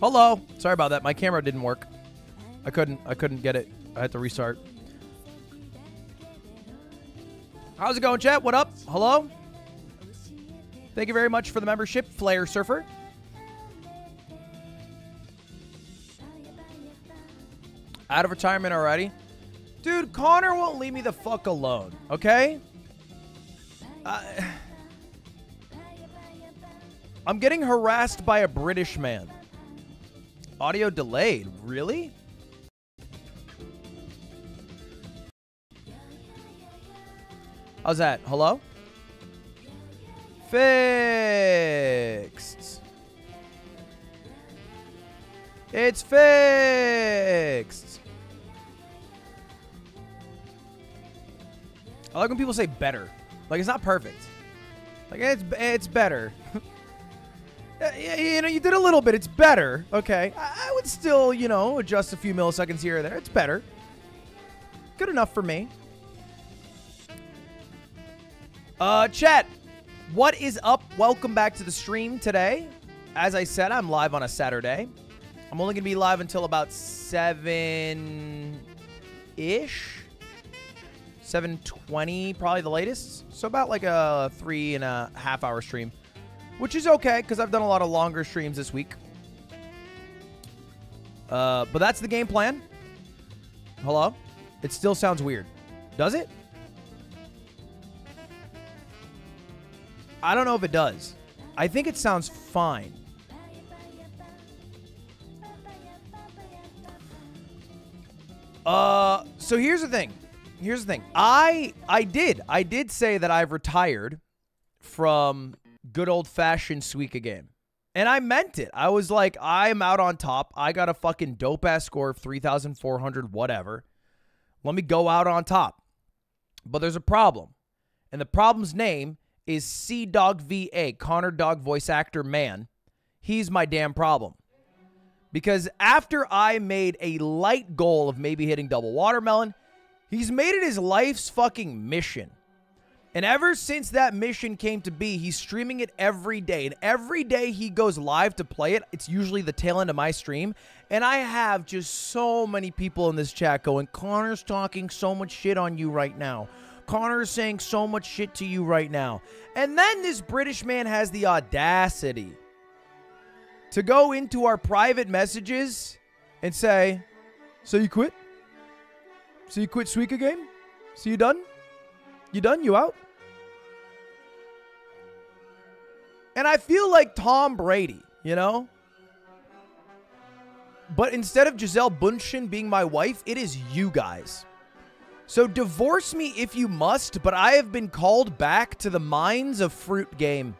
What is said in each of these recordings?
Hello. Sorry about that. My camera didn't work. I couldn't I couldn't get it. I had to restart. How's it going, chat? What up? Hello? Thank you very much for the membership, Flare Surfer. Out of retirement already? Dude, Connor won't leave me the fuck alone, okay? Uh, I'm getting harassed by a British man. Audio delayed. Really? How's that? Hello? Fixed. It's fixed. I like when people say better. Like it's not perfect. Like it's it's better. You know, you did a little bit. It's better. Okay. I, I would still, you know, adjust a few milliseconds here or there. It's better. Good enough for me. Uh, chat. What is up? Welcome back to the stream today. As I said, I'm live on a Saturday. I'm only going to be live until about 7 ish. 720, probably the latest. So about like a three and a half hour stream which is okay because I've done a lot of longer streams this week. Uh, but that's the game plan. Hello? It still sounds weird. Does it? I don't know if it does. I think it sounds fine. Uh, so here's the thing. Here's the thing. I I did. I did say that I've retired from good old fashioned Suika game. And I meant it. I was like, I'm out on top. I got a fucking dope ass score of 3,400, whatever. Let me go out on top. But there's a problem. And the problem's name is CDawgVA, Connor Dog voice actor man. He's my damn problem. Because after I made a light goal of maybe hitting double watermelon, he's made it his life's fucking mission and ever since that mission came to be, he's streaming it every day. And every day he goes live to play it, it's usually the tail end of my stream. And I have just so many people in this chat going, Connor's talking so much shit on you right now. Connor's saying so much shit to you right now. And then this British man has the audacity to go into our private messages and say, So you quit? So you quit Suika game? So you done? You done? You out? And I feel like Tom Brady, you know? But instead of Gisele Bündchen being my wife, it is you guys. So divorce me if you must, but I have been called back to the mines of fruit game.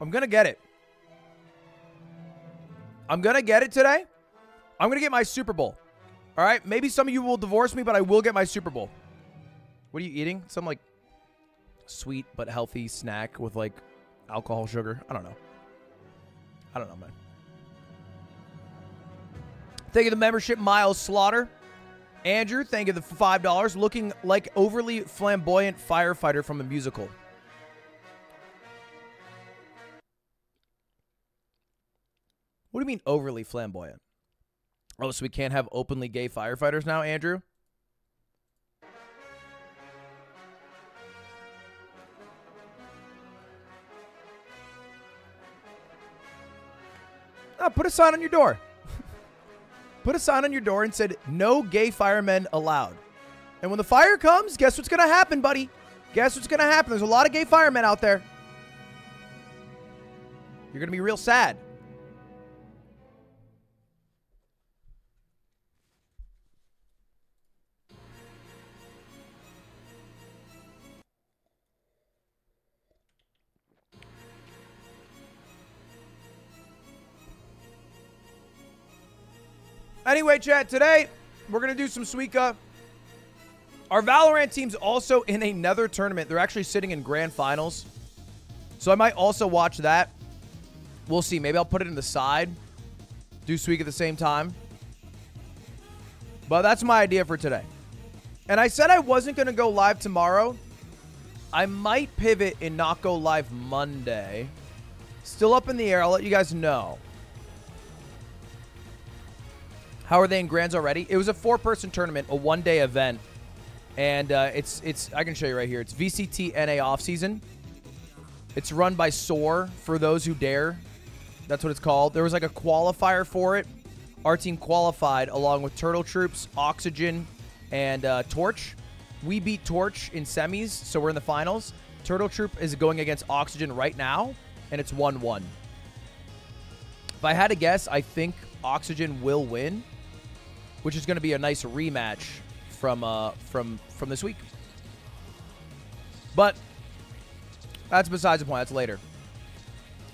I'm going to get it. I'm going to get it today. I'm going to get my Super Bowl. All right? Maybe some of you will divorce me, but I will get my Super Bowl. What are you eating? Some like sweet but healthy snack with like alcohol, sugar. I don't know. I don't know, man. Thank you the membership, Miles Slaughter. Andrew, thank you the $5. Looking like overly flamboyant firefighter from a musical. What do you mean overly flamboyant? Oh, so we can't have openly gay firefighters now, Andrew? Oh, put a sign on your door. put a sign on your door and said, no gay firemen allowed. And when the fire comes, guess what's going to happen, buddy? Guess what's going to happen? There's a lot of gay firemen out there. You're going to be real sad. Anyway, chat, today we're going to do some Suika. Our Valorant team's also in another tournament. They're actually sitting in grand finals. So I might also watch that. We'll see. Maybe I'll put it in the side. Do Sweek at the same time. But that's my idea for today. And I said I wasn't going to go live tomorrow. I might pivot and not go live Monday. Still up in the air. I'll let you guys know. How are they in grands already? It was a four-person tournament, a one-day event. And uh, it's, it's I can show you right here. It's VCT NA offseason. It's run by SOAR, for those who dare. That's what it's called. There was like a qualifier for it. Our team qualified along with Turtle Troops, Oxygen, and uh, Torch. We beat Torch in semis, so we're in the finals. Turtle Troop is going against Oxygen right now, and it's 1-1. If I had to guess, I think Oxygen will win, which is going to be a nice rematch from uh, from from this week. But that's besides the point. That's later.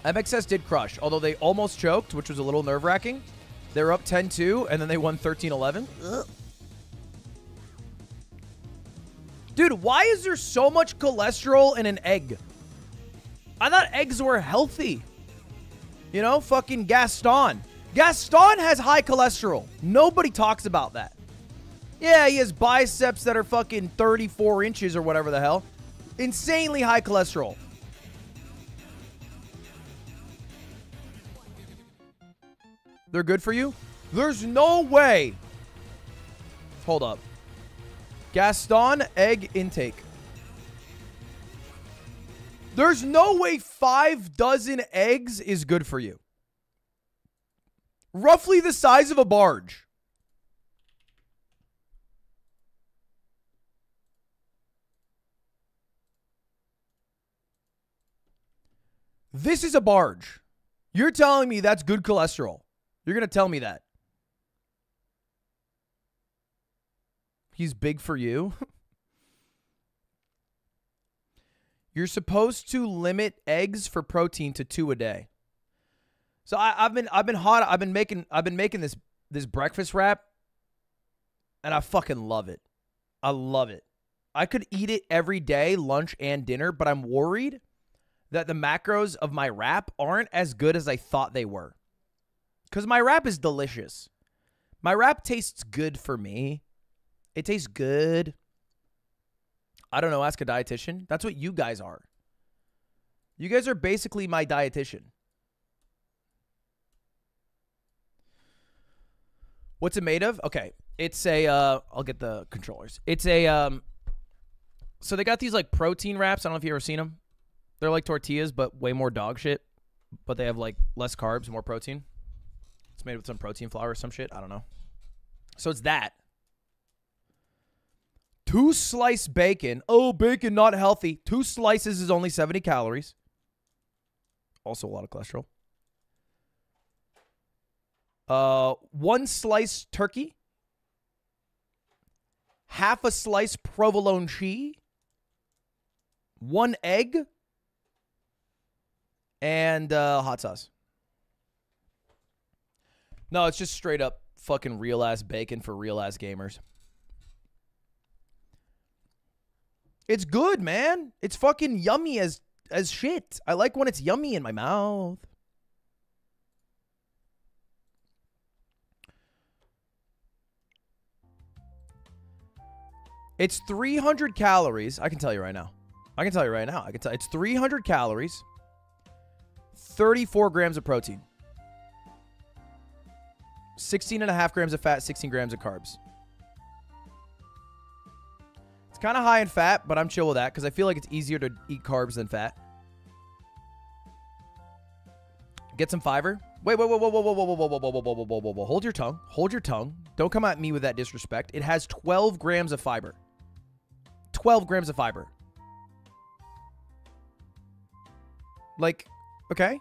MXS did crush, although they almost choked, which was a little nerve-wracking. They were up 10-2, and then they won 13-11. Dude, why is there so much cholesterol in an egg? I thought eggs were healthy. You know, fucking Gaston. Gaston has high cholesterol. Nobody talks about that. Yeah, he has biceps that are fucking 34 inches or whatever the hell. Insanely high cholesterol. They're good for you? There's no way. Hold up. Gaston egg intake. There's no way five dozen eggs is good for you. Roughly the size of a barge. This is a barge. You're telling me that's good cholesterol. You're going to tell me that. He's big for you. You're supposed to limit eggs for protein to two a day. So I, have been I've been hot. I've been making I've been making this this breakfast wrap, and I fucking love it. I love it. I could eat it every day, lunch and dinner, but I'm worried that the macros of my wrap aren't as good as I thought they were. Because my wrap is delicious. My wrap tastes good for me. It tastes good. I don't know. Ask a dietitian. That's what you guys are. You guys are basically my dietitian. What's it made of? Okay. It's a, uh, I'll get the controllers. It's a, um, so they got these like protein wraps. I don't know if you ever seen them. They're like tortillas, but way more dog shit. But they have like less carbs, more protein. It's made with some protein flour or some shit. I don't know. So it's that. Two slice bacon. Oh, bacon not healthy. Two slices is only 70 calories. Also a lot of cholesterol. Uh, one slice turkey. Half a slice provolone cheese. One egg. And uh, hot sauce. No, it's just straight up fucking real ass bacon for real ass gamers. It's good, man. It's fucking yummy as as shit. I like when it's yummy in my mouth. It's 300 calories. I can tell you right now. I can tell you right now. I can tell it's 300 calories, 34 grams of protein. 16 and a half grams of fat, 16 grams of carbs. It's kind of high in fat, but I'm chill with that because I feel like it's easier to eat carbs than fat. Get some fiber. Wait, wait, wait, whoa, whoa, whoa, whoa, whoa, whoa, whoa, whoa, whoa, whoa, whoa, whoa. Hold your tongue. Hold your tongue. Don't come at me with that disrespect. It has 12 grams of fiber. 12 grams of fiber. Like, okay.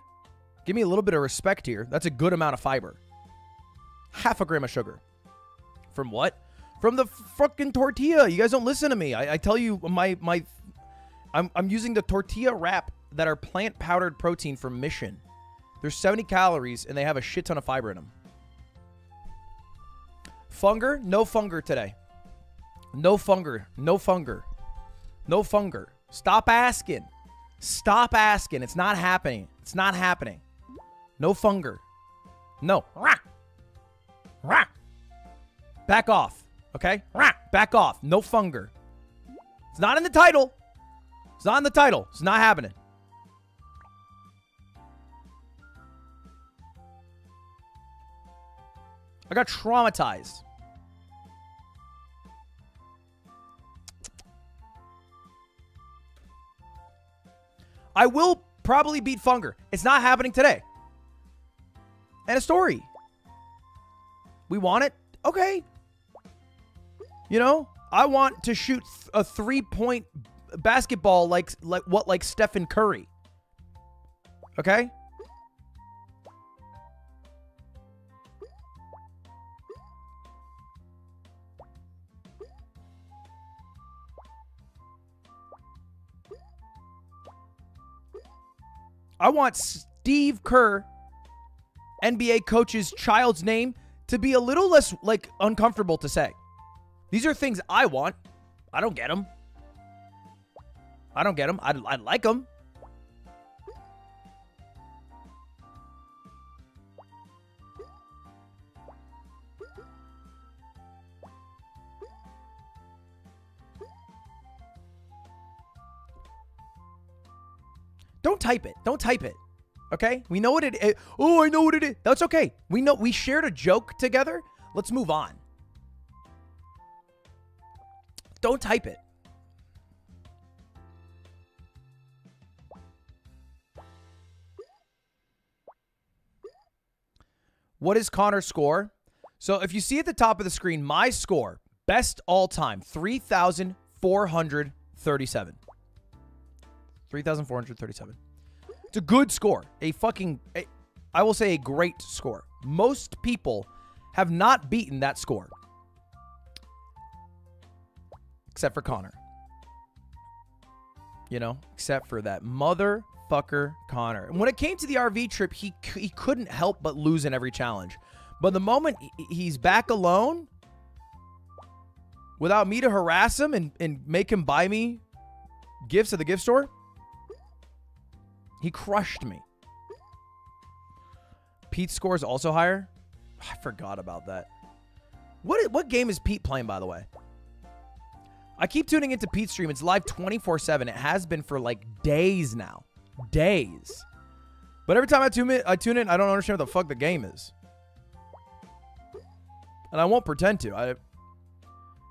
Give me a little bit of respect here. That's a good amount of fiber half a gram of sugar. From what? From the fucking tortilla. You guys don't listen to me. I, I tell you my my I'm I'm using the tortilla wrap that are plant powdered protein from Mission. There's 70 calories and they have a shit ton of fiber in them. Funger? No funger today. No funger. No funger. No funger. Stop asking. Stop asking. It's not happening. It's not happening. No funger. No. Rah. Rah. Back off. Okay? Rah. Back off. No funger. It's not in the title. It's not in the title. It's not happening. I got traumatized. I will probably beat Funger. It's not happening today. And a story. We want it? Okay. You know, I want to shoot a three-point basketball like like what like Stephen Curry. Okay? I want Steve Kerr, NBA coach's child's name, to be a little less like uncomfortable to say. These are things I want. I don't get them. I don't get them. I, I like them. Don't type it. Don't type it. Okay? We know what it is. Oh, I know what it is. That's okay. We know we shared a joke together. Let's move on. Don't type it. What is Connor's score? So if you see at the top of the screen, my score, best all time, 3,437. 3,437. It's a good score. A fucking, a, I will say a great score. Most people have not beaten that score. Except for Connor. You know, except for that motherfucker Connor. And when it came to the RV trip, he, he couldn't help but lose in every challenge. But the moment he's back alone, without me to harass him and, and make him buy me gifts at the gift store, he crushed me. Pete's score is also higher. I forgot about that. What what game is Pete playing, by the way? I keep tuning into Pete's stream. It's live 24-7. It has been for like days now. Days. But every time I tune in, I tune in, I don't understand what the fuck the game is. And I won't pretend to. I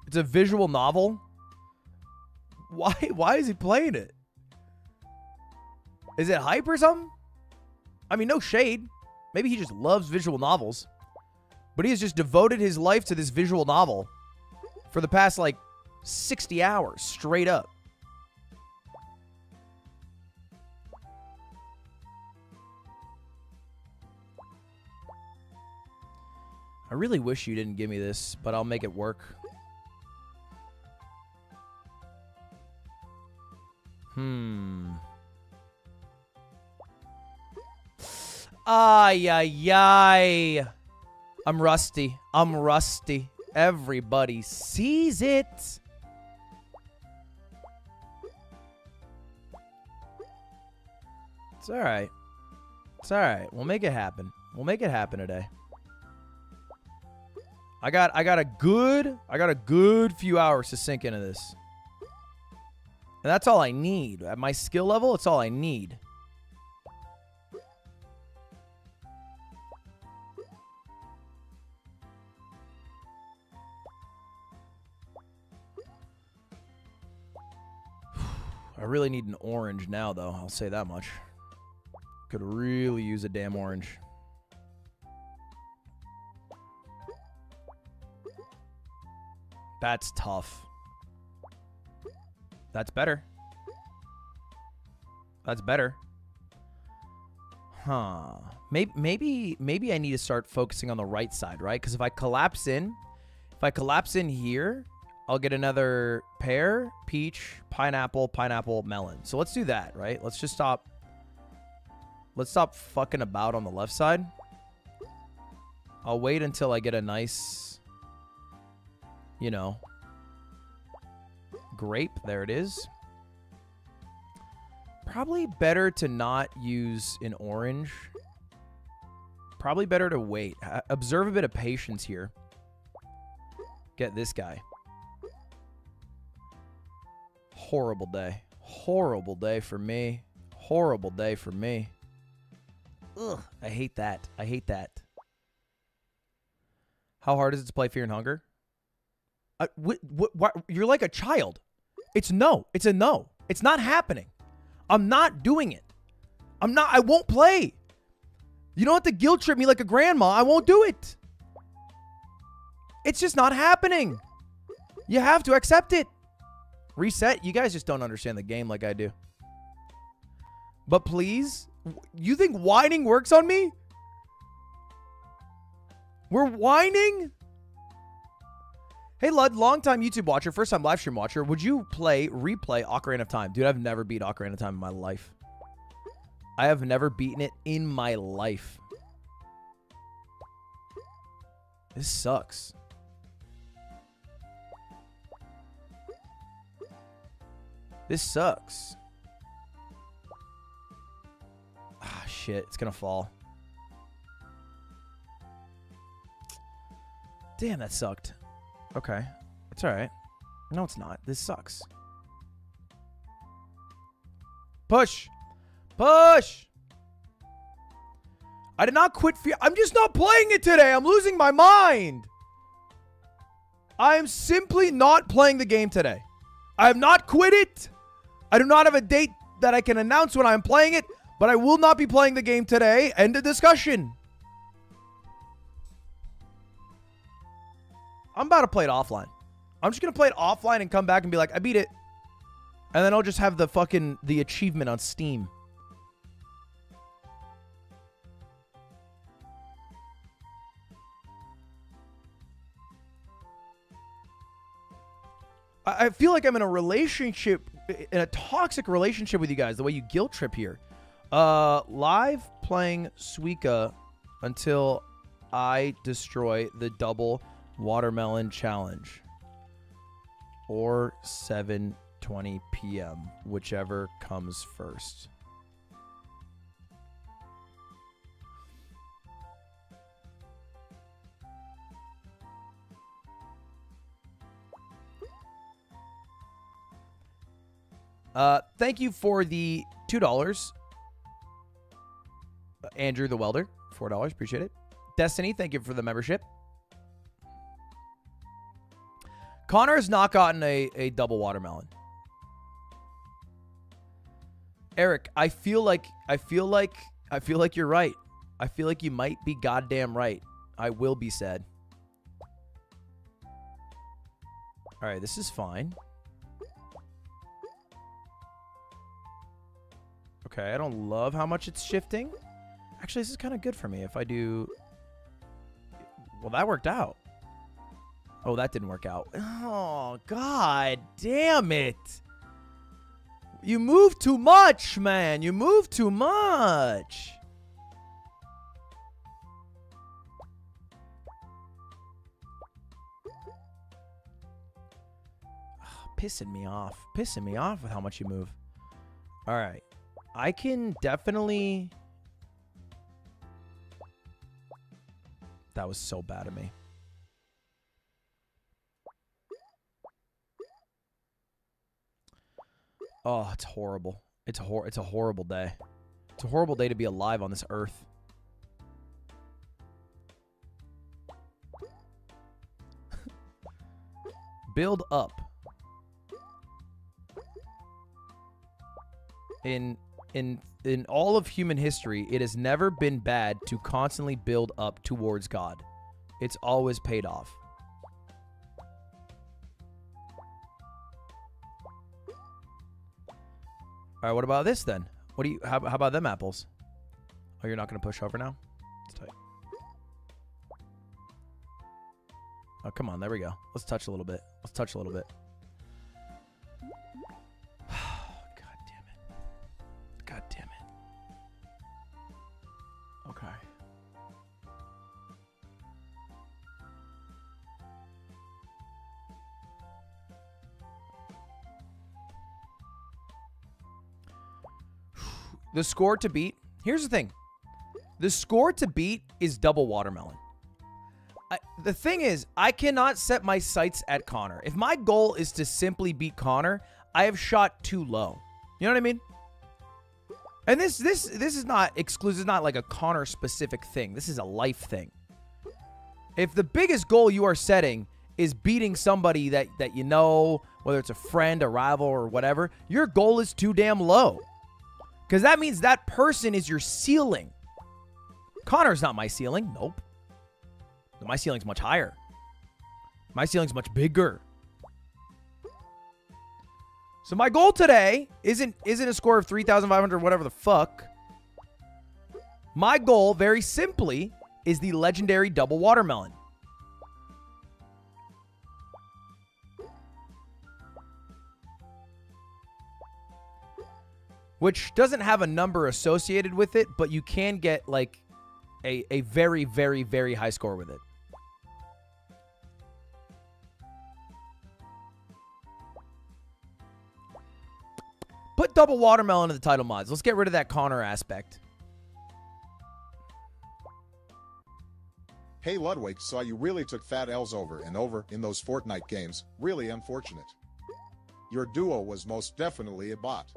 It's a visual novel. Why why is he playing it? Is it hype or something? I mean, no shade. Maybe he just loves visual novels. But he has just devoted his life to this visual novel for the past, like, 60 hours straight up. I really wish you didn't give me this, but I'll make it work. Hmm. Ay, ay, ay. I'm rusty. I'm rusty. Everybody sees it. It's all right. It's all right. We'll make it happen. We'll make it happen today. I got I got a good I got a good few hours to sink into this. And that's all I need. At my skill level, it's all I need. I really need an orange now, though. I'll say that much. Could really use a damn orange. That's tough. That's better. That's better. Huh. Maybe, maybe, maybe I need to start focusing on the right side, right? Because if I collapse in, if I collapse in here, I'll get another pear, peach, pineapple, pineapple, melon. So let's do that, right? Let's just stop. Let's stop fucking about on the left side. I'll wait until I get a nice, you know, Grape, there it is. Probably better to not use an orange. Probably better to wait. Observe a bit of patience here. Get this guy. Horrible day. Horrible day for me. Horrible day for me. Ugh, I hate that. I hate that. How hard is it to play Fear and Hunger? Uh, what, what, what, you're like a child. It's no. It's a no. It's not happening. I'm not doing it. I'm not. I won't play. You don't have to guilt trip me like a grandma. I won't do it. It's just not happening. You have to accept it. Reset. You guys just don't understand the game like I do. But please, you think whining works on me? We're whining? Hey, Lud, long-time YouTube watcher, first-time live stream watcher. Would you play, replay Ocarina of Time? Dude, I've never beat Ocarina of Time in my life. I have never beaten it in my life. This sucks. This sucks. Ah, shit. It's going to fall. Damn, that sucked. Okay. It's alright. No, it's not. This sucks. Push! Push! I did not quit fear. I'm just not playing it today. I'm losing my mind. I am simply not playing the game today. I have not quit it. I do not have a date that I can announce when I'm playing it, but I will not be playing the game today. End of discussion. I'm about to play it offline. I'm just going to play it offline and come back and be like, I beat it. And then I'll just have the fucking, the achievement on Steam. I feel like I'm in a relationship, in a toxic relationship with you guys, the way you guilt trip here. Uh, live playing Suika until I destroy the double watermelon challenge or 7:20 p.m., whichever comes first. Uh, thank you for the two dollars, Andrew the welder. Four dollars, appreciate it. Destiny, thank you for the membership. Connor has not gotten a, a double watermelon. Eric, I feel like I feel like I feel like you're right. I feel like you might be goddamn right. I will be sad. All right, this is fine. Okay, I don't love how much it's shifting. Actually, this is kind of good for me if I do... Well, that worked out. Oh, that didn't work out. Oh, god damn it. You move too much, man. You move too much. Ah, pissing me off. Pissing me off with how much you move. All right. I can definitely... That was so bad of me. Oh, it's horrible. It's a hor it's a horrible day. It's a horrible day to be alive on this earth. Build up. In in in all of human history, it has never been bad to constantly build up towards God. It's always paid off. All right, what about this then? What do you? How, how about them apples? Oh, you're not gonna push over now? It's tight. Oh, come on. There we go. Let's touch a little bit. Let's touch a little bit. The score to beat. Here's the thing. The score to beat is double watermelon. I, the thing is, I cannot set my sights at Connor. If my goal is to simply beat Connor, I have shot too low. You know what I mean? And this this this is not exclusive, it's not like a Connor specific thing. This is a life thing. If the biggest goal you are setting is beating somebody that that you know, whether it's a friend, a rival, or whatever, your goal is too damn low. Because that means that person is your ceiling. Connor's not my ceiling. Nope. My ceiling's much higher. My ceiling's much bigger. So my goal today isn't isn't a score of 3,500 whatever the fuck. My goal, very simply, is the legendary double watermelon. Which doesn't have a number associated with it, but you can get like a, a very, very, very high score with it. Put double watermelon in the title mods. Let's get rid of that Connor aspect. Hey Ludwig, saw you really took fat L's over and over in those Fortnite games. Really unfortunate. Your duo was most definitely a bot.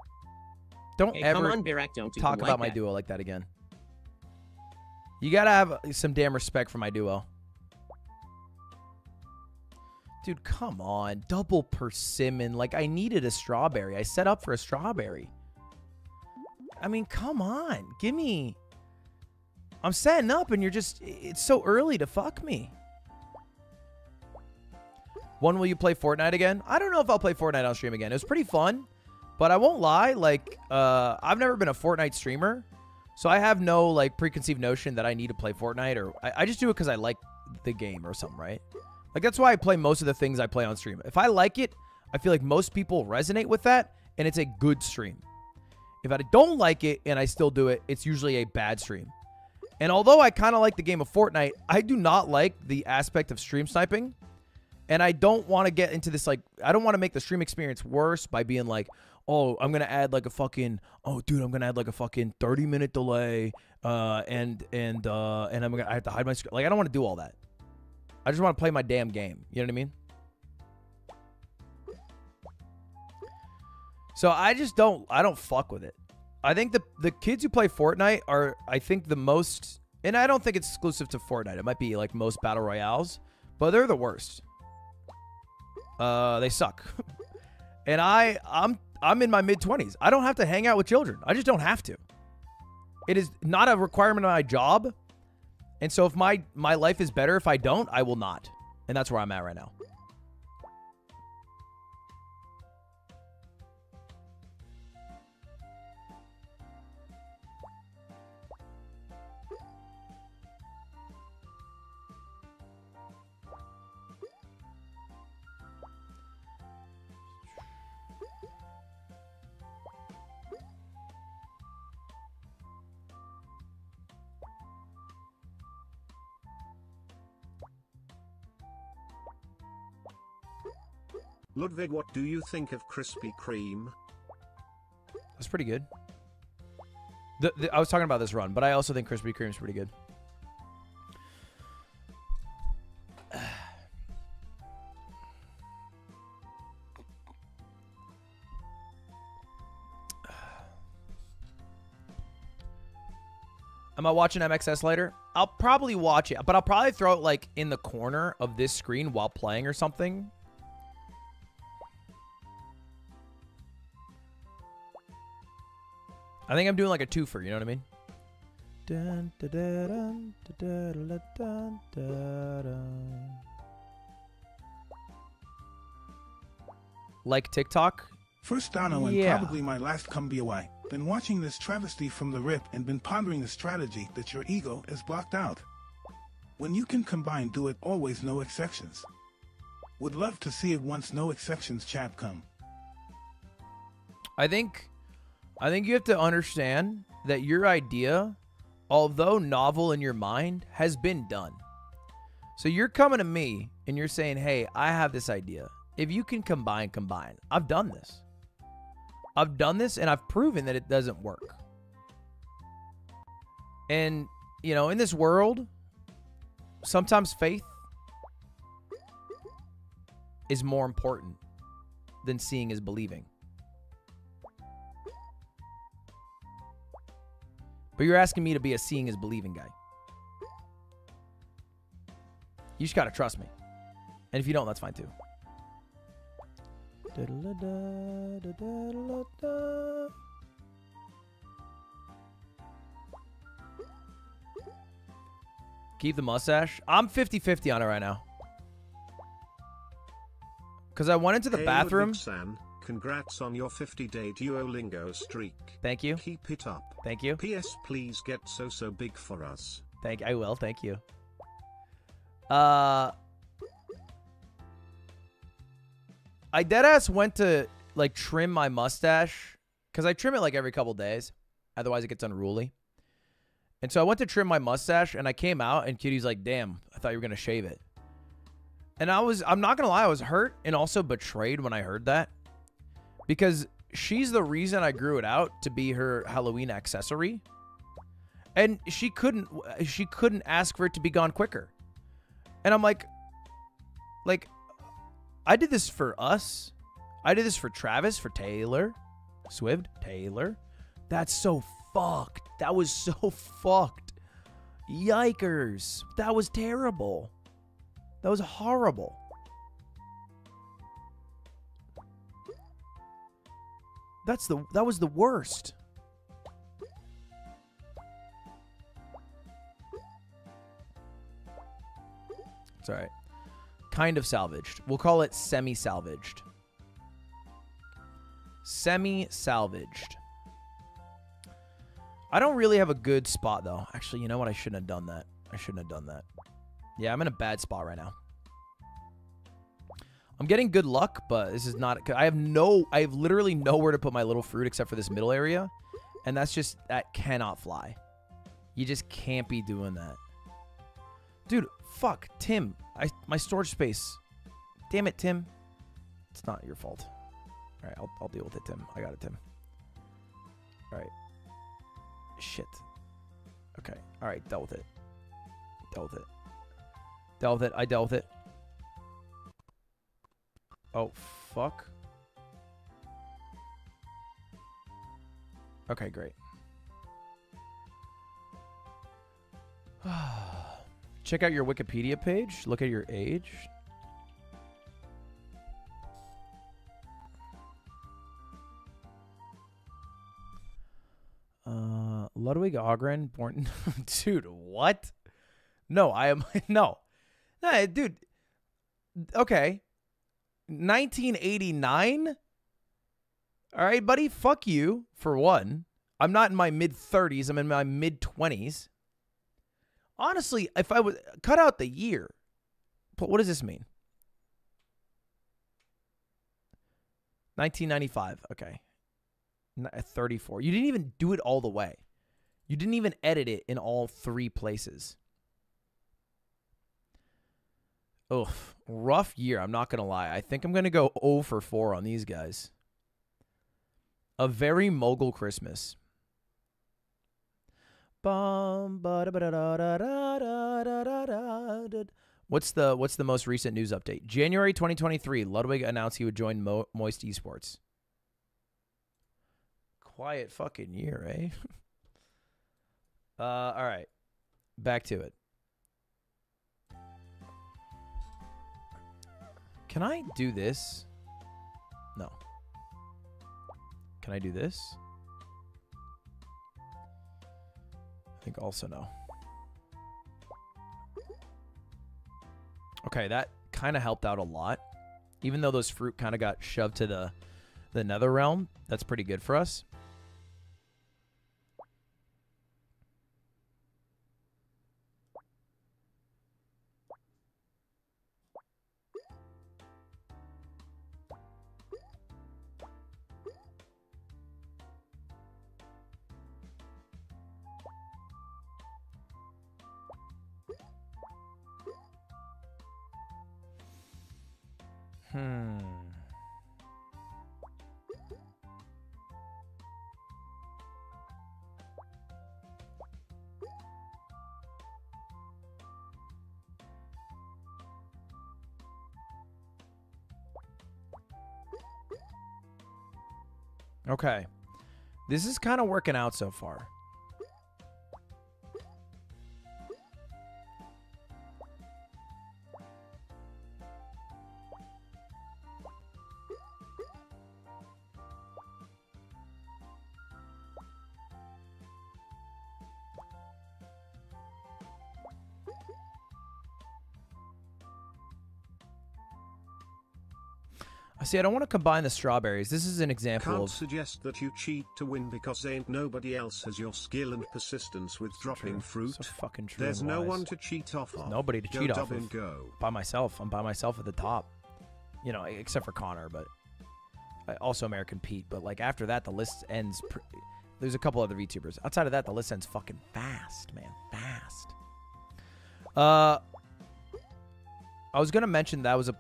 Don't ever come on, Birac, don't do talk him about like my duo like that again. You gotta have some damn respect for my duo. Dude, come on. Double persimmon. Like, I needed a strawberry. I set up for a strawberry. I mean, come on. Give me... I'm setting up and you're just... It's so early to fuck me. When will you play Fortnite again? I don't know if I'll play Fortnite on stream again. It was pretty fun. But I won't lie, like, uh, I've never been a Fortnite streamer. So I have no, like, preconceived notion that I need to play Fortnite. Or I, I just do it because I like the game or something, right? Like, that's why I play most of the things I play on stream. If I like it, I feel like most people resonate with that. And it's a good stream. If I don't like it and I still do it, it's usually a bad stream. And although I kind of like the game of Fortnite, I do not like the aspect of stream sniping. And I don't want to get into this, like, I don't want to make the stream experience worse by being like, oh, I'm to add like a fucking, oh, dude, I'm to add like a fucking 30 minute delay. Uh, and, and, uh, and I'm to, I have to hide my screen. Like, I don't want to do all that. I just want to play my damn game. You know what I mean? So I just don't, I don't fuck with it. I think the the kids who play Fortnite are, I think, the most, and I don't think it's exclusive to Fortnite. It might be like most battle royales, but they're the worst. Uh, they suck. and I, I'm, I'm in my mid twenties. I don't have to hang out with children. I just don't have to. It is not a requirement of my job, and so if my my life is better if I don't, I will not. And that's where I'm at right now. Ludwig, what do you think of Krispy Kreme? That's pretty good. The, the, I was talking about this run, but I also think Krispy Kreme's pretty good. Am I watching MXS later? I'll probably watch it, but I'll probably throw it like in the corner of this screen while playing or something. I think I'm doing like a twofer, you know what I mean? Dun, da, da, dun, da, da, da, da, dun, da, dun. Like TikTok? First Dano and probably my last come be away. Been watching this travesty from the rip and been pondering the strategy that your ego is blocked out. When you can combine do it always no exceptions. Would love to see it once no exceptions chap come. I think I think you have to understand that your idea, although novel in your mind, has been done. So you're coming to me and you're saying, "Hey, I have this idea. If you can combine, combine." I've done this. I've done this and I've proven that it doesn't work. And, you know, in this world, sometimes faith is more important than seeing is believing. But you're asking me to be a seeing is believing guy. You just gotta trust me. And if you don't, that's fine too. Keep the mustache. I'm 50 50 on it right now. Because I went into the Hey, bathroom. Ludwig-san, congrats on your 50 day Duolingo streak. Thank you. Keep it up. Thank you. P.S. Please get so so big for us. Thank I will. Thank you. Uh I deadass went to like trim my mustache cuz I trim it like every couple days. Otherwise it gets unruly. And so I went to trim my mustache and I came out and Kitty's like, "Damn, I thought you were going to shave it." And I was I'm not going to lie, I was hurt and also betrayed when I heard that. Because she's the reason I grew it out to be her Halloween accessory. And she couldn't she couldn't ask for it to be gone quicker. And i'm like like i did this for us. I did this for travis for taylor swift taylor. That's so fucked. That was so fucked. Yikers. That was terrible. That was horrible that's the that was the worst It's all right. Kind of salvaged. We'll call it semi salvaged. Semi salvaged. I don't really have a good spot though. Actually, you know what? I shouldn't have done that. I shouldn't have done that. Yeah, I'm in a bad spot right now. I'm getting good luck, but this is not. I have no. I have literally nowhere to put my little fruit except for this middle area, and that's just that cannot fly. You just can't be doing that, dude. Fuck, Tim. I my storage space. Damn it, Tim. It's not your fault. All right, I'll I'll deal with it, Tim. I got it, Tim. All right. Shit. Okay. All right. Dealt with it. Dealt with it. Dealt with it. I dealt with it. Oh fuck. Okay, great. Check out your Wikipedia page. Look at your age. Uh, Ludwig Ahgren, born. dude, what? No, I am. No. Nah, dude. Okay. 1989? All right, buddy. Fuck you, for one. I'm not in my mid 30s. I'm in my mid 20s. Honestly, if I would cut out the year, what does this mean? 1995. Okay. Uh, 34. You didn't even do it all the way. You didn't even edit it in all three places. Oof. Rough year. I'm not going to lie. I think I'm going to go 0 for 4 on these guys. A very mogul Christmas. What's the what's the most recent news update? January 2023, Ludwig announced he would join Mo- Moist Esports. Quiet fucking year, eh? uh, all right, back to it. Can I do this? No. Can I do this? I think also no. Okay, that kind of helped out a lot. Even though those fruit kind of got shoved to the the nether realm, that's pretty good for us. Okay. This is kind of working out so far. See. I don't want to combine the strawberries. This is an example Can't of suggest that you cheat to win because ain't nobody else has your skill and persistence with dropping True. fruit. So fucking true There's no one to cheat off of. nobody to go cheat off of. go. by myself. I'm by myself at the top. You know, except for Connor, but uh, also American Pete. But like after that, the list ends. There's a couple other VTubers. Outside of that, the list ends fucking fast, man, fast. Uh, I was gonna mention that was a.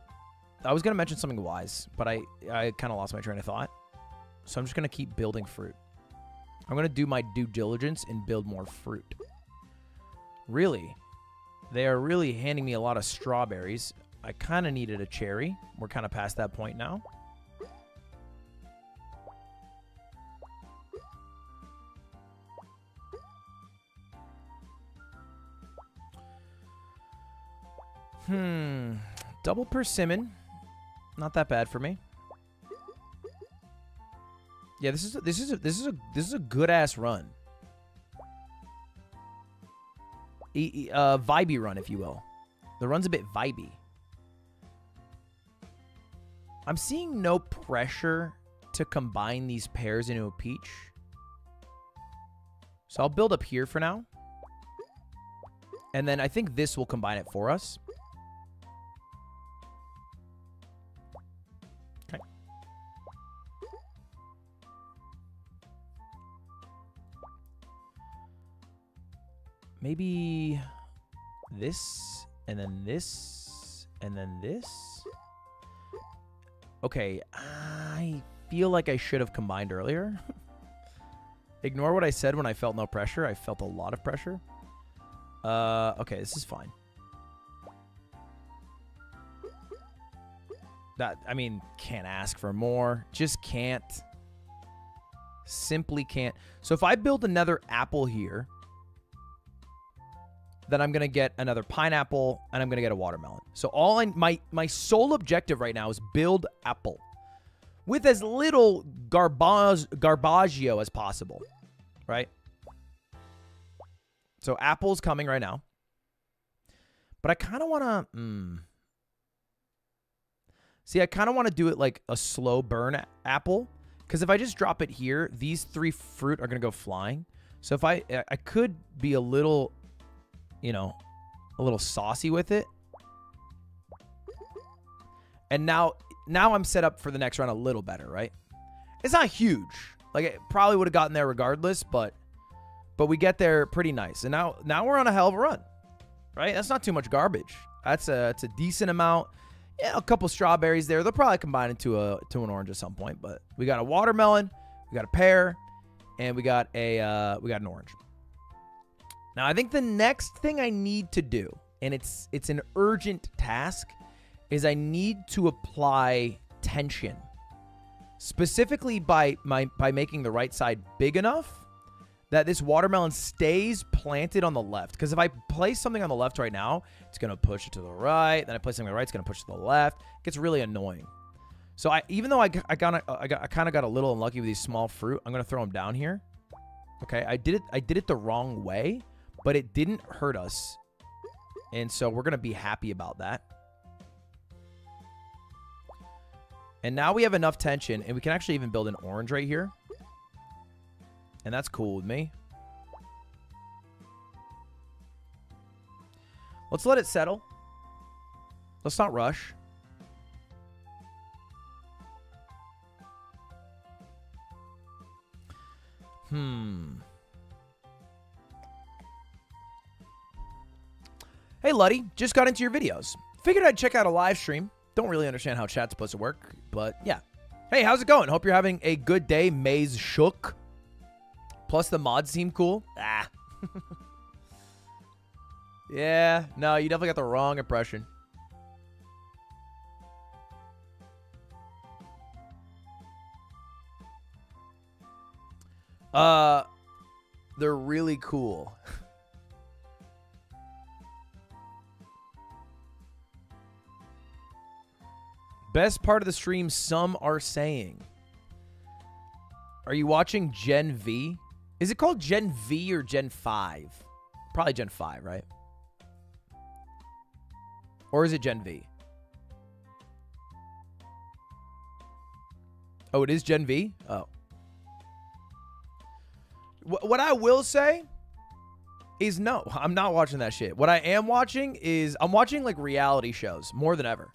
I was gonna mention something wise, but I I kind of lost my train of thought. So I'm just gonna keep building fruit. I'm gonna do my due diligence and build more fruit. Really, they are really handing me a lot of strawberries. I kind of needed a cherry. We're kind of past that point now. Hmm. Double persimmon. Not that bad for me. Yeah, this is a, this is a, this is a this is a good ass run. E, uh, vibey run, if you will. The run's a bit vibey. I'm seeing no pressure to combine these pairs into a peach. So I'll build up here for now. And then I think this will combine it for us. Maybe this and then this and then this. Okay, I feel like I should have combined earlier. Ignore what I said when I felt no pressure. I felt a lot of pressure. Uh, okay, this is fine. That I mean, can't ask for more. Just can't. Simply can't. So if I build another apple here, then I'm gonna get another pineapple and I'm gonna get a watermelon. So all I my my sole objective right now is build apple with as little garbage garbaggio as possible, right? So apple's coming right now, but I kind of want to. Mm, see, I kind of want to do it like a slow burn apple, because if I just drop it here, these three fruit are gonna go flying. So if I I could be a little you know, a little saucy with it. And now now I'm set up for the next round a little better, right? It's not huge. Like it probably would have gotten there regardless, but but we get there pretty nice. And now now we're on a hell of a run. Right? That's not too much garbage. That's a that's a decent amount. Yeah, a couple strawberries there. They'll probably combine into a to an orange at some point, but we got a watermelon, we got a pear, and we got a uh, we got an orange. Now, I think the next thing I need to do, and it's it's an urgent task, is I need to apply tension. Specifically by my by making the right side big enough that this watermelon stays planted on the left. Because if I place something on the left right now, it's gonna push it to the right. Then I place something on the right, it's gonna push it to the left. It gets really annoying. So I even though I, I got I got I kind of got a little unlucky with these small fruit, I'm gonna throw them down here. Okay, I did it I did it the wrong way but it didn't hurt us. And so we're going to be happy about that. And now we have enough tension, and we can actually even build an orange right here. And that's cool with me. Let's let it settle. Let's not rush. Hmm. Hey, Luddy, just got into your videos. Figured I'd check out a live stream. Don't really understand how chat's supposed to work, but yeah. Hey, how's it going? Hope you're having a good day, Maze Shook. Plus, the mods seem cool. Ah. yeah, no, you definitely got the wrong impression. Uh, they're really cool. Best part of the stream, some are saying. Are you watching Gen V? Is it called Gen V or Gen 5? Probably Gen 5, right? Or is it Gen V? Oh, it is Gen V? Oh. What I will say is no, I'm not watching that shit. What I am watching is I'm watching like reality shows more than ever.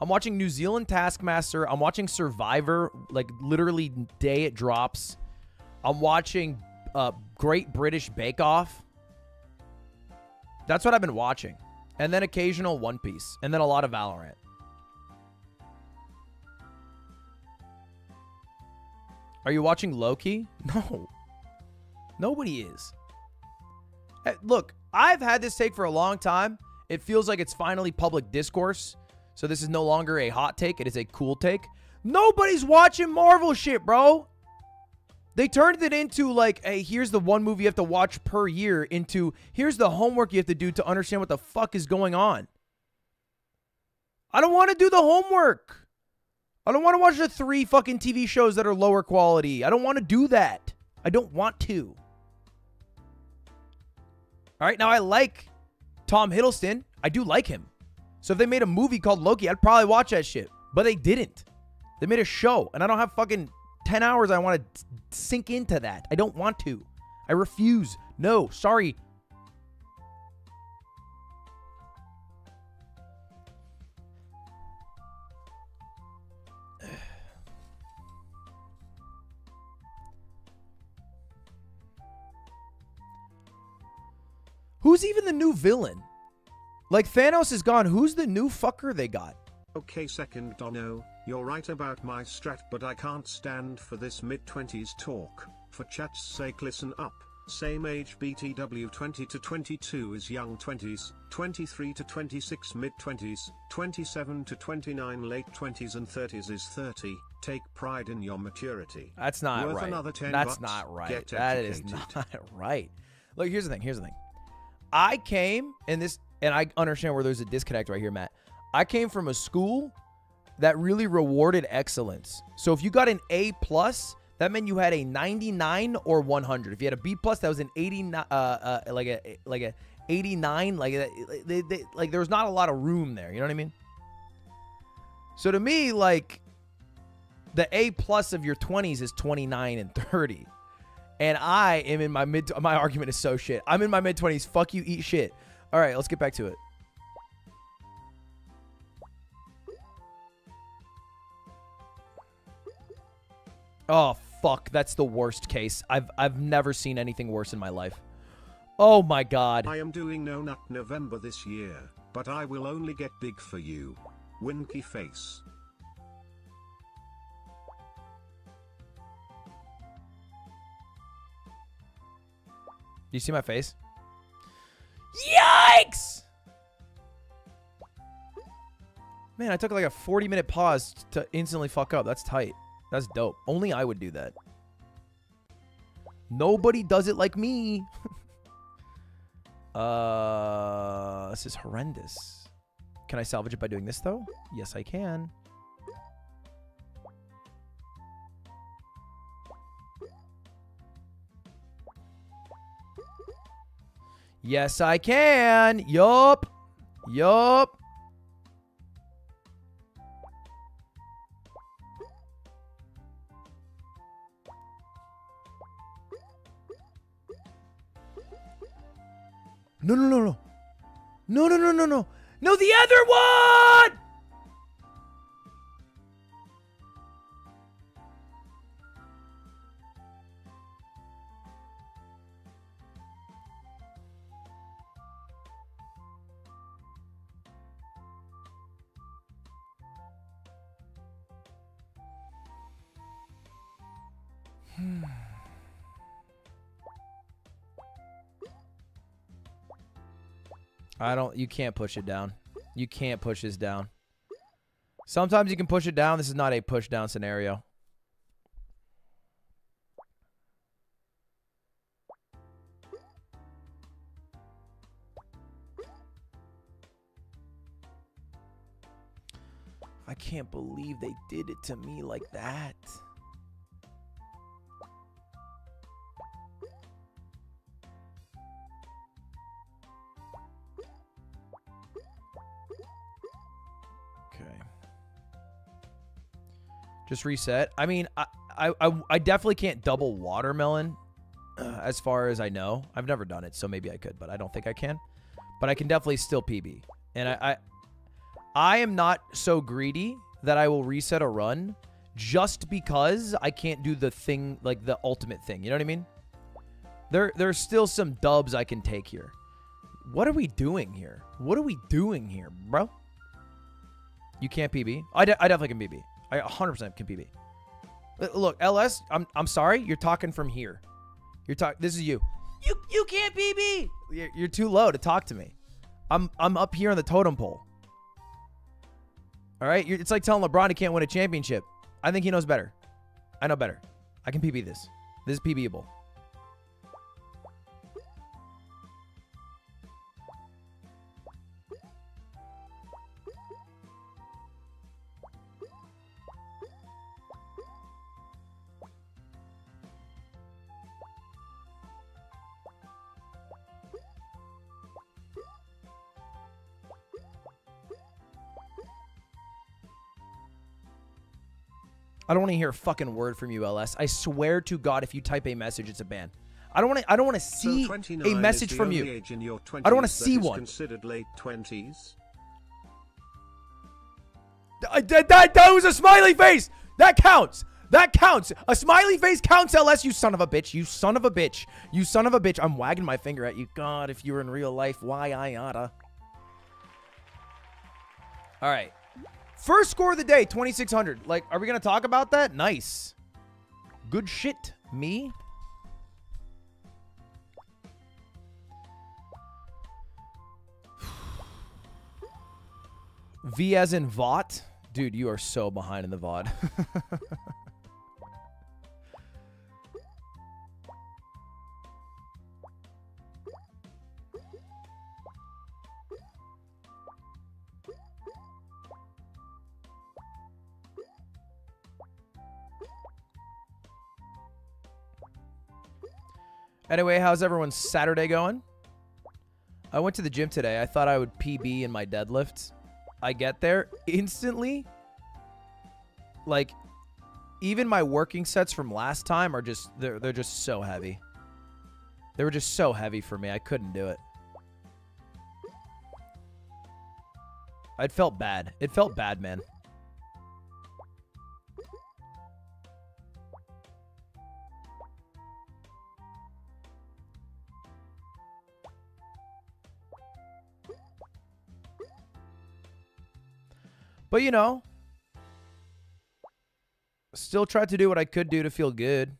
I'm watching New Zealand Taskmaster. I'm watching Survivor, like literally day it drops. I'm watching uh, Great British Bake Off. That's what I've been watching. And then occasional One Piece. And then a lot of Valorant. Are you watching Loki? No. Nobody is. Hey, look, I've had this take for a long time. It feels like it's finally public discourse. So this is no longer a hot take. It is a cool take. Nobody's watching Marvel shit, bro. They turned it into like, hey, here's the one movie you have to watch per year, into here's the homework you have to do to understand what the fuck is going on. I don't want to do the homework. I don't want to watch the three fucking TV shows that are lower quality. I don't want to do that. I don't want to. All right, now I like Tom Hiddleston. I do like him. So if they made a movie called Loki, I'd probably watch that shit. But they didn't. They made a show, and I don't have fucking 10 hours I want to sink into that. I don't want to. I refuse. No, sorry. Who's even the new villain? Like Thanos is gone. Who's the new fucker they got? Okay, second Dono, you're right about my strat, but I can't stand for this mid 20s talk. For chat's sake, listen up. Same age BTW 20 to 22 is young 20s, 23 to 26 mid 20s, 27 to 29 late 20s, and 30s is 30. Take pride in your maturity. That's not Worth right. another 10 That's bucks? not right. That is not right. Look, here's the thing. Here's the thing. I came in this, and I understand where there's a disconnect right here, Matt. I came from a school that really rewarded excellence. So if you got an A plus, that meant you had a 99 or 100. If you had a B plus, that was an 89, uh, uh, like a like a 89. Like they, they, like there was not a lot of room there. You know what I mean? So to me, like the A plus of your 20s is 29 and 30. And I am in my mid my argument is so shit. I'm in my mid 20s. Fuck you, eat shit. All right, let's get back to it. Oh fuck, that's the worst case. I've I've never seen anything worse in my life. Oh my god. I am doing No Nut November this year, but I will only get big for you. Winky face. Do you see my face? Yikes! Man, I took like a 40 minute pause to instantly fuck up. That's tight. That's dope. Only I would do that. Nobody does it like me. uh, this is horrendous. Can I salvage it by doing this though? Yes, I can. Yes, I can. Yup. Yup. No, no, no, no. No, no, no, no, no. No, the other one! I don't, you can't push it down. You can't push this down. Sometimes you can push it down. This is not a push down scenario. I can't believe they did it to me like that. Just reset. I mean, I, I, I, definitely can't double watermelon uh, as far as I know. I've never done it, so maybe I could, but I don't think I can. But I can definitely still PB. And I, I, I am not so greedy that I will reset a run just because I can't do the thing, like the ultimate thing. You know what I mean? There, there's still some dubs I can take here. What are we doing here? What are we doing here, bro? You can't PB. I, de- I definitely can PB. I 100% can PB. Look, LS, I'm, I'm sorry. You're talking from here. You're talking. This is you. You you can't PB. You're, you're too low to talk to me. I'm I'm up here on the totem pole. All right, you're, it's like telling LeBron he can't win a championship. I think he knows better. I know better. I can PB this. This is PBable. I don't want to hear a fucking word from you, LS. I swear to God, if you type a message, it's a ban. I don't want to. I don't want to see 29 a message from you. Age in your 20s I don't wanna see is one. Considered late 20s. That, uh, that that was a smiley face. That counts. That counts. A smiley face counts. LS, you son of a bitch. You son of a bitch. You son of a bitch. I'm wagging my finger at you. God, if you were in real life, why I oughta. All right. First score of the day, 2600. Like, are we gonna talk about that? Nice. Good shit. Me. V as in Vought. Dude, you are so behind in the VOD. anyway, how's everyone's Saturday going? I went to the gym today. I thought I would PB in my deadlift. I get there instantly. Like, even my working sets from last time are just they're they're just so heavy. They were just so heavy for me. I couldn't do it. It felt bad. It felt bad, man. But you know, still tried to do what I could do to feel good.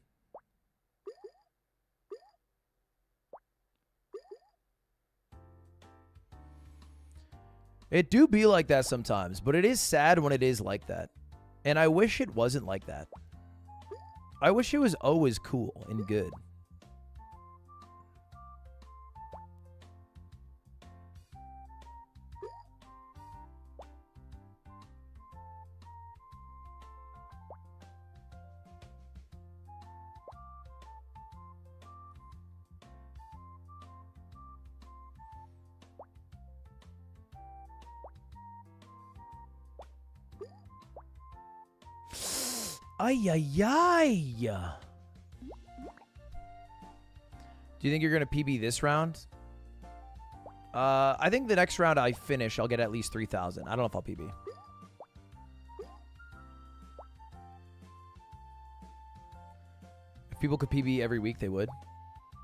It do be like that sometimes, but it is sad when it is like that. And I wish it wasn't like that. I wish it was always cool and good. Ay, ay, ay. Do you think you're going to PB this round? Uh, I think the next round I finish, I'll get at least 3,000. I don't know if I'll PB. If people could PB every week, they would.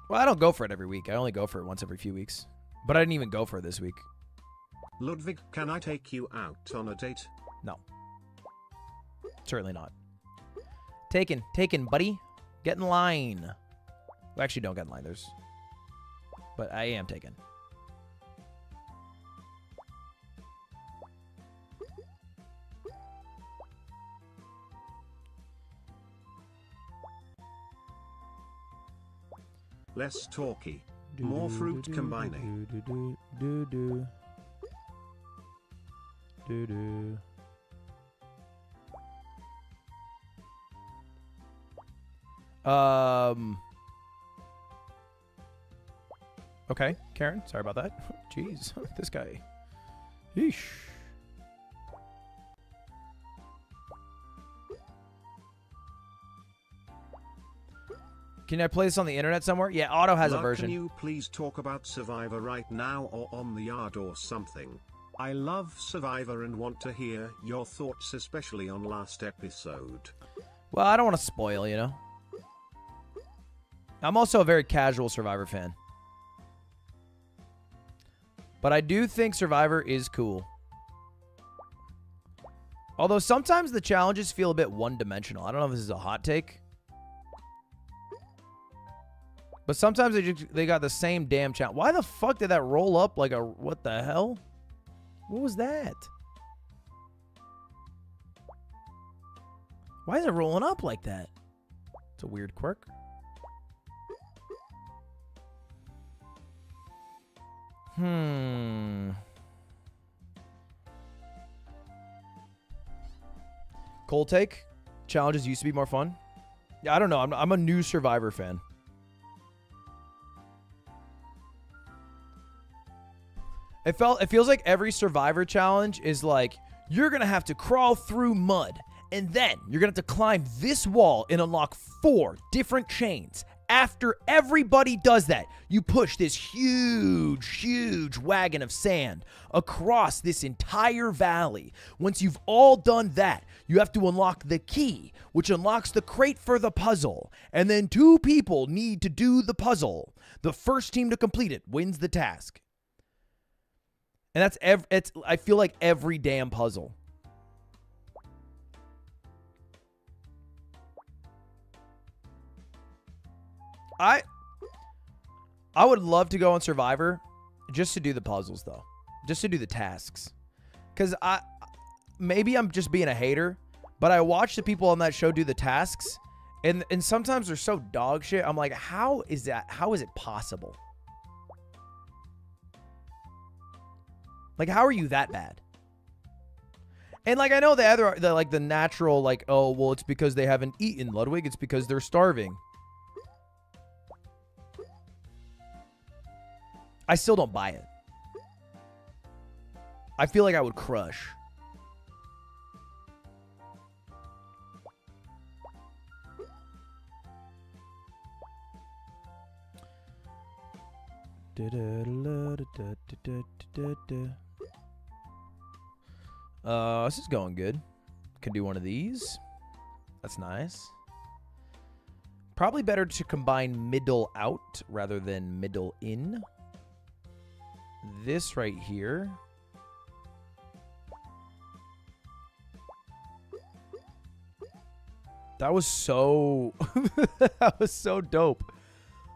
Well, I don't go for it every week. I only go for it once every few weeks. But I didn't even go for it this week. Ludwig, can I take you out on a date? No. Certainly not. Taken. Taken, buddy. Get in line. Well, actually, don't get in line. There's... But I am taken. Less talky. More fruit combining. Do do do. Do do. Um. Okay, Karen. Sorry about that. Jeez, this guy. Yeesh. Can I play this on the internet somewhere? Yeah, Auto has a version. Can you please talk about Survivor right now or on the yard or something? I love Survivor and want to hear your thoughts, especially on last episode. Well, I don't want to spoil, you know. I'm also a very casual Survivor fan. But I do think Survivor is cool. Although sometimes the challenges feel a bit one-dimensional. I don't know if this is a hot take. But sometimes they just, they got the same damn challenge. Why the fuck did that roll up like a what the hell? What was that? Why is it rolling up like that? It's a weird quirk. Hmm. Cold take. Challenges used to be more fun. Yeah, I don't know. I'm, I'm a new Survivor fan. It felt it feels like every survivor challenge is like you're going to have to crawl through mud and then you're going to have to climb this wall and unlock four different chains. After everybody does that, you push this huge, huge wagon of sand across this entire valley. Once you've all done that, you have to unlock the key, which unlocks the crate for the puzzle. And then two people need to do the puzzle. The first team to complete it wins the task. And that's it's I feel like every damn puzzle. I I would love to go on Survivor just to do the puzzles though. Just to do the tasks. Cuz I maybe I'm just being a hater, but I watch the people on that show do the tasks and and sometimes they're so dog shit. I'm like, how is that how is it possible? Like, how are you that bad? And like, I know the other, the like the natural, like, oh, well, it's because they haven't eaten Ludwig. It's because they're starving. I still don't buy it. I feel like I would crush. Uh, this is going good. Could do one of these. That's nice. Probably better to combine middle out rather than middle in. This right here. That was so that was so dope.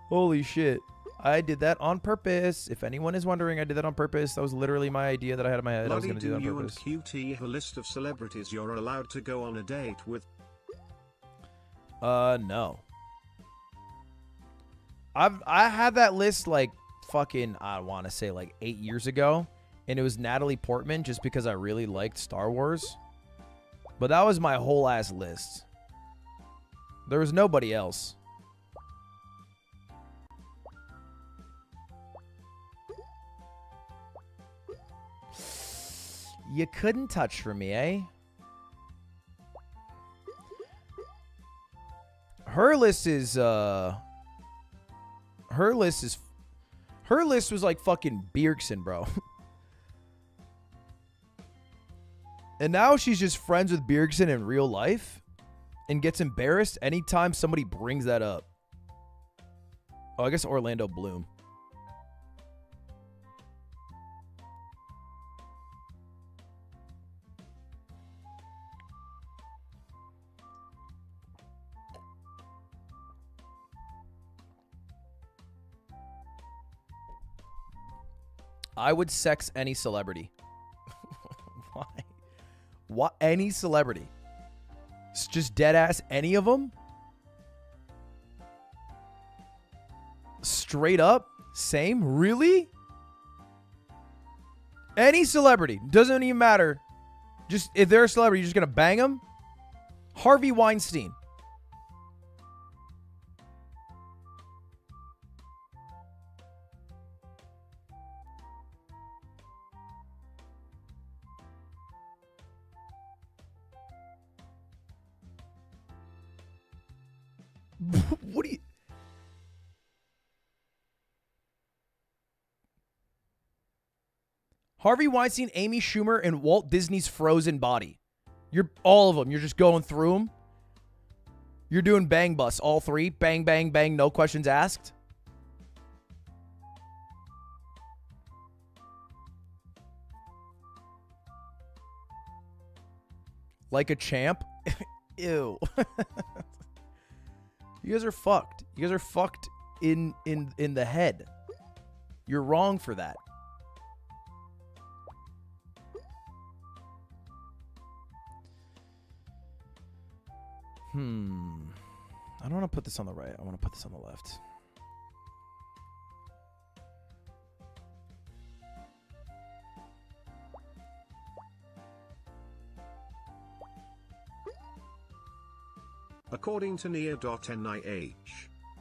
Holy shit. I did that on purpose. If anyone is wondering, I did that on purpose. That was literally my idea that I had in my head. I was Bloody going to do do that you on and. QT have a list of celebrities you're allowed to go on a date with? Uh, no. I've I had that list like fucking I want to say like eight years ago, and it was Natalie Portman just because I really liked Star Wars. But that was my whole ass list. There was nobody else. You couldn't touch for me, eh? Her list is uh her list is her list was like fucking Bjergsen, bro. and now she's just friends with Bjergsen in real life and gets embarrassed anytime somebody brings that up. Oh, I guess Orlando Bloom. I would sex any celebrity. Why? What? Any celebrity? It's just dead ass any of them? Straight up? Same? Really? Any celebrity. Doesn't even matter. Just if they're a celebrity, you're just gonna bang them? Harvey Weinstein. Harvey Weinstein, Amy Schumer, and Walt Disney's Frozen body. You're all of them. You're just going through them. You're doing bang bus, all three. Bang, bang, bang, no questions asked. Like a champ? Ew. you guys are fucked. You guys are fucked in in in the head. You're wrong for that. Hmm. I don't want to put this on the right. I want to put this on the left. According to NIH,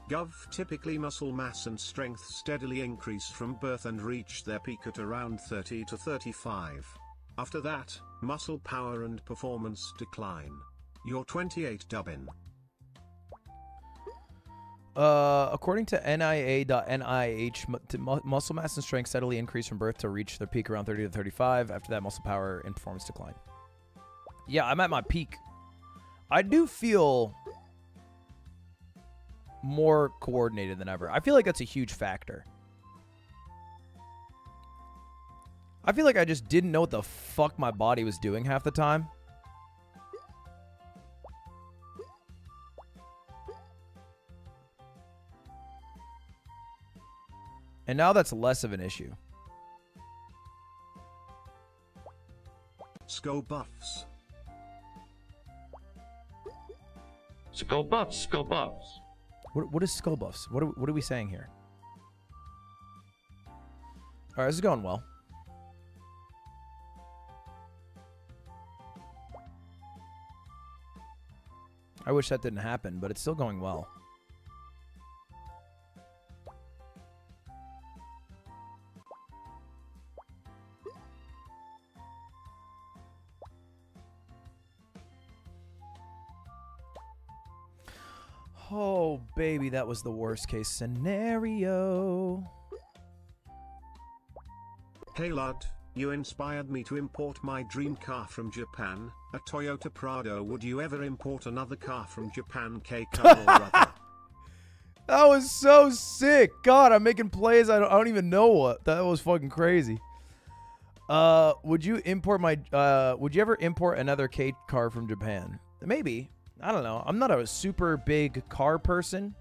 Gov typically muscle mass and strength steadily increase from birth and reach their peak at around 30 to 35. After that, muscle power and performance decline. You're 28 Dubbin. Uh, according to NIA.NIH, mu- mu- muscle mass and strength steadily increase from birth to reach their peak around 30 to 35. After that, muscle power and performance decline. Yeah, I'm at my peak. I do feel more coordinated than ever. I feel like that's a huge factor. I feel like I just didn't know what the fuck my body was doing half the time. And now that's less of an issue. Skull buffs. Skull buffs, skull buffs. What, what is skull buffs? What are, what are we saying here? All right, this is going well. I wish that didn't happen, but it's still going well. Oh, baby, that was the worst case scenario. Hey lad, you inspired me to import my dream car from Japan, a Toyota Prado. Would you ever import another car from Japan, K car or other? That was so sick. God, I'm making plays. I don't, I don't even know what. That was fucking crazy. Uh, would you import my? Uh, would you ever import another K car from Japan? Maybe. I don't know. I'm not a super big car person.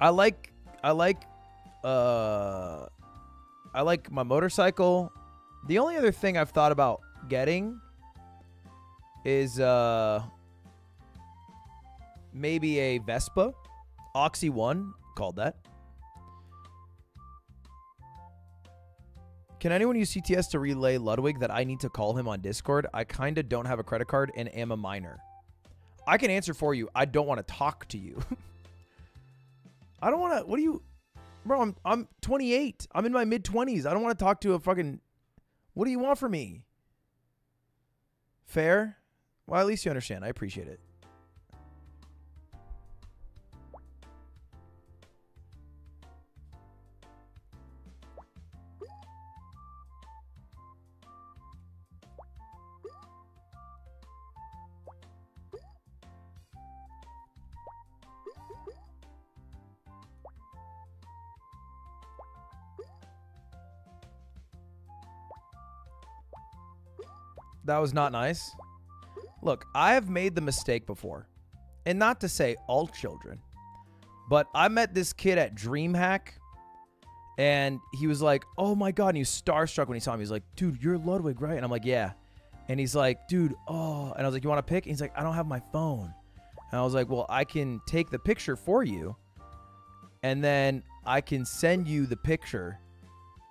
I like. I like. Uh, I like my motorcycle. The only other thing I've thought about getting is uh maybe a Vespa, Oxy One, called that. Can anyone use TTS to relay Ludwig that I need to call him on Discord? I kind of don't have a credit card and am a minor. I can answer for you. I don't want to talk to you. I don't want to. What do you, bro? I'm I'm 28. I'm in my mid 20s. I don't want to talk to a fucking. What do you want from me? Fair. Well, at least you understand. I appreciate it. That was not nice. Look, I have made the mistake before. And not to say all children, but I met this kid at DreamHack and he was like, "Oh my god!" And he was starstruck when he saw me. He's like, "Dude, you're Ludwig, right?" And I'm like, "Yeah." And he's like, "Dude, oh," and I was like, "You want to pick?" And he's like, "I don't have my phone." And I was like, "Well, I can take the picture for you, and then I can send you the picture,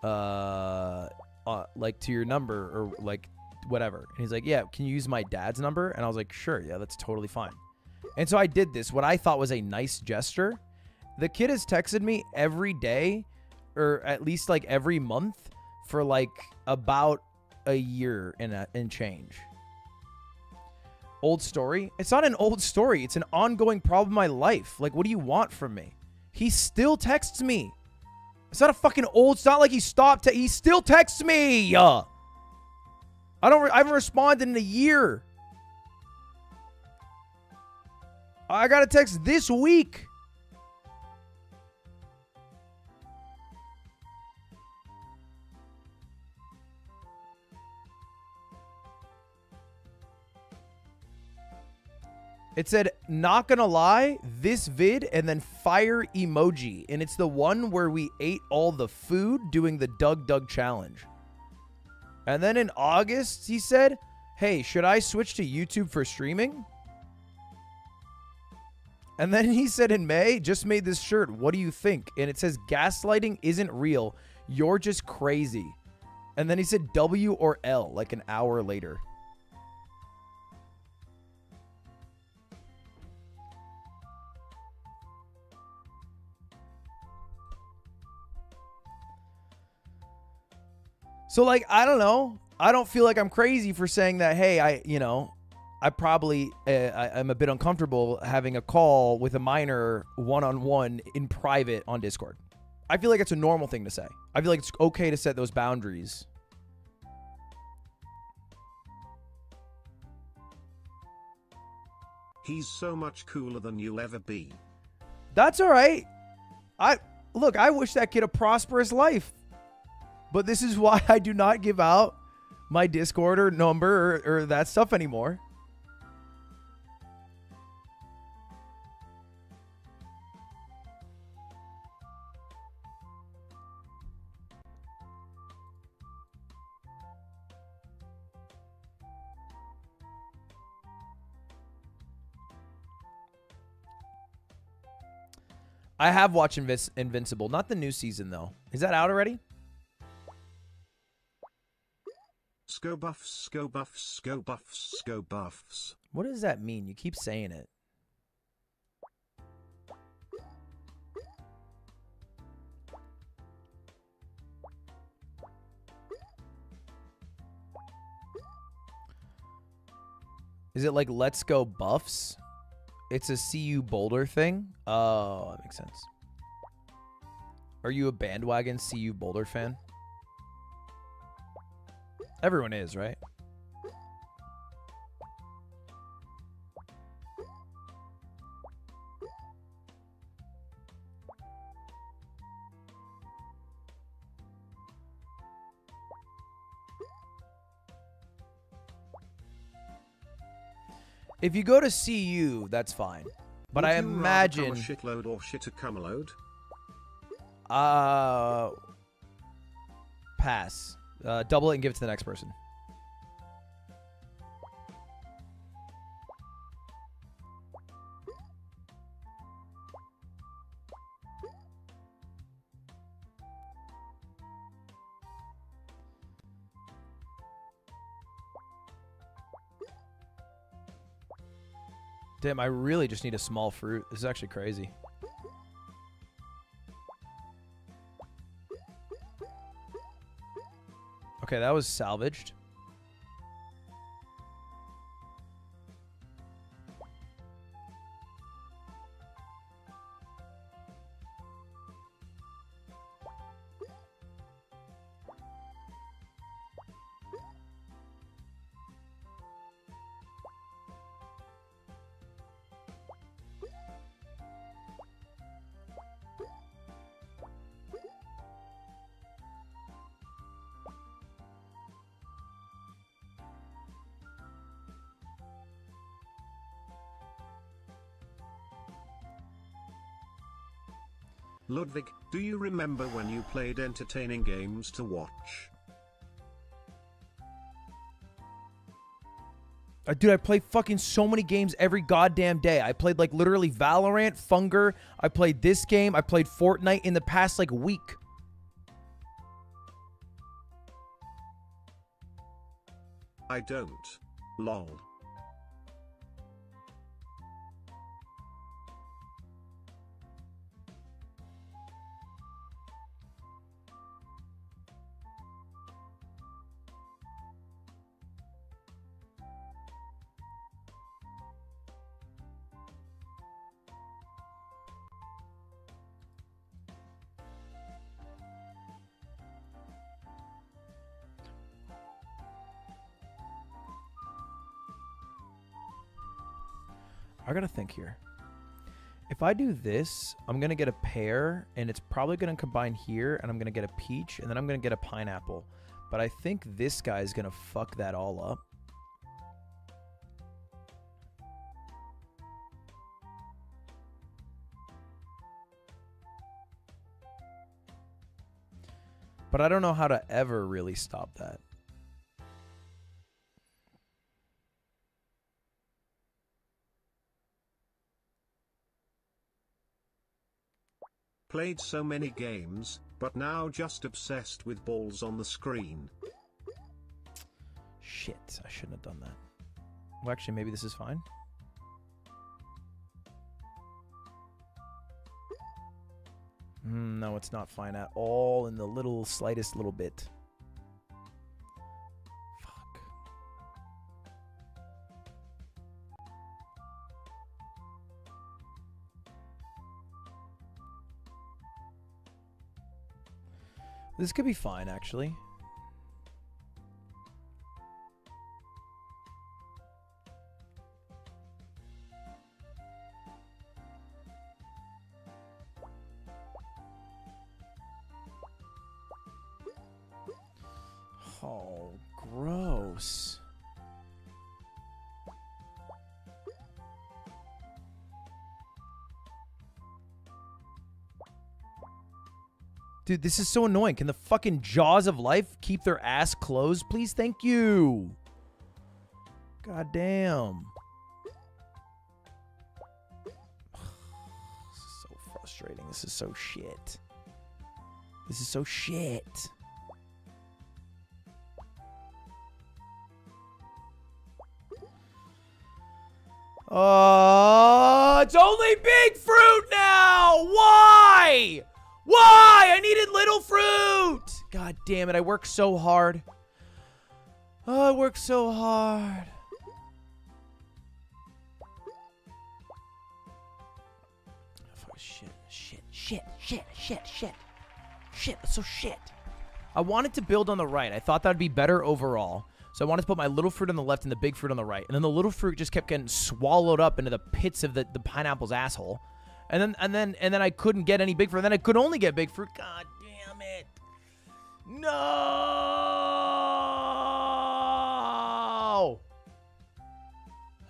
uh, uh like to your number or like whatever." And he's like, "Yeah, can you use my dad's number?" And I was like, "Sure, yeah, that's totally fine." And so I did this, what I thought was a nice gesture. The kid has texted me every day, or at least like every month, for like about a year and a, and change. Old story? It's not an old story. It's an ongoing problem in my life. Like, what do you want from me? He still texts me. It's not a fucking old. It's not like he stopped. He still texts me. Uh, I don't. I haven't responded in a year. I got a text this week. It said, not gonna lie, this vid and then fire emoji. And it's the one where we ate all the food doing the Doug Doug challenge. And then in August, he said, hey, should I switch to YouTube for streaming? And then he said in May, just made this shirt. What do you think? And it says, gaslighting isn't real. You're just crazy. And then he said W or L like an hour later. So like I don't know. I don't feel like I'm crazy for saying that. Hey, I you know, I probably uh, I, I'm a bit uncomfortable having a call with a minor one on one in private on Discord. I feel like it's a normal thing to say. I feel like it's okay to set those boundaries. He's so much cooler than you'll ever be. That's all right. I look. I wish that kid a prosperous life. But this is why I do not give out my Discord or number or, or that stuff anymore. I have watched Invis- Invincible, not the new season though. Is that out already? Sko buffs, sko buffs, sko buffs, sko buffs. What does that mean? You keep saying it. Is it like Let's Go Buffs? It's a CU Boulder thing? Oh, that makes sense. Are you a bandwagon CU Boulder fan? Everyone is, right? If you go to CU, that's fine. But Would I you rather come imagine a shitload or shit a come a load. uh pass. Uh, double it and give it to the next person. Damn, I really just need a small fruit. This is actually crazy. Okay, that was salvaged. Ludwig, do you remember when you played entertaining games to watch? Uh, dude, I play fucking so many games every goddamn day. I played like literally Valorant, Funger. I played this game. I played Fortnite in the past like week. I don't. Lol. I gotta think here. If I do this, I'm gonna get a pear, and it's probably gonna combine here, and I'm gonna get a peach, and then I'm gonna get a pineapple. But I think this guy is gonna fuck that all up. But I don't know how to ever really stop that. Played so many games, but now just obsessed with balls on the screen. Shit, I shouldn't have done that. Well, actually, maybe this is fine. Mm, no, it's not fine at all in the little slightest little bit. This could be fine, actually. Dude, this is so annoying. Can the fucking jaws of life keep their ass closed, please? Thank you. God damn. This is so frustrating. This is so shit. This is so shit. Oh, it's only big fruit now. Why? Why? I needed little fruit. God damn it. I work so hard. Oh, I work so hard. Fuck, shit, shit, shit, shit, shit, shit. Shit, so shit. I wanted to build on the right. I thought that would be better overall. So I wanted to put my little fruit on the left and the big fruit on the right. And then the little fruit just kept getting swallowed up into the pits of the, the pineapple's asshole. And then and then and then I couldn't get any big fruit. Then I could only get big fruit. God damn it. No.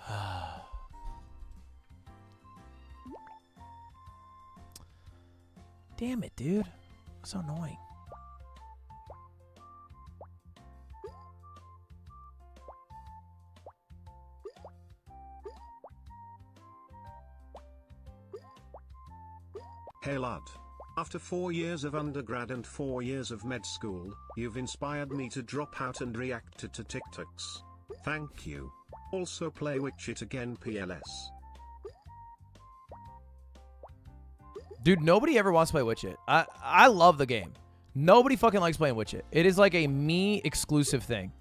damn it, dude. So annoying. Hey lad. After four years of undergrad and four years of med school, you've inspired me to drop out and react to TikToks. Thank you. Also play Witch It Again PLS. Dude, nobody ever wants to play Witch It. I I love the game. Nobody fucking likes playing Witch It. It is like a me exclusive thing.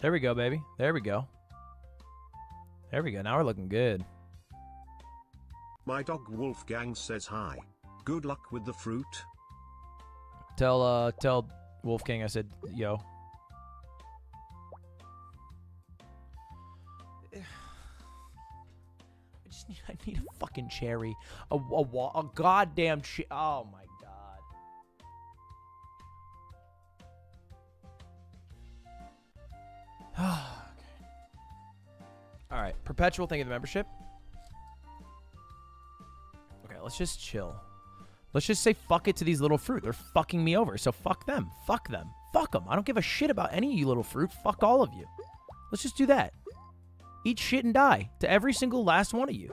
There we go, baby. There we go. There we go. Now we're looking good. My dog Wolfgang says hi. Good luck with the fruit. Tell uh tell Wolfgang I said yo. I just need I need a fucking cherry. A a, a goddamn ch- Oh my perpetual thank you the membership. Okay, let's just chill. Let's just say fuck it to these little fruit. They're fucking me over. So fuck them. Fuck them. Fuck them. I don't give a shit about any of you little fruit. Fuck all of you. Let's just do that. Eat shit and die to every single last one of you.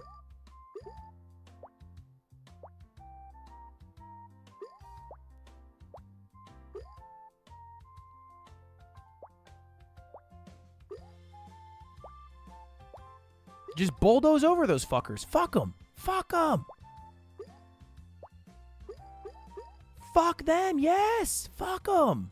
Just bulldoze over those fuckers. Fuck them. Fuck them. Fuck them. Yes. Fuck them.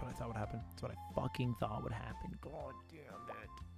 That's what I thought would happen. That's what I fucking thought would happen. God damn it.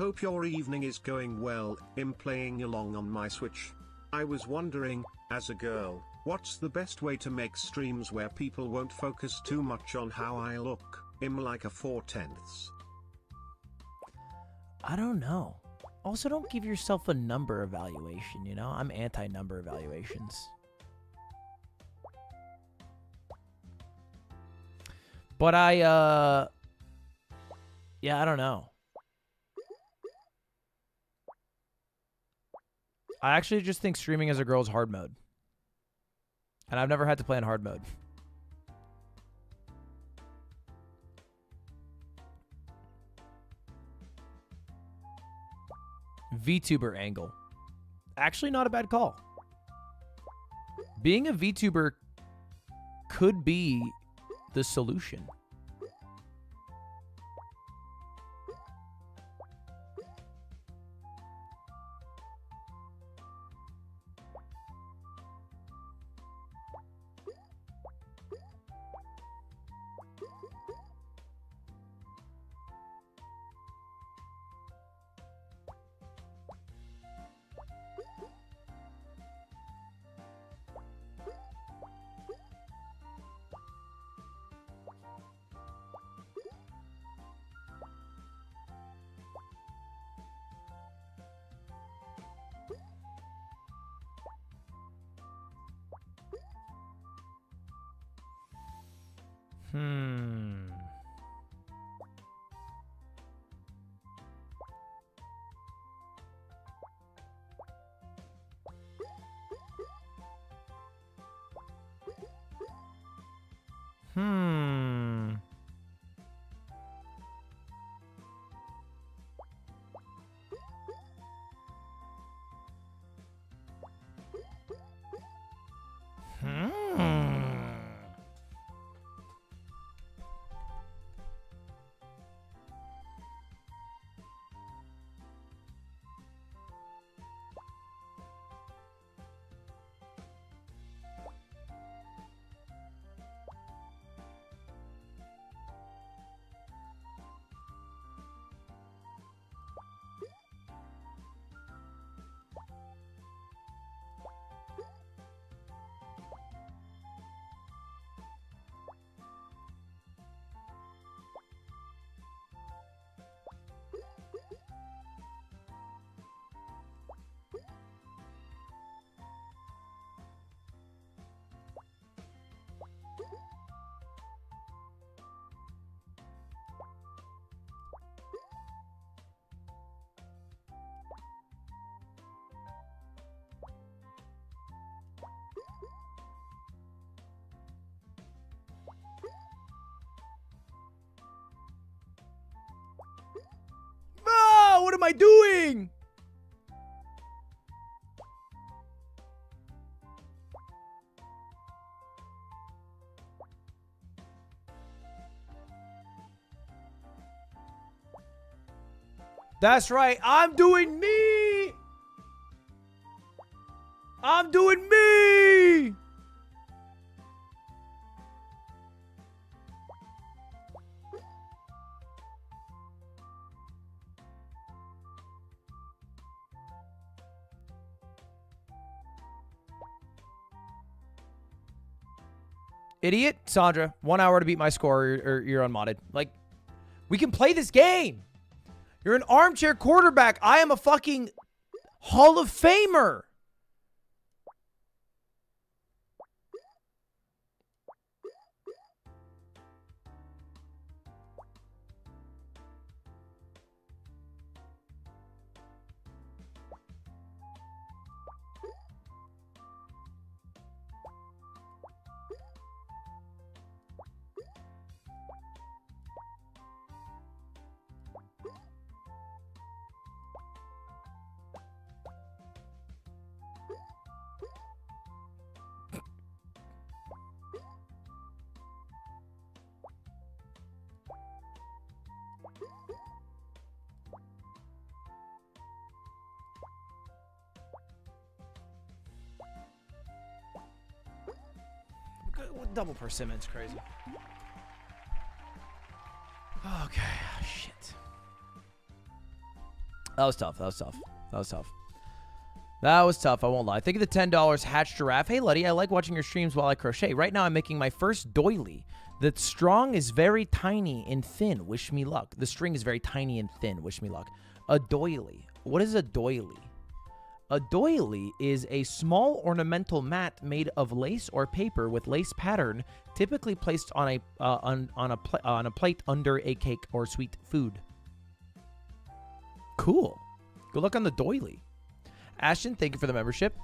Hope your evening is going well, in playing along on my Switch. I was wondering, as a girl, what's the best way to make streams where people won't focus too much on how I look, im like a 4 tenths. I don't know. Also, don't give yourself a number evaluation, you know? I'm anti number evaluations. But I, uh. Yeah, I don't know. I actually just think streaming as a girl is hard mode. And I've never had to play in hard mode. VTuber angle. Actually, not a bad call. Being a VTuber could be the solution. That's right. I'm doing me. I'm doing me. Idiot, Sandra. One hour to beat my score, or, you're unmodded. Like, we can play this game. You're an armchair quarterback. I am a fucking Hall of Famer. Double persimmon's crazy. Okay, shit. That was tough. That was tough. That was tough. That was tough. I won't lie. Think of the ten dollars hatch giraffe. Hey, Luddy, I like watching your streams while I crochet. Right now, I'm making my first doily. The strong is very tiny and thin. Wish me luck. The string is very tiny and thin. Wish me luck. A doily. What is a doily? A doily is a small ornamental mat made of lace or paper with lace pattern, typically placed on a uh, on on a pl- on a plate under a cake or sweet food. Cool. Good luck on the doily. Ashton, thank you for the membership.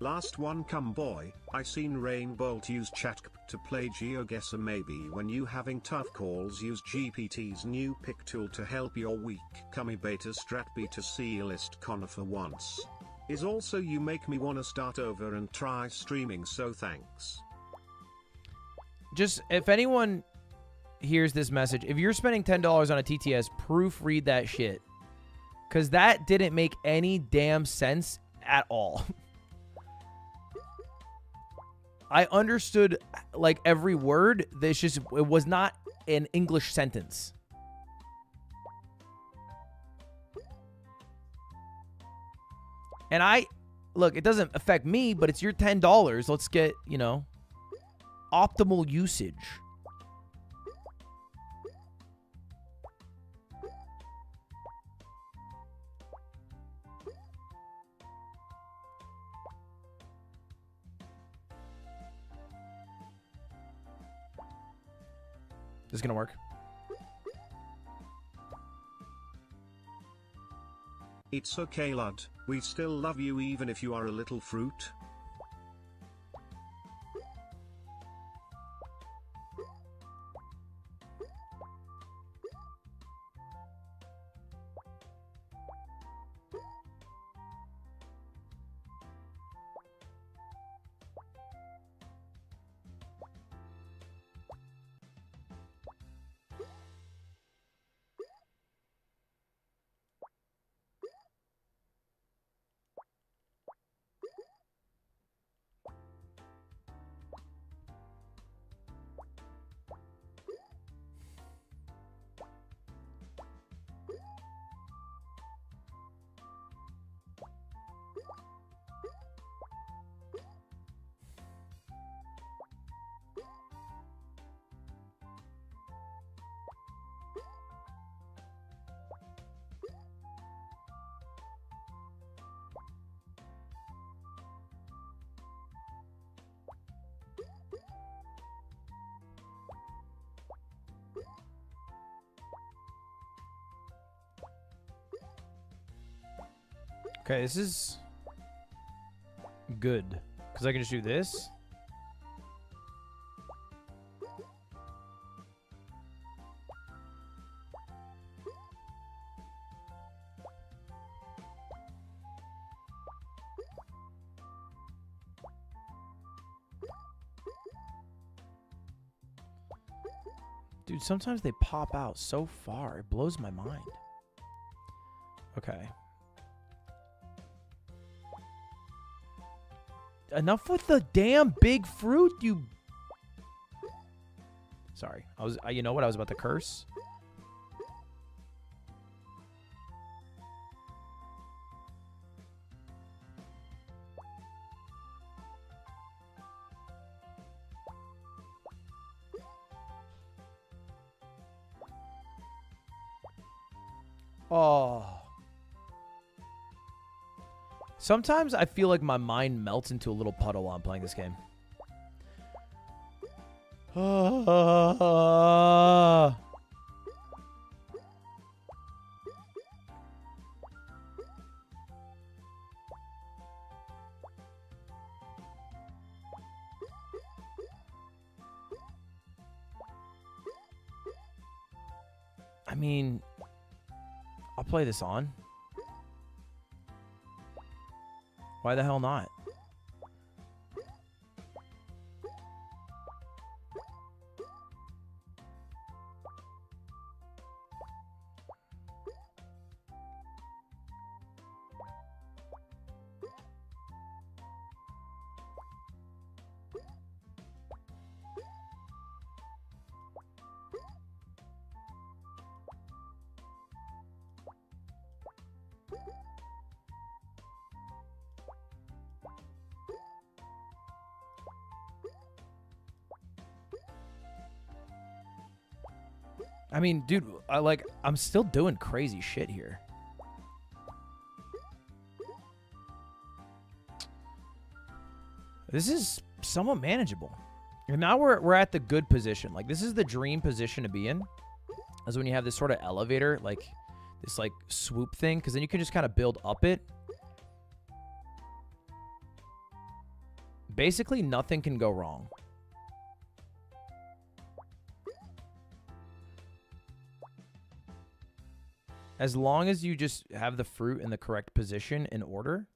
Last one come boy, I seen Rainbolt use chat to play GeoGuessr maybe when you having tough calls use GPT's new pick tool to help your weak cummy beta strat beta C list conifer once. Is also you make me wanna start over and try streaming so thanks. Just if anyone hears this message, if you're spending ten dollars on a TTS, proofread that shit, because that didn't make any damn sense at all. I understood like every word. This just it was not an English sentence. And I look, it doesn't affect me, but it's your ten dollars. Let's get, you know, optimal usage. This is gonna work. It's okay lad, we still love you even if you are a little fruit. Okay, this is good. Because I can just do this. Dude, sometimes they pop out so far. It blows my mind. Okay. Enough with the damn big fruit, you. Sorry, I was. You know what? I was about to curse. Sometimes I feel like my mind melts into a little puddle while I'm playing this game. I mean, I'll play this on. Why the hell not? Mean, dude, I like I'm still doing crazy shit here. This is somewhat manageable. And now we're we're at the good position. Like this is the dream position to be in. Is when you have this sort of elevator, like this like swoop thing, because then you can just kind of build up it. Basically, nothing can go wrong. As long as you just have the fruit in the correct position in order.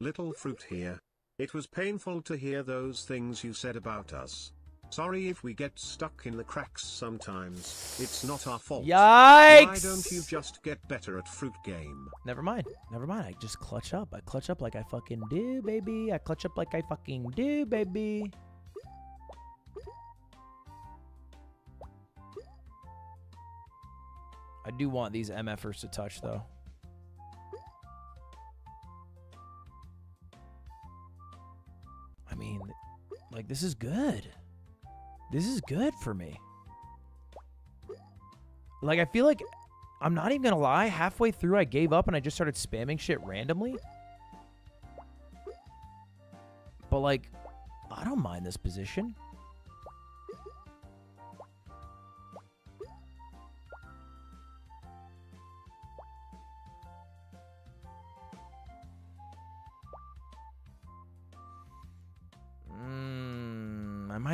Little fruit here. It was painful to hear those things you said about us. Sorry if we get stuck in the cracks sometimes. It's not our fault. Yikes! Why don't you just get better at fruit game? Never mind. Never mind. I just clutch up. I clutch up like I fucking do, baby. I clutch up like I fucking do, baby. I do want these MFers to touch, though. I mean, like, this is good. This is good for me. Like, I feel like, I'm not even gonna lie, halfway through I gave up and I just started spamming shit randomly. But, like, I don't mind this position.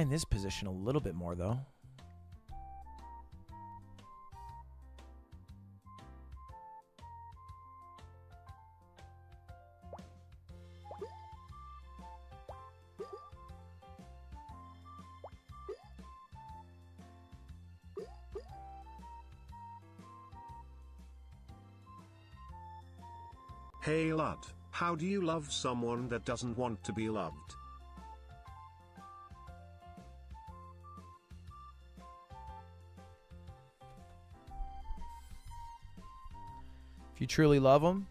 Mind this position a little bit more, though. Hey lad, how do you love someone that doesn't want to be loved? If you truly love them,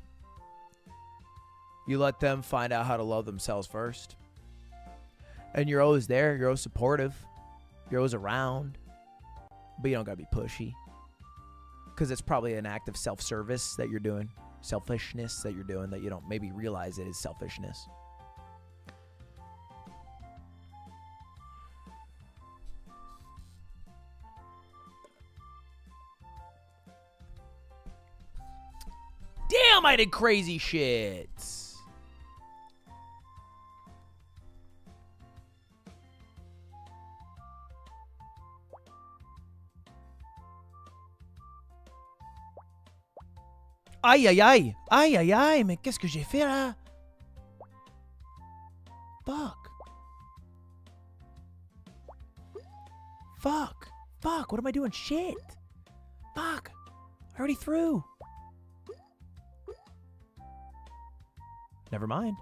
you let them find out how to love themselves first. And you're always there, you're always supportive, you're always around, but you don't gotta be pushy. Because it's probably an act of self service that you're doing, selfishness that you're doing that you don't maybe realize it is selfishness. I did crazy shit. Aïe aïe aïe. Aïe aïe aïe Mais qu'est-ce que j'ai fait là? Fuck. Fuck. Fuck What am I doing? Shit. Fuck. I already threw Never mind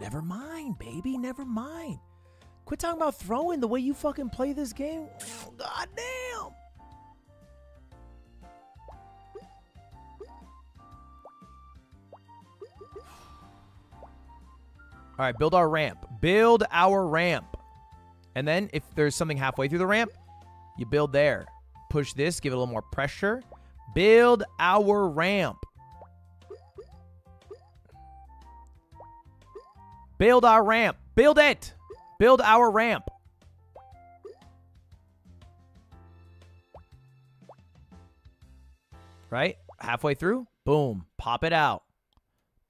Never mind baby Never mind Quit talking about throwing the way you fucking play this game oh, God damn All right, build our ramp. Build our ramp. And then if there's something halfway through the ramp, you build there. Push this, give it a little more pressure. Build our ramp. Build our ramp. Build it. Build our ramp. Right? Halfway through, boom, pop it out.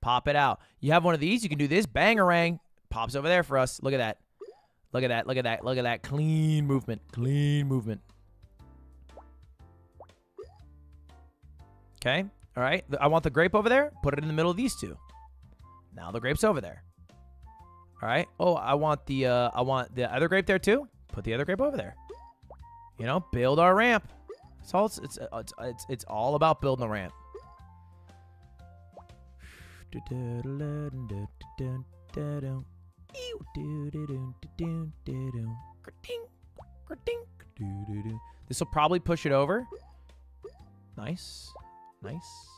Pop it out. You have one of these, you can do this. Bangarang. Pops over there for us. Look at that. Look at that. Look at that. Look at that. Clean movement. Clean movement. Okay. All right. I want the grape over there. Put it in the middle of these two. Now the grape's over there. All right. Oh, I want the uh I want the other grape there too. Put the other grape over there. You know, build our ramp. It's all it's it's it's, it's, it's all about building a ramp. This will probably push it over. Nice. Nice.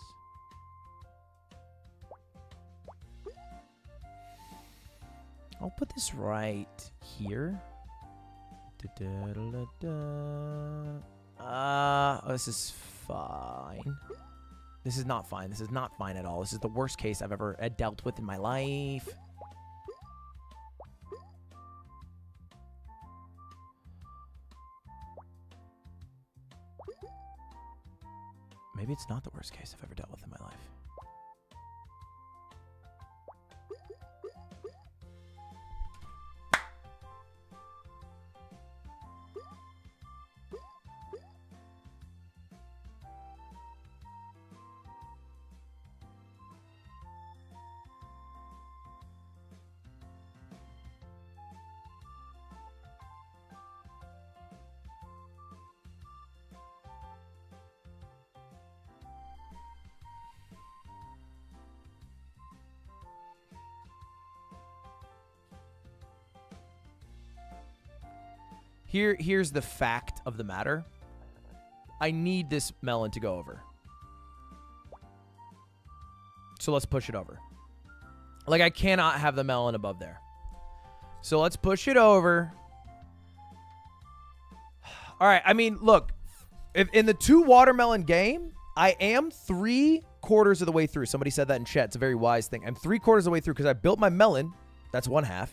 I'll put this right here. Uh, oh, this is fine. This is not fine. This is not fine at all. This is the worst case I've ever uh, dealt with in my life. Maybe it's not the worst case I've ever dealt with in my life. Here, here's the fact of the matter. I need this melon to go over. So let's push it over. Like, I cannot have the melon above there. So let's push it over. All right. I mean, look, if in the two watermelon game, I am three quarters of the way through. Somebody said that in chat. It's a very wise thing. I'm three quarters of the way through because I built my melon. That's one half.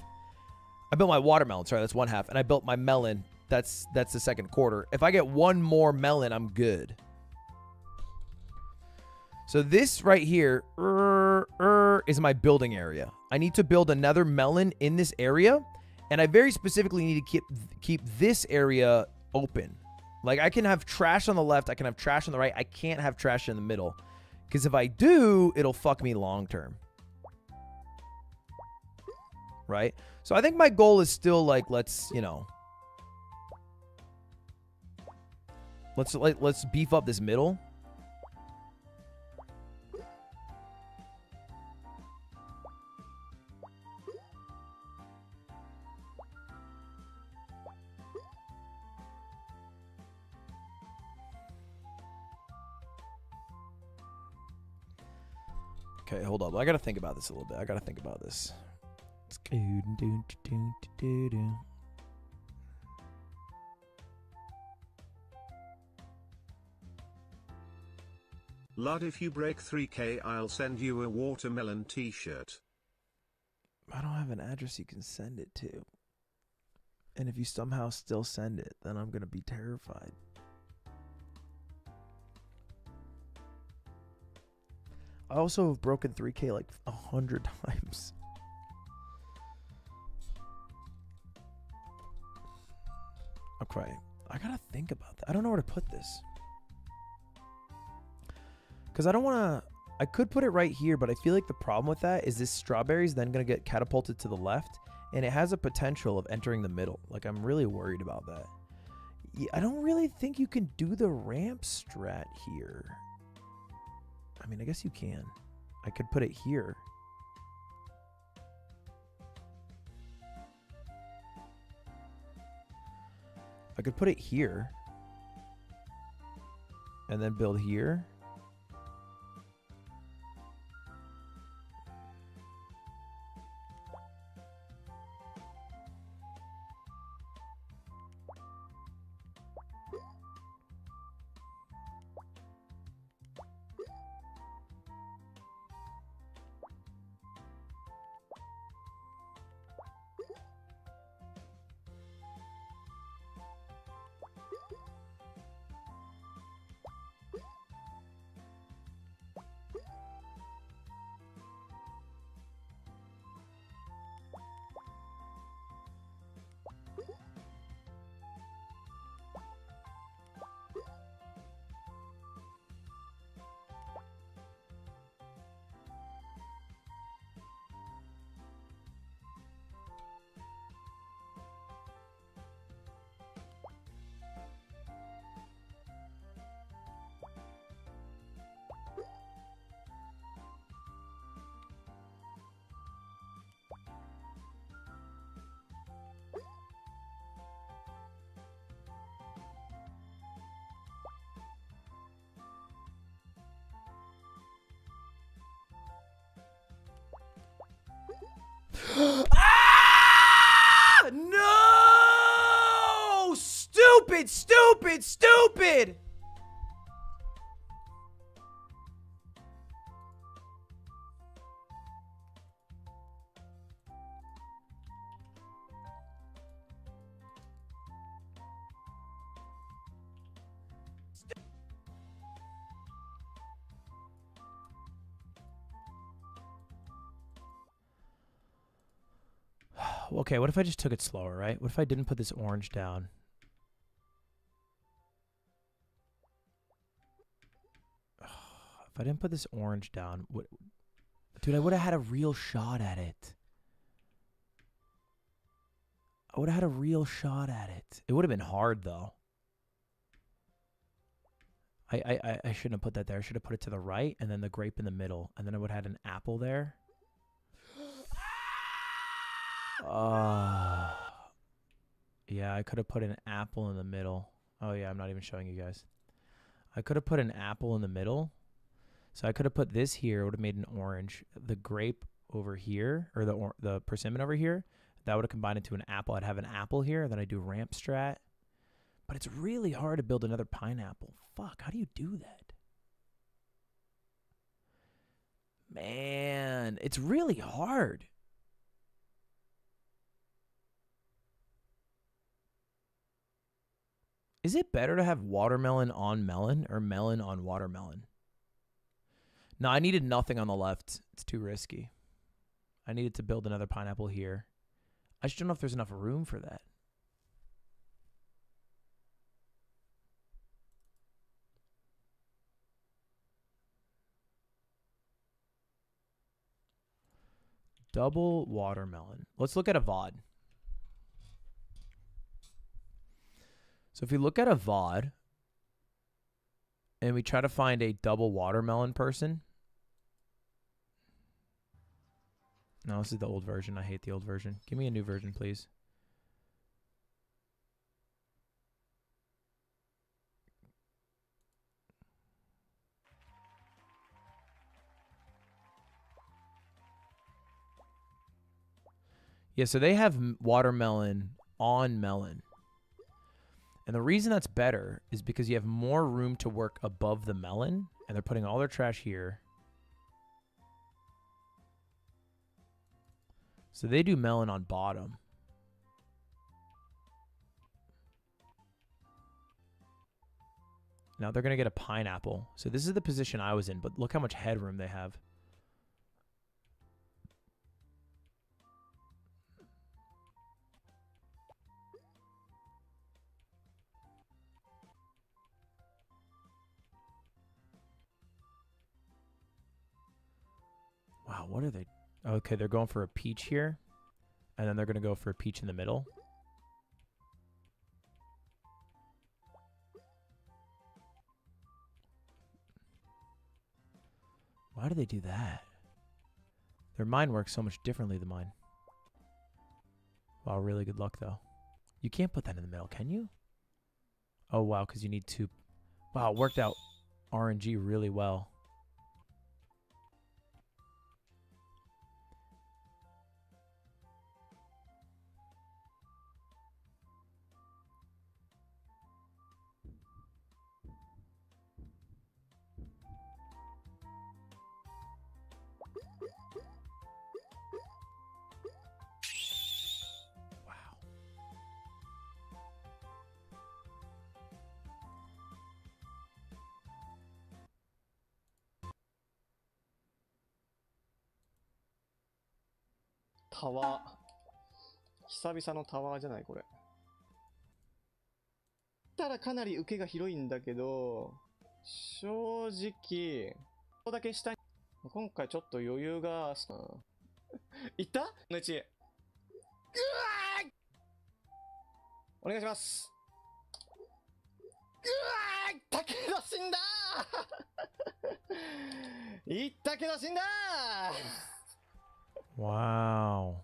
I built my watermelon. Sorry, that's one half. And I built my melon. That's that's the second quarter. If I get one more melon, I'm good. So this right here er, er, is my building area. I need to build another melon in this area. And I very specifically need to keep keep this area open. Like I can have trash on the left. I can have trash on the right. I can't have trash in the middle. Because if I do, it'll fuck me long term. Right? So I think my goal is still like, let's, you know, Let's let, let's beef up this middle. Okay, hold up. I gotta think about this a little bit. I gotta think about this. Lud, if you break 3k, I'll send you a watermelon t shirt. I don't have an address you can send it to. And if you somehow still send it, then I'm going to be terrified. I also have broken 3K like a hundred times. Okay, I gotta think about that. I don't know where to put this. Because I don't want to. I could put it right here, but I feel like the problem with that is this strawberry is then going to get catapulted to the left, and it has a potential of entering the middle. Like, I'm really worried about that. I don't really think you can do the ramp strat here. I mean, I guess you can. I could put it here. I could put it here. And then build here. Stupid, stupid! okay, what if I just took it slower, right? What if I didn't put this orange down? I didn't put this orange down, what, dude, I would have had a real shot at it. I would have had a real shot at it. It would have been hard though. I, I, I- shouldn't have put that there. I should have put it to the right and then the grape in the middle. And then I would have had an apple there. Uh, yeah, I could have put an apple in the middle. Oh yeah, I'm not even showing you guys. I could have put an apple in the middle. So I could have put this here. Would have made an orange. The grape over here, or the or, the persimmon over here, that would have combined into an apple. I'd have an apple here. Then I do ramp strat. But it's really hard to build another pineapple. Fuck, how do you do that? Man, it's really hard. Is it better to have watermelon on melon or melon on watermelon? No, I needed nothing on the left. It's too risky. I needed to build another pineapple here. I just don't know if there's enough room for that. Double watermelon. Let's look at a VOD. So if we look at a VOD and we try to find a double watermelon person. No, this is the old version. I hate the old version. Give me a new version, please. Yeah, so they have watermelon on melon. And the reason that's better is because you have more room to work above the melon, and they're putting all their trash here. So they do melon on bottom. Now they're going to get a pineapple. So this is the position I was in, but look how much headroom they have. Wow, what are they? Okay, they're going for a peach here. And then they're going to go for a peach in the middle. Why do they do that? Their mind works so much differently than mine. Wow, really good luck though. You can't put that in the middle, can you? Oh wow, because you need two. Wow, worked out RNG really well. タワー。久々のタワーじゃないこれ。たらかなり受けが広いんだけど、正直、ここだけ下に、今回ちょっと余裕が、いった？の1。うわーお願いします。うわーだけど死んだー いったけど死んだー Wow.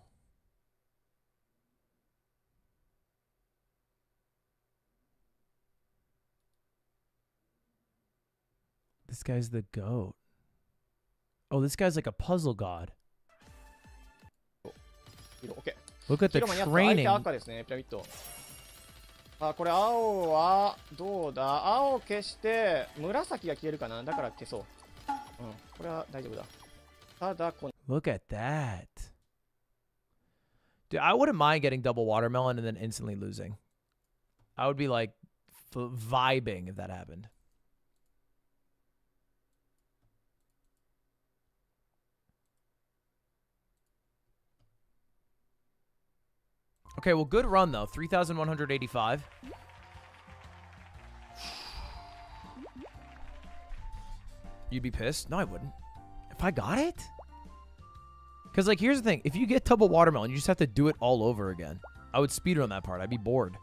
This guy's the goat. Oh, this guy's like a puzzle god. 色、オッケー。Look at the training. あ、これ青は、どうだ？青消して、紫が消えるかな？だから消そう。うん、これは大丈夫だ。ただ、この Look at that. Dude, I wouldn't mind getting double watermelon and then instantly losing. I would be like vibing if that happened. Okay, well, good run though. 3,185. You'd be pissed? No, I wouldn't. If I got it? Because, like, here's the thing. If you get double watermelon, you just have to do it all over again. I would speedrun that part. I'd be bored.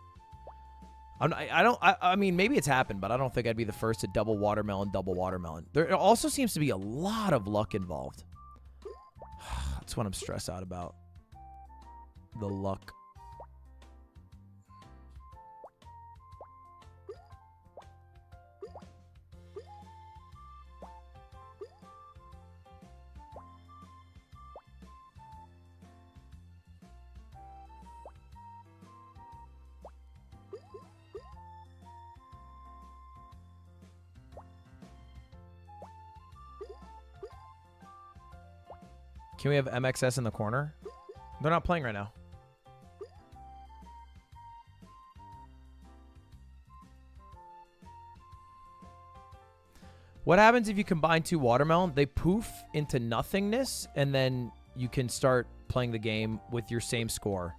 I'm I don't... I, I mean, maybe it's happened, but I don't think I'd be the first to double watermelon, double watermelon. There also seems to be a lot of luck involved. That's what I'm stressed out about. The luck. Can we have MXS in the corner? They're not playing right now. What happens if you combine two watermelon? They poof into nothingness, and then you can start playing the game with your same score.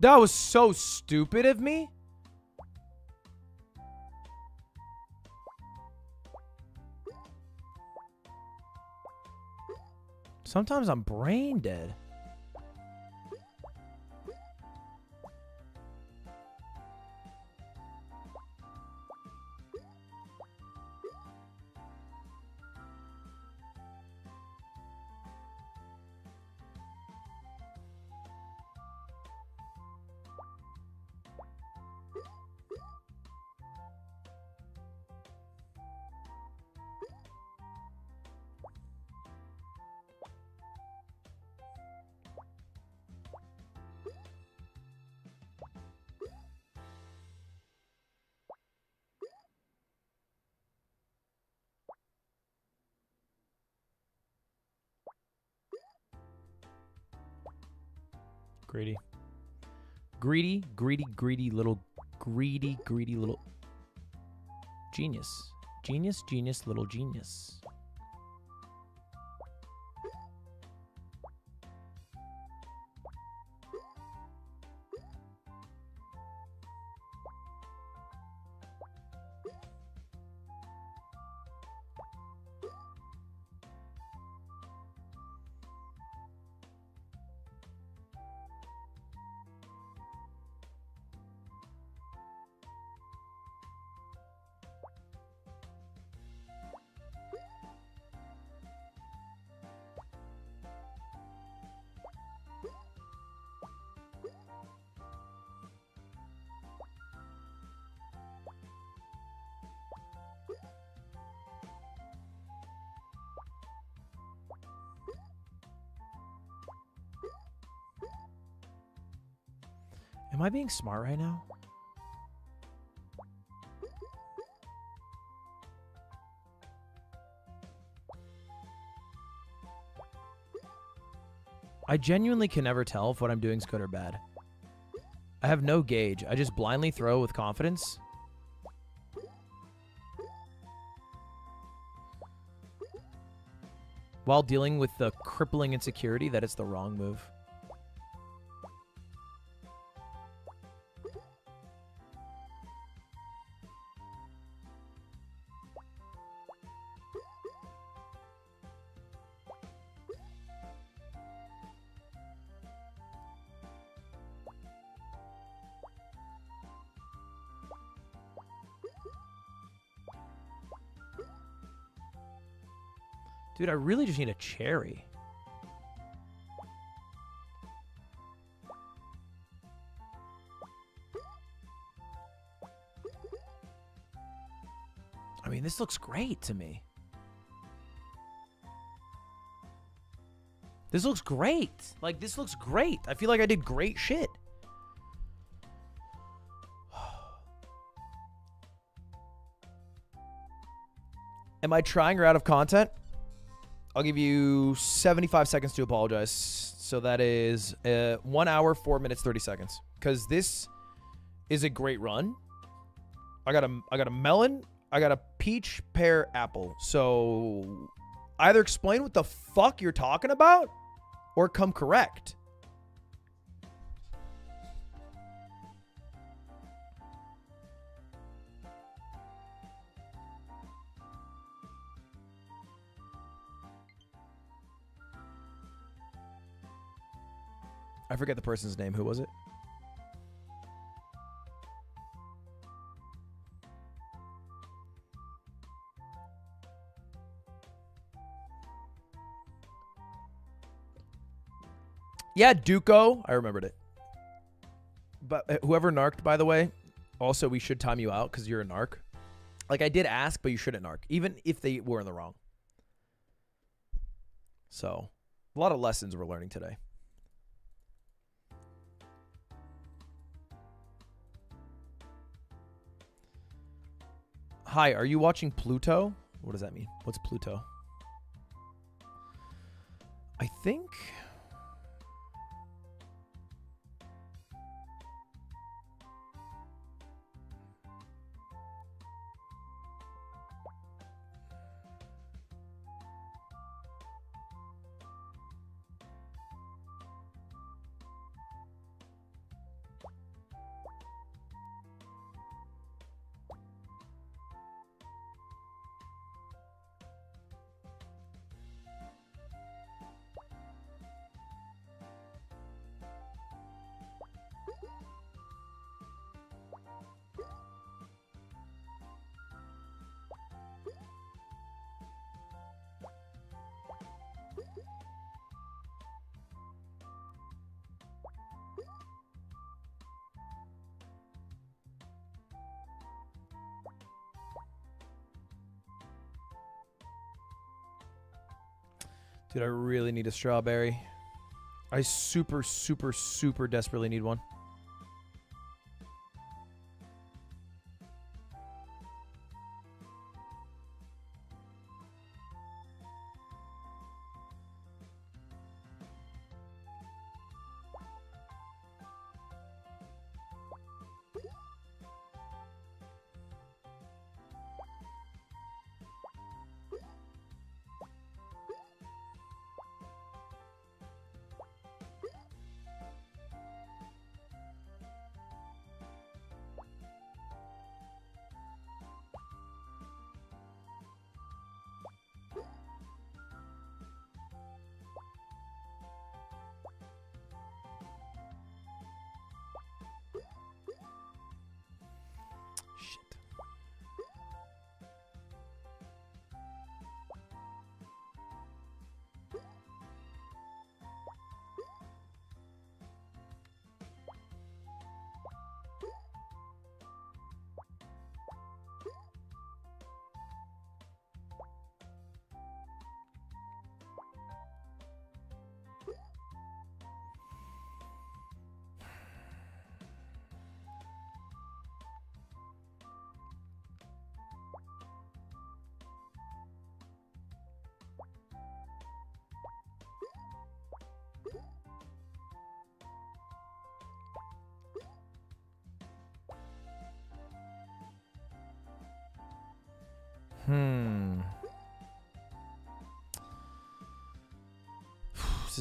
That was so stupid of me. Sometimes I'm brain dead. Greedy. Greedy, greedy, greedy little greedy, greedy little genius. Genius, genius, little genius. I being smart right now? I genuinely can never tell if what I'm doing is good or bad. I have no gauge. I just blindly throw with confidence. While dealing with the crippling insecurity that it's the wrong move. Dude, I really just need a cherry. I mean, this looks great to me. This looks great. Like, this looks great. I feel like I did great shit. Am I trying or out of content? I'll give you 75 seconds to apologize. So that is uh, one hour, four minutes, 30 seconds. Because this is a great run. I got a, I got a melon. I got a peach, pear, apple. So either explain what the fuck you're talking about or come correct. I forget the person's name. Who was it? Yeah, Duco. I remembered it. But uh, whoever narked, by the way, also we should time you out because you're a narc. Like I did ask, but you shouldn't narc, even if they were in the wrong. So, a lot of lessons we're learning today. Hi, are you watching Pluto? What does that mean? What's Pluto? I think. Dude, I really need a strawberry. I super, super, super desperately need one.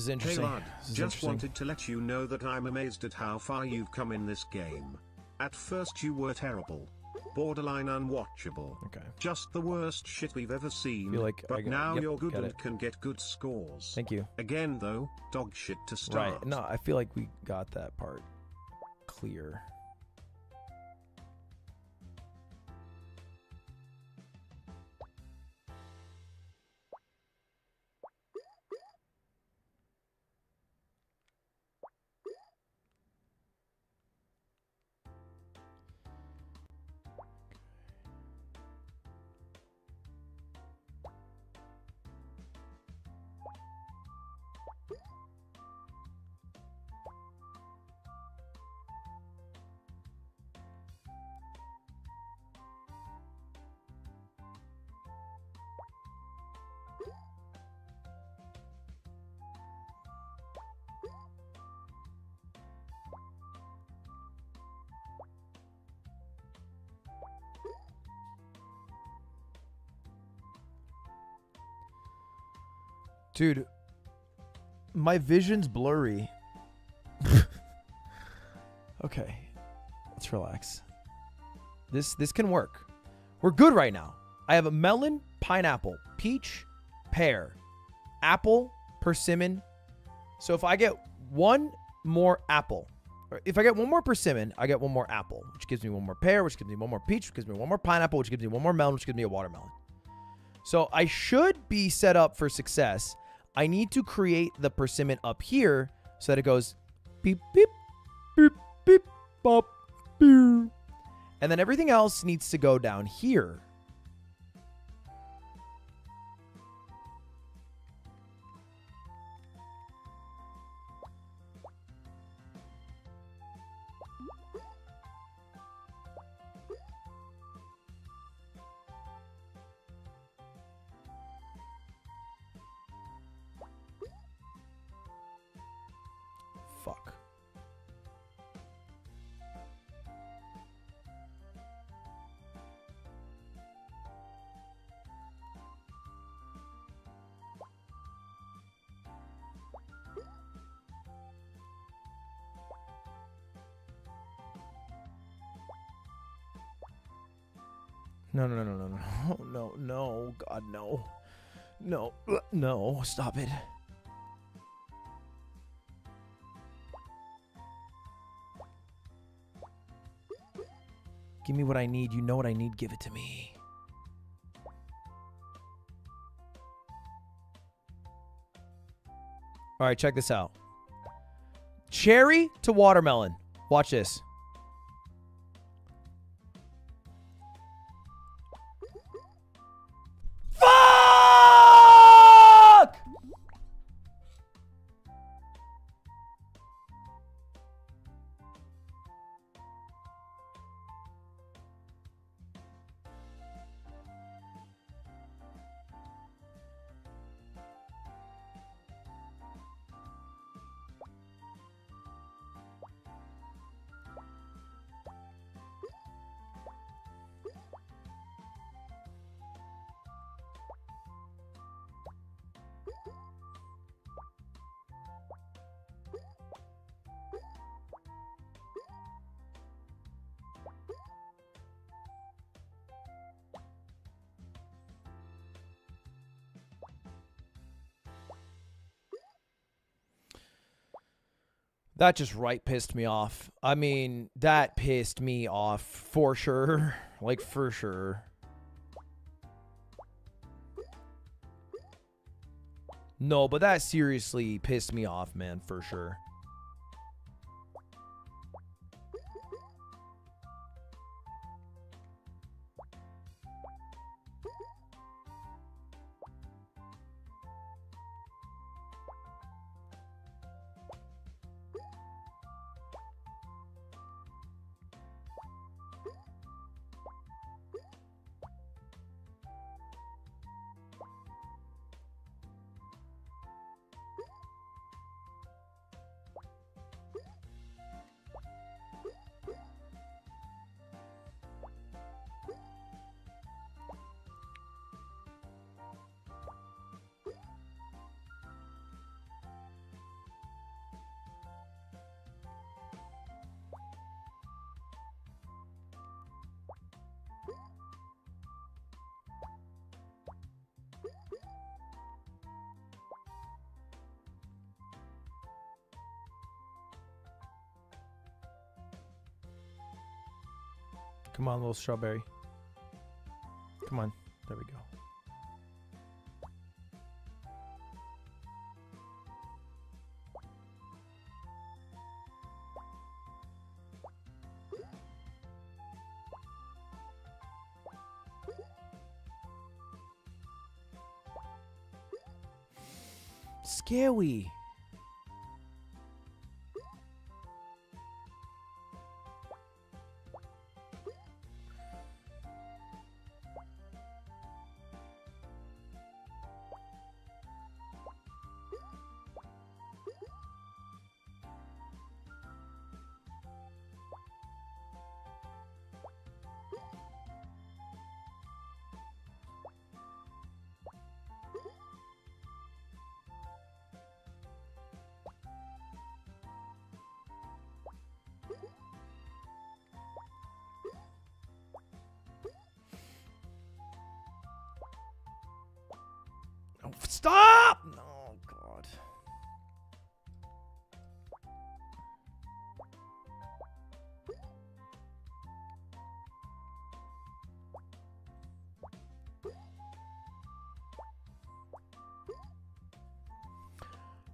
Is Hey interesting. This is just interesting. wanted to let you know that I'm amazed at how far you've come in this game. At first you were terrible. Borderline unwatchable. Okay. Just the worst shit we've ever seen. Feel like but get- now yep, you're good and it. can get good scores. Thank you. Again though, dog shit to start. Right. No, I feel like we got that part clear. Dude, my vision's blurry. okay. Let's relax. This this can work. We're good right now. I have a melon, pineapple, peach, pear, apple, persimmon. So if I get one more apple, or if I get one more persimmon, I get one more apple, which gives me one more pear, which gives me one more peach, which gives me one more pineapple, which gives me one more melon, which gives me a watermelon. So I should be set up for success. I need to create the persimmon up here so that it goes beep beep beep beep bop beep. And then everything else needs to go down here. God, no. No, no, stop it. Give me what I need. You know what I need. Give it to me. All right, check this out. Cherry to watermelon. Watch this. That just right pissed me off. I mean, that pissed me off for sure. Like, for sure. No, but that seriously pissed me off, man, for sure. Little strawberry. Come on. There we go. Scary.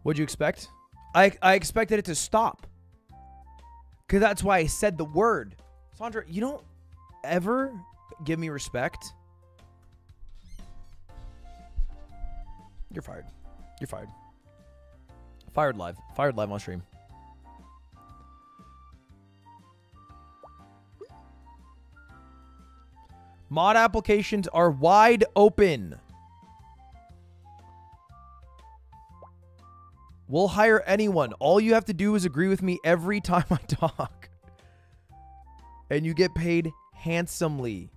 What'd you expect? I I expected it to stop. Cause that's why I said the word. Sandra, you don't ever give me respect. You're fired. You're fired. Fired live. Fired live on stream. Mod applications are wide open. We'll hire anyone. All you have to do is agree with me every time I talk. And you get paid handsomely.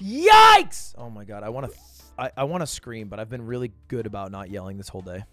Yikes! Oh my god, I want to I, I want to scream, but I've been really good about not yelling this whole day.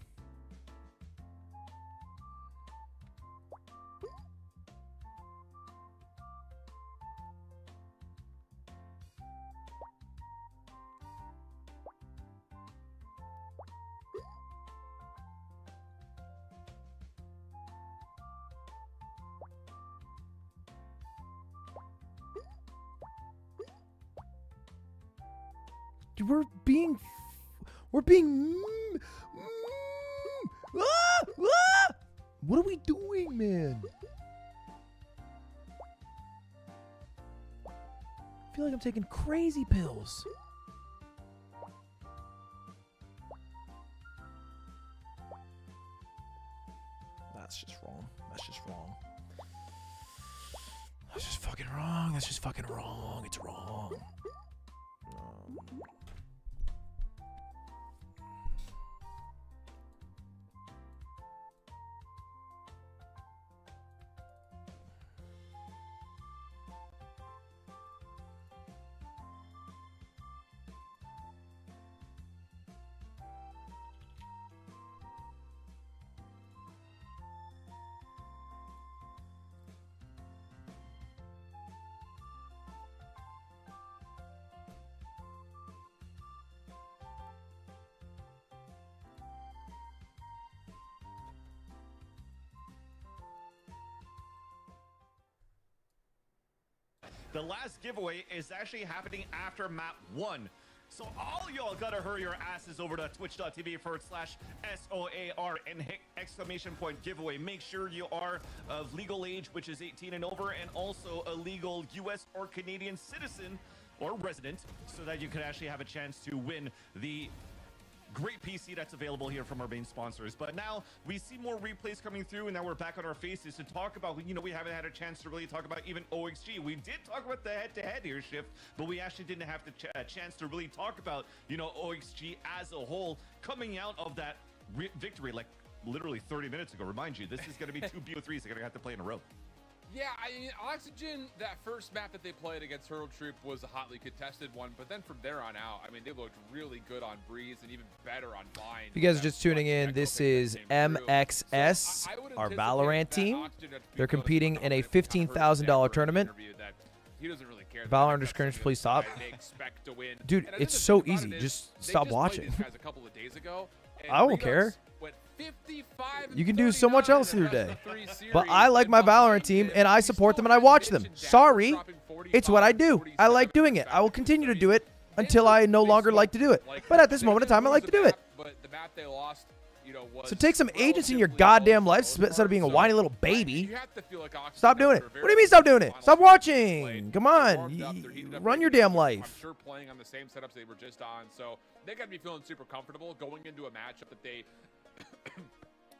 We're being we're being ah, ah! what are we doing man? I feel like I'm taking crazy pills. That's just wrong. That's just wrong. That's just fucking wrong. That's just fucking wrong. It's wrong. Um, The last giveaway is actually happening after map one. So all y'all gotta hurry your asses over to twitch.tv forward slash S-O-A-R and exclamation point giveaway. Make sure you are of legal age, which is 18 and over, and also a legal US or Canadian citizen or resident so that you could actually have a chance to win the great PC that's available here from our main sponsors. But now we see more replays coming through, and now we're back on our faces to talk about. You know, we haven't had a chance to really talk about even OXG. We did talk about the head-to-head here shift, but we actually didn't have the ch- chance to really talk about you know OXG as a whole coming out of that victory like literally 30 minutes ago. Remind you, this is going to be two BO3s. They're going to have to play in a row. Yeah, I mean, Oxygen, that first map that they played against Turtle Troop was a hotly contested one, but then from there on out, I mean, they looked really good on Breeze and even better on Bind. If you guys are just tuning in, this is. MXS, So I- I our Valorant team. Oxygen had to be They're competing in a confident. I heard $15,000 Sam from the tournament. interview that He doesn't really care. Valorant Discourage, please stop. They expect to win. Dude, And I think it's so easy. is Just stop watching. a couple of days ago, I don't care. went 55 and You can do so much else in your day. But I like my Valorant team, and I support them and I watch them. Mitch and Jack Sorry, it's what I do. I like doing it. I will continue to do it until I no longer like to do it. But at this moment in time, I like to do it. map, But the map they lost, you know, was So take some agency in your goddamn life for the most instead of being a whiny little baby. you have to feel like Oxygen Stop doing it. What do you mean stop doing it? Stop watching. Come on. warmed up, Y- they're heated up, Run your damn life. I'm sure playing on the same setups they were just on, so they got to be feeling super comfortable going into a matchup that they,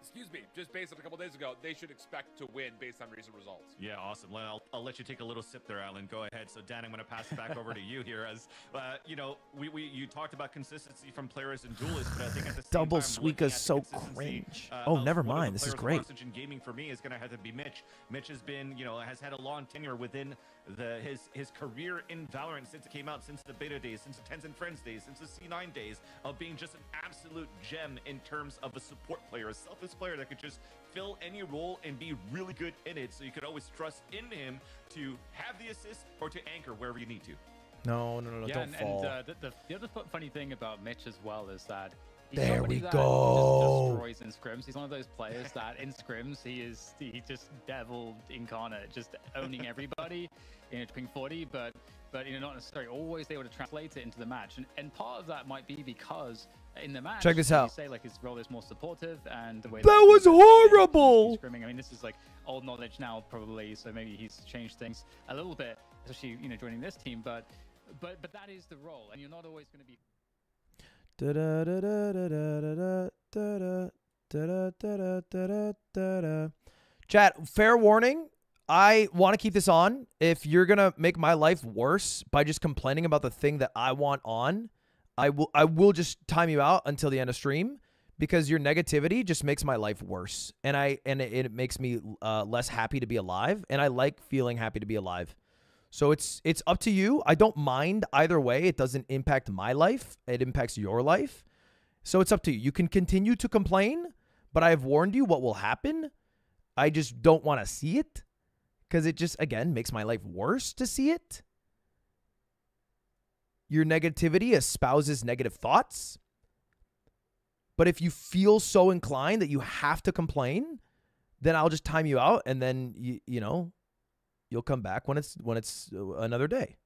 excuse me, just based on a couple days ago, they should expect to win based on recent results. Yeah, awesome. Well, I'll, I'll let you take a little sip there, Alan. Go ahead. So, Dan, I'm going to pass it back over to you here. As uh, you know, we, we you talked about consistency from players and duelists, but I think at the same Double time, looking Suika's at the so consistency, cringe. uh, Oh, never one of the mind. This is great. Oxygen Gaming for me is going to have to be Mitch. Mitch has been, you know, has had a long tenure within the his his career in Valorant since it came out, since the beta days, since the TenZ and Friends days, since the C9 days of being just an absolute gem in terms of a support player, a selfless player that could just fill any role and be really good in it. So you could always trust in him to have the assist or to anchor wherever you need to. No, no, no, no. yeah, Don't and, fall. and uh, the, the, the other funny thing about Mitch as well is that he's There we go. Just destroys in scrims. He's one of those players that in scrims he is he just devil incarnate, just owning everybody in a ping 40, but but you know not necessarily always able to translate it into the match. And and part of that might be because in the match, Check this you out. say like his role is more supportive and the way That he was horrible! Scrimming. I mean, this is like old knowledge now, probably. So maybe he's changed things a little bit, especially you know joining this team. But but but that is the role, and you're not always going to be. Chat, fair warning. I want to keep this on. If you're gonna make my life worse by just complaining about the thing that I want on, I will I will just time you out until the end of stream because your negativity just makes my life worse, and I and it, it makes me uh, less happy to be alive, and I like feeling happy to be alive. So it's it's up to you. I don't mind either way. It doesn't impact my life. It impacts your life. So it's up to you. You can continue to complain, but I have warned you what will happen. I just don't want to see it because it just again makes my life worse to see it. Your negativity espouses negative thoughts. But if you feel so inclined that you have to complain, then I'll just time you out and then you you know, you'll come back when it's when it's uh, another day.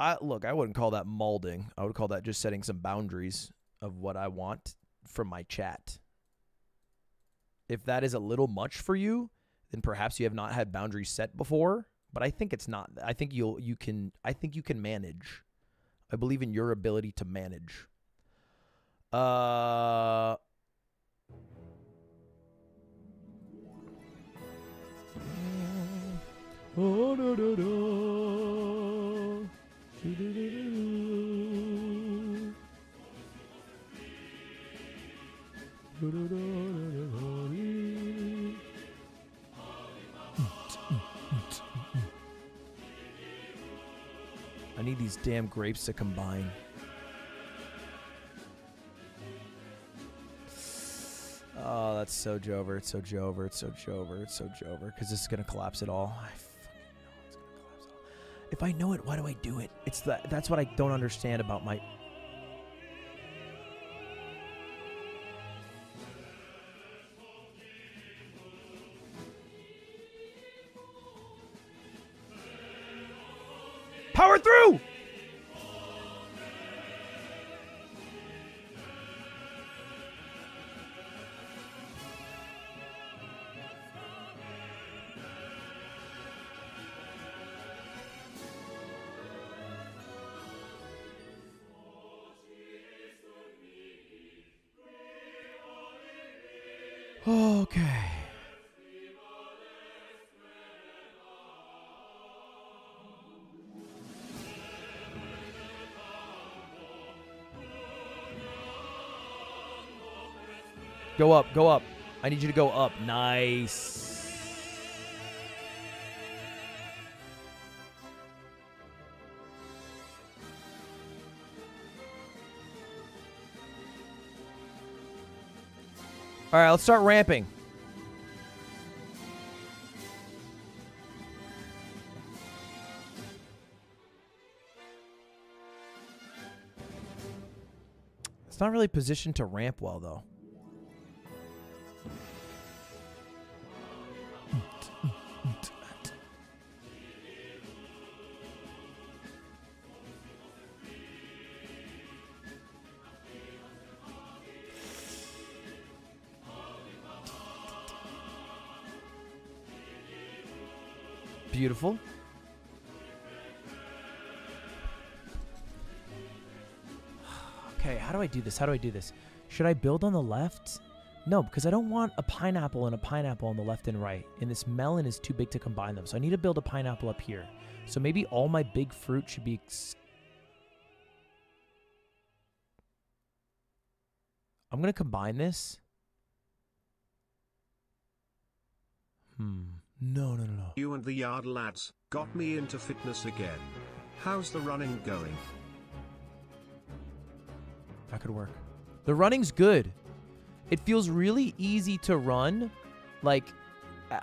I look, I wouldn't call that molding. I would call that just setting some boundaries of what I want from my chat. If that is a little much for you, then perhaps you have not had boundaries set before, but I think it's not. I think you'll you can I think you can manage. I believe in your ability to manage. Uh Oh. I need these damn grapes to combine. Oh, that's so Jover. It's so Jover. It's so Jover. It's so Jover. Because this is going to collapse it all. I If I know it, why do I do it? It's that. That's what I don't understand about my. Go up, go up. I need you to go up. Nice. All right, let's start ramping. It's not really positioned to ramp well, though. Beautiful. Okay, how do I do this? How do I do this? Should I build on the left? No, because I don't want a pineapple and a pineapple on the left and right. And this melon is too big to combine them. So I need to build a pineapple up here. So maybe all my big fruit should be... I'm going to combine this. Hmm. No, no, no, no. You and the yard lads got me into fitness again. How's the running going? That could work. The running's good. It feels really easy to run, like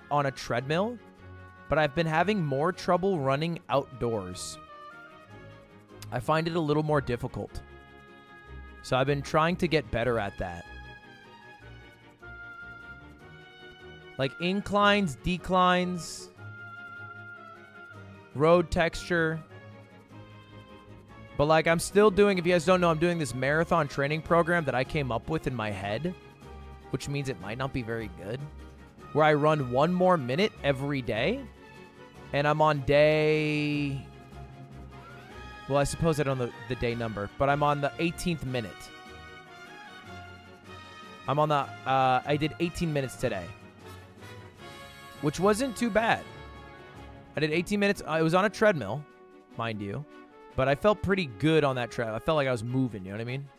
on a treadmill, but I've been having more trouble running outdoors. I find it a little more difficult. So I've been trying to get better at that. Like inclines, declines, road texture. But like I'm still doing, if you guys don't know, I'm doing this marathon training program that I came up with in my head, which means it might not be very good. Where I run one more minute every day. And I'm on day well, I suppose I don't know the day number, but I'm on the 18th minute. I'm on the uh I did 18 minutes today. Which wasn't too bad. I did 18 minutes. Uh, I was on a treadmill, mind you. But I felt pretty good on that tread. I felt like I was moving, you know what I mean?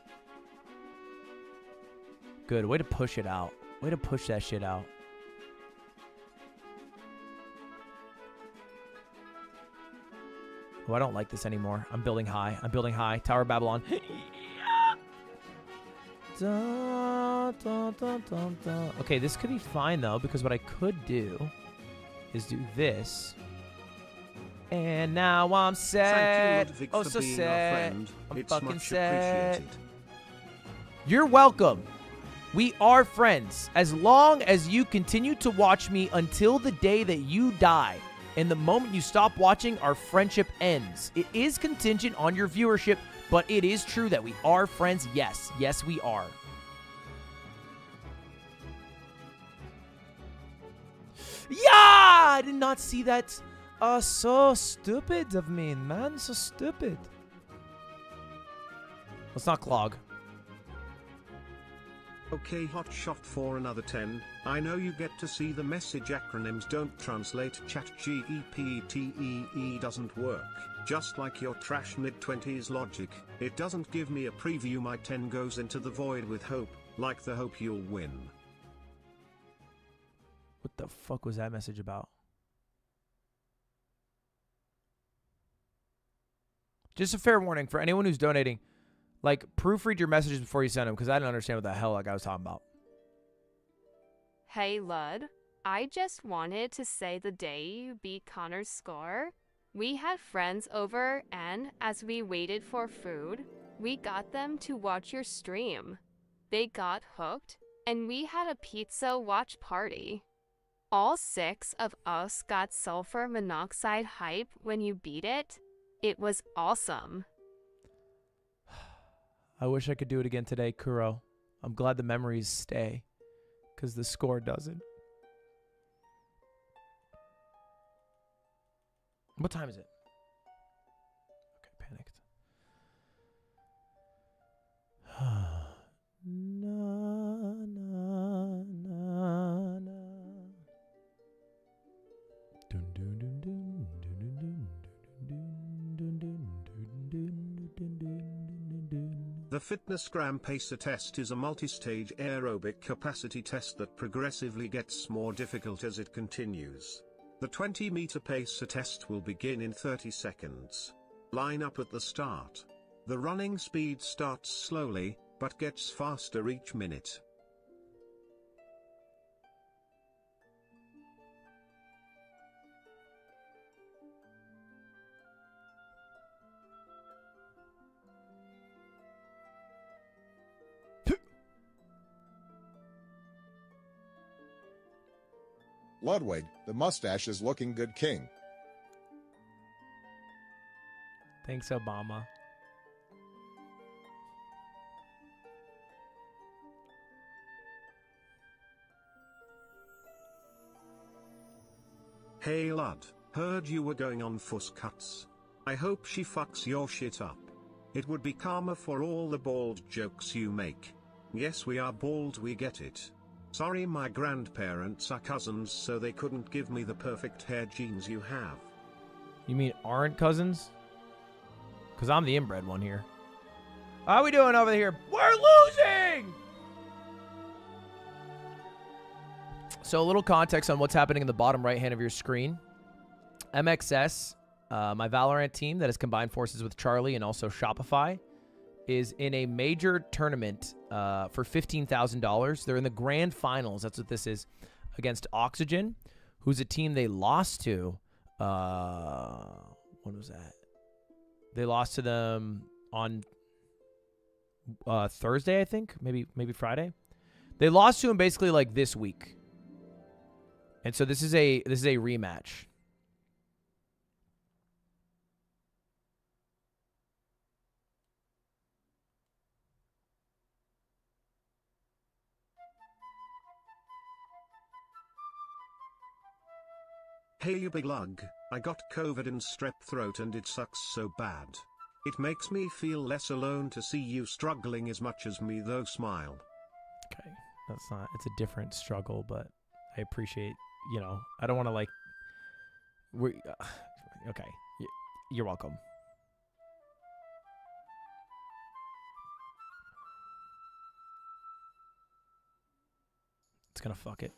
Good. Way to push it out. Way to push that shit out. Oh, I don't like this anymore. I'm building high. I'm building high. Tower of Babylon. Da, da, da, da, da. Okay, this could be fine though, because what I could do is do this. And now I'm Thank you. Ludwig, Oh, so set. I'm it's fucking set. You're welcome. We are friends as long as you continue to watch me until the day that you die. And the moment you stop watching, our friendship ends. It is contingent on your viewership, but it is true that we are friends. Yes, yes, we are. Yeah! I did not see that. Uh, so stupid of me, man. So stupid. Let's not clog. Okay, hot shot for another 10. I know you get to see the message acronyms don't translate. Chat GEPTEE doesn't work. Just like your trash mid 20s logic, it doesn't give me a preview. My 10 goes into the void with hope, like the hope you'll win. What the fuck was that message about? Just a fair warning for anyone who's donating, like proofread your messages before you send them because I didn't understand what the hell like I was talking about. Hey, Lud. I just wanted to say the day you beat Connor's score, we had friends over, and as we waited for food, we got them to watch your stream. They got hooked, and we had a pizza watch party. All six of us got sulfur monoxide hype when you beat it. It was awesome. I wish I could do it again today, Kuro. I'm glad the memories stay because the score doesn't. What time is it? Okay, panicked. na, na, na, na. The Fitness Gram Pacer test is a multi-stage aerobic capacity test that progressively gets more difficult as it continues. The 20 meter pacer test will begin in 30 seconds. Line up at the start. The running speed starts slowly, but gets faster each minute. Ludwig, the mustache is looking good king. Thanks, Obama. Hey lud, heard you were going on fuss cuts. I hope she fucks your shit up. It would be karma for all the bald jokes you make. Yes we are bald we get it. Sorry my grandparents are cousins so they couldn't give me the perfect hair genes you have. You mean aren't cousins? Because I'm the inbred one here. How are we doing over here? We're losing! So a little context on what's happening in the bottom right hand of your screen. MXS, uh, my Valorant team that has combined forces with Charlie and also Shopify, is in a major tournament uh, for $15,000. They're in the grand finals. That's what this is against Oxygen, who's a team they lost to. Uh, when was that? They lost to them on uh, Thursday, I think, maybe maybe Friday. They lost to him basically like this week, and so this is a this is a rematch. Hey you big lug, I got COVID and strep throat and it sucks so bad. It makes me feel less alone to see you struggling as much as me though smile. Okay, that's not. It's a different struggle, but I appreciate. You know, I don't want to like. We. Uh, okay, you're welcome. It's gonna fuck it.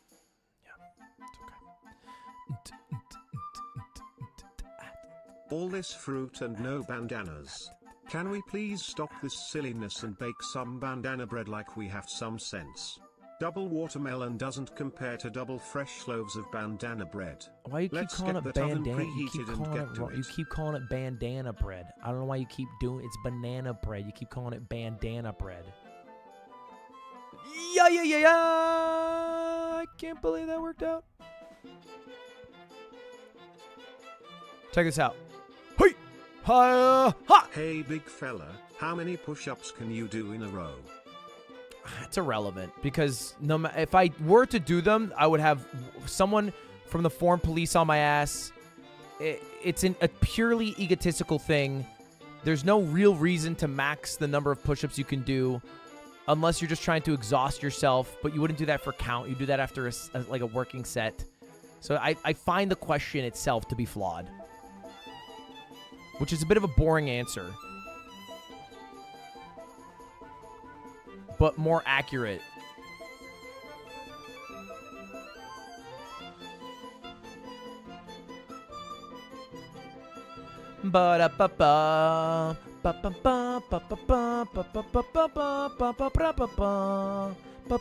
All this fruit and no bandanas. Can we please stop this silliness and bake some bandana bread like we have some sense? Double watermelon doesn't compare to double fresh loaves of bandana bread. Why you keep Let's calling it bandana? You keep calling get it. You keep calling it bandana bread. I don't know why you keep doing. It's banana bread. You keep calling it bandana bread. Yeah, yeah, yeah, yeah. I can't believe that worked out. Check this out. Hey, ha. Hey big fella, how many push-ups can you do in a row? It's irrelevant because no, if I were to do them, I would have someone from the foreign police on my ass. It, it's an, a purely egotistical thing. There's no real reason to max the number of push-ups you can do, unless you're just trying to exhaust yourself. But you wouldn't do that for count. You do that after a a like a working set. So I, I find the question itself to be flawed, which is a bit of a boring answer. but more accurate. I'm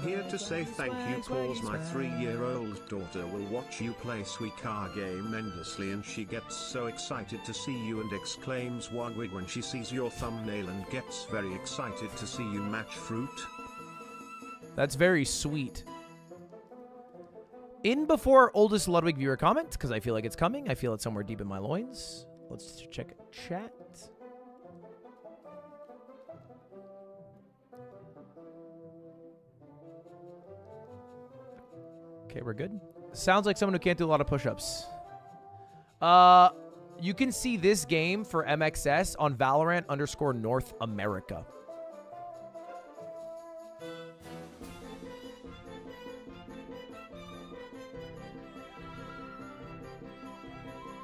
here to swaggy, say swaggy, thank you swaggy, cause my three-year-old daughter will watch you play Suika game endlessly and she gets so excited to see you and exclaims wagwig when she sees your thumbnail and gets very excited to see you match fruit. That's very sweet. In before oldest Ludwig viewer comment, because I feel like it's coming. I feel it somewhere deep in my loins. Let's check chat. Okay, we're good. Sounds like someone who can't do a lot of push-ups. Uh, you can see this game for MXS on Valorant underscore North America.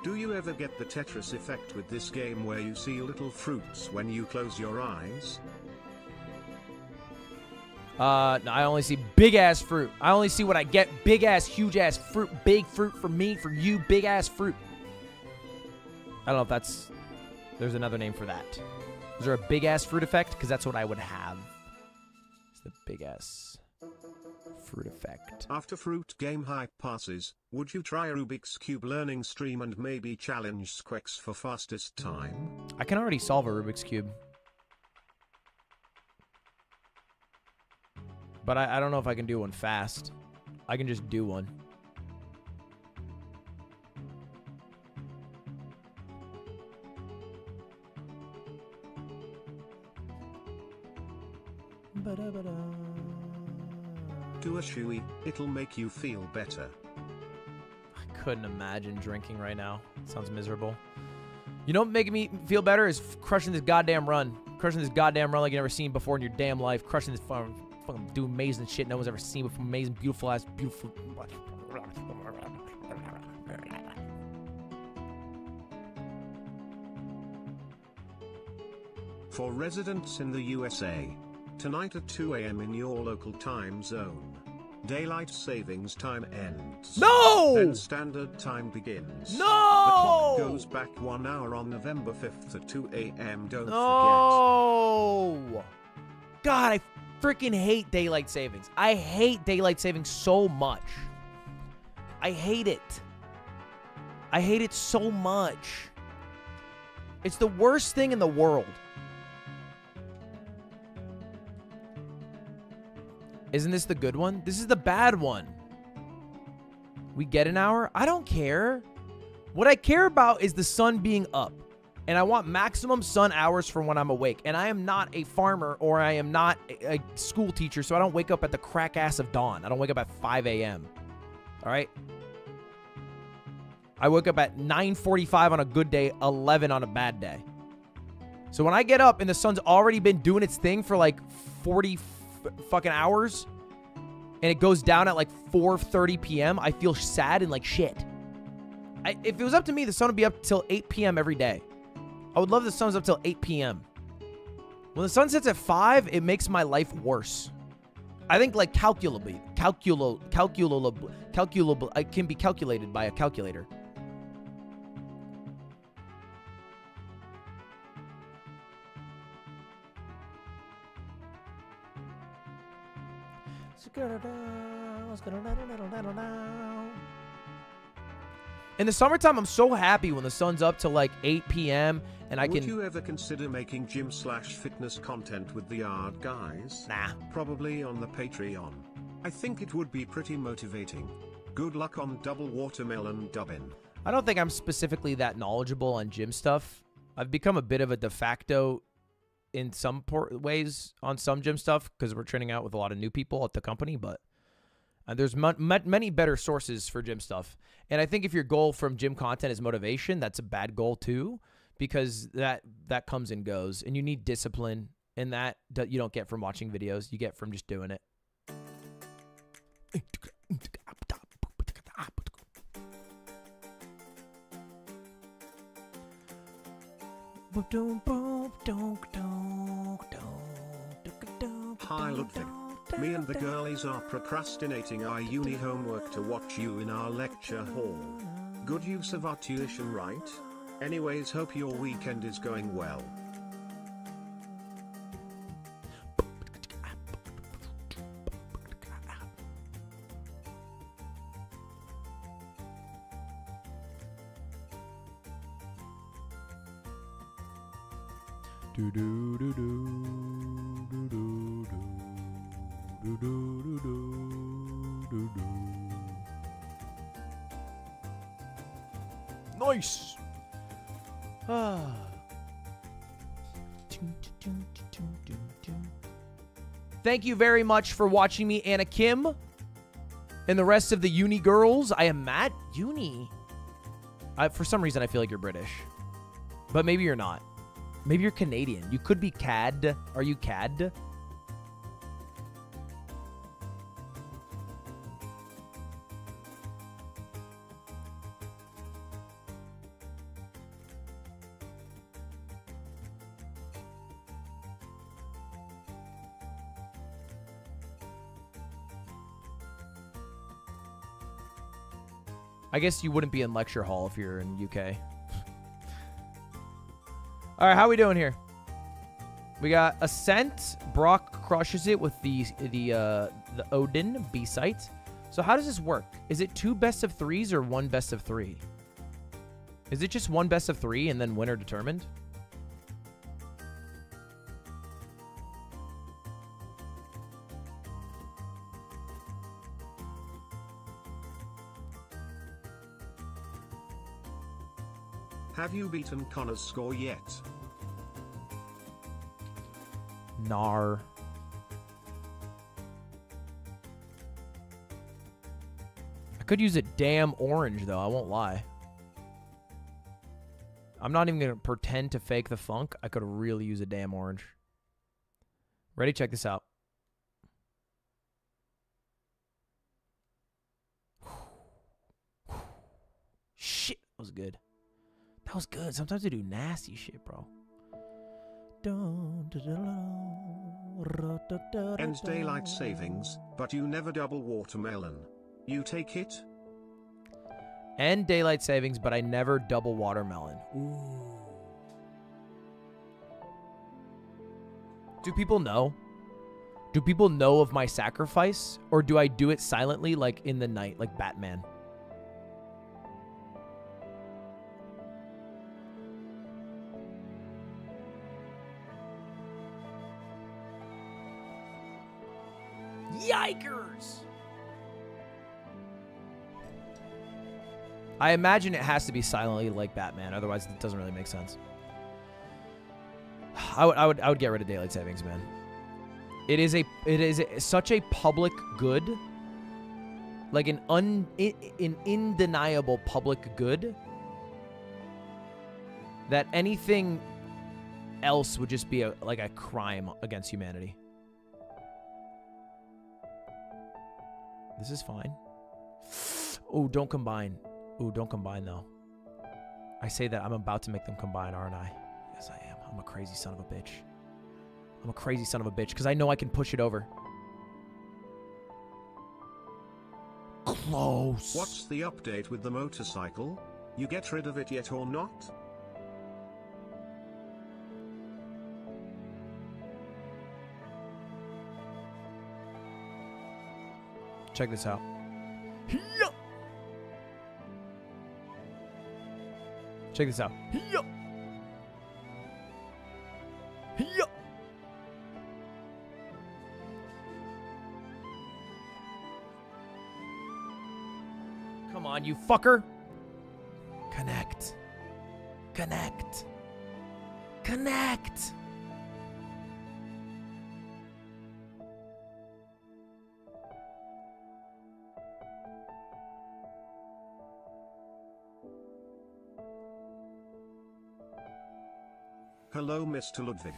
Do you ever get the Tetris effect with this game where you see little fruits when you close your eyes? Uh, no, I only see big ass fruit. I only see what I get. Big ass, huge ass fruit. Big fruit for me, for you. Big ass fruit. I don't know if that's. There's another name for that. Is there a big ass fruit effect? Because that's what I would have. It's the big ass fruit effect. After Fruit Game hype passes, would you try a Rubik's Cube learning stream and maybe challenge Squex for fastest time? I can already solve a Rubik's Cube. But I, I don't know if I can do one fast. I can just do one. Do a shoey, it'll make you feel better. I couldn't imagine drinking right now. Sounds miserable. You know what making me feel better is f- crushing this goddamn run. Crushing this goddamn run like you never seen before in your damn life. Crushing this fucking, fucking do amazing shit no one's ever seen before. Amazing, beautiful ass, beautiful. For residents in the USA, tonight at 2 a.m. in your local time zone, daylight savings time ends. No! Then standard time begins. No! The clock goes back one hour on November 5th at 2 a.m. Don't forget. No! God, I freaking hate daylight savings. I hate daylight savings so much. I hate it. I hate it so much. It's the worst thing in the world. Isn't this the good one? This is the bad one. We get an hour? I don't care. What I care about is the sun being up. And I want maximum sun hours for when I'm awake. And I am not a farmer or I am not a, school teacher, so I don't wake up at the crack ass of dawn. I don't wake up at 5 a.m. All right? I wake up at 9:45 on a good day, 11 on a bad day. So when I get up and the sun's already been doing its thing for like 40 f- fucking hours and it goes down at like 4:30 p.m., I feel sad and like shit. I, if it was up to me, the sun would be up till 8 p.m. every day. I would love the sun's up till 8 p.m. When the sun sets at 5, it makes my life worse. I think like calculably, calculo, calculable, calculable, it can be calculated by a calculator. In the summertime, I'm so happy when the sun's up till like 8 p.m. and I Would can. you ever consider making gym slash fitness content with the Yard Guys? Nah. Probably on the Patreon. I think it would be pretty motivating. Good luck on double watermelon dubbing. I don't think I'm specifically that knowledgeable on gym stuff. I've become a bit of a de facto in some ways on some gym stuff because we're training out with a lot of new people at the company, but uh, there's many better sources for gym stuff. And I think if your goal from gym content is motivation, that's a bad goal too because that that comes and goes and you need discipline and that you don't get from watching videos, you get from just doing it. Hi Ludwig. Me and the girlies are procrastinating our uni homework to watch you in our lecture hall. Good use of our tuition, right? Anyways, hope your weekend is going well. Do do Thank you very much for watching me, Anna Kim, and the rest of the Uni girls. I am Matt Uni. I, for some reason, I feel like you're British, but maybe you're not. Maybe you're Canadian. You could be CAD. Are you CAD? I guess you wouldn't be in lecture hall if you're in UK. All right, how we doing here? We got Ascent. Brock crushes it with the the uh, the Odin B site. So how does this work? Is it two best of threes or one best of three? Is it just one best of three and then winner determined? Have you beaten Connor's score yet? Nar. I could use a damn orange though, I won't lie. I'm not even gonna pretend to fake the funk. I could really use a damn orange. Ready? Check this out. Shit, that was good. That was good. Sometimes they do nasty shit, bro. Ends daylight savings, but you never double watermelon. You take it? And daylight savings, but I never double watermelon. Ooh. Do people know? Do people know of my sacrifice? Or do I do it silently like in the night, like Batman? Yikers! I imagine it has to be silently like Batman, otherwise it doesn't really make sense. I would, I would, I would get rid of daylight savings, man. It is a, it is a, such a public good, like an un, an undeniable public good, that anything else would just be a like a crime against humanity. This is fine. Oh, don't combine. Oh, don't combine though. I say that I'm about to make them combine, aren't I? Yes, I am. I'm a crazy son of a bitch. I'm a crazy son of a bitch because I know I can push it over. Close. What's the update with the motorcycle? You get rid of it yet or not? Check this out. Check this out. Come on, you fucker. Connect. Connect. Connect. Hello Mr. Ludwig.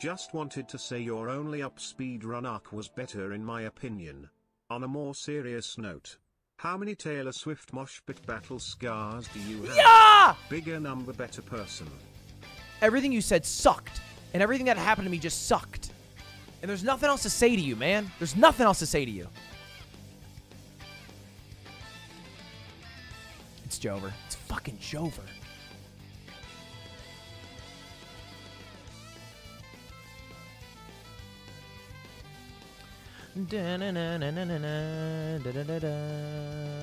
Just wanted to say your only up speed run arc was better in my opinion. On a more serious note. How many Taylor Swift mosh pit battle scars do you have? Yeah! Bigger number better person. Everything you said sucked. And everything that happened to me just sucked. And there's nothing else to say to you, man. There's nothing else to say to you. It's Jover. It's fucking Jover. Da, na, na, na, na, na, na, da, da, da, da.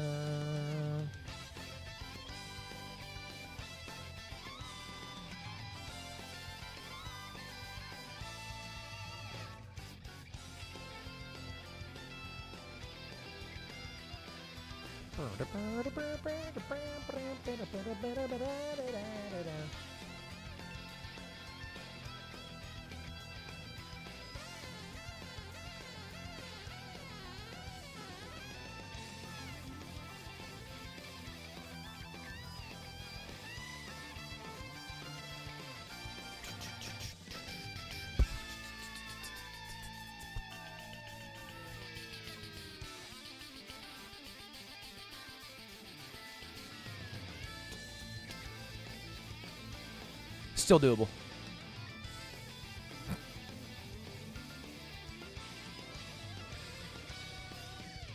still doable.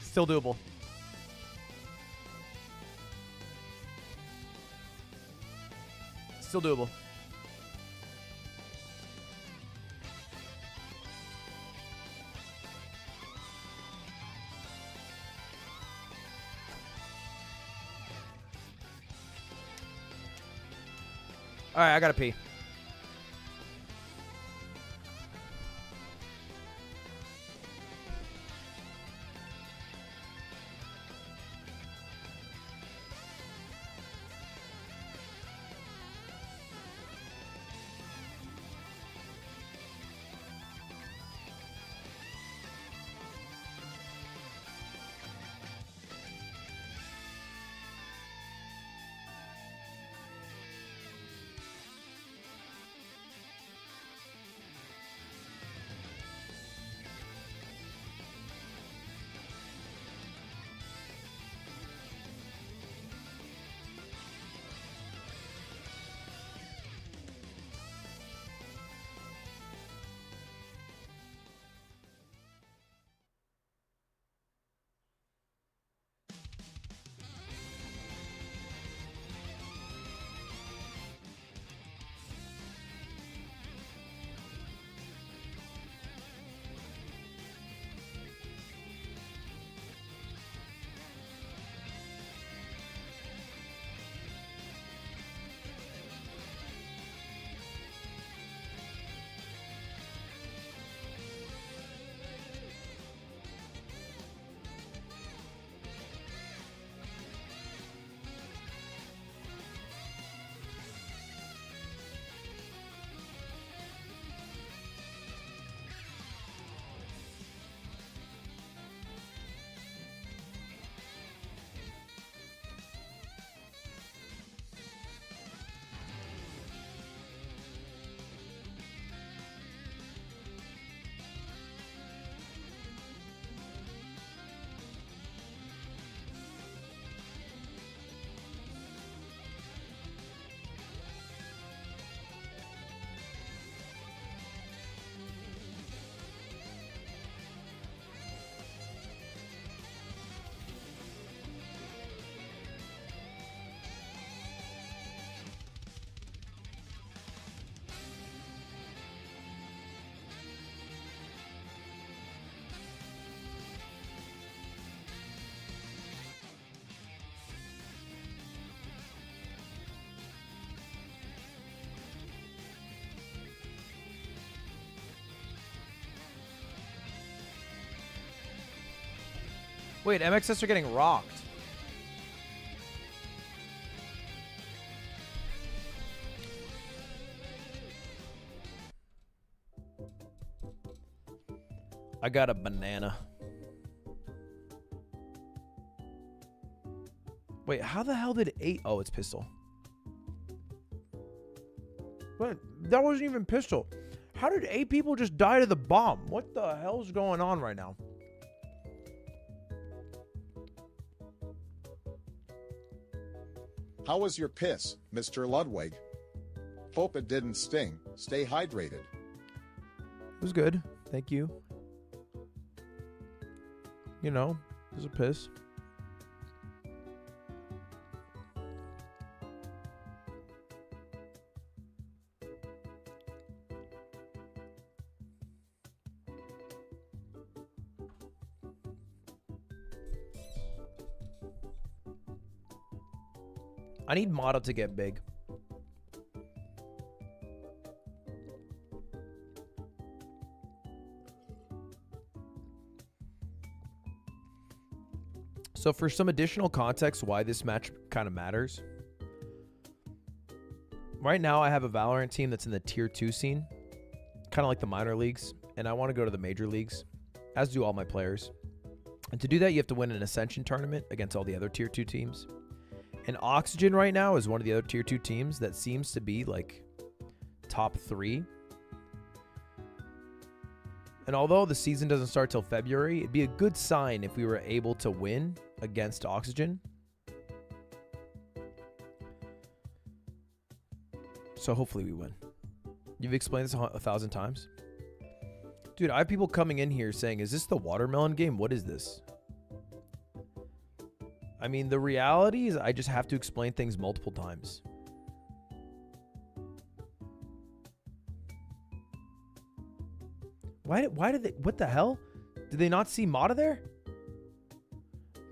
Still doable. Still doable. Right, I gotta pee. Wait, MXS are getting rocked. I got a banana. Wait, how the hell did eight? Oh, it's pistol. But that wasn't even pistol. How did eight people just die to the bomb? What the hell's going on right now? How was your piss, Mr. Ludwig? Hope it didn't sting. Stay hydrated. It was good. Thank you. You know, it was a piss. I need Mata to get big. So for some additional context why this match kind of matters. Right now I have a Valorant team that's in the tier 2 scene, kind of like the minor leagues, and I want to go to the major leagues, as do all my players. And to do that, you have to win an Ascension tournament against all the other tier 2 teams. And Oxygen right now is one of the other tier 2 teams that seems to be like top 3 and although the season doesn't start till February, it'd be a good sign if we were able to win against Oxygen. So hopefully we win. You've explained this a thousand times. Dude, I have people coming in here saying, is this the watermelon game? What is this? I mean, the reality is I just have to explain things multiple times. Why, why did they, what the hell? Did they not see Mata there?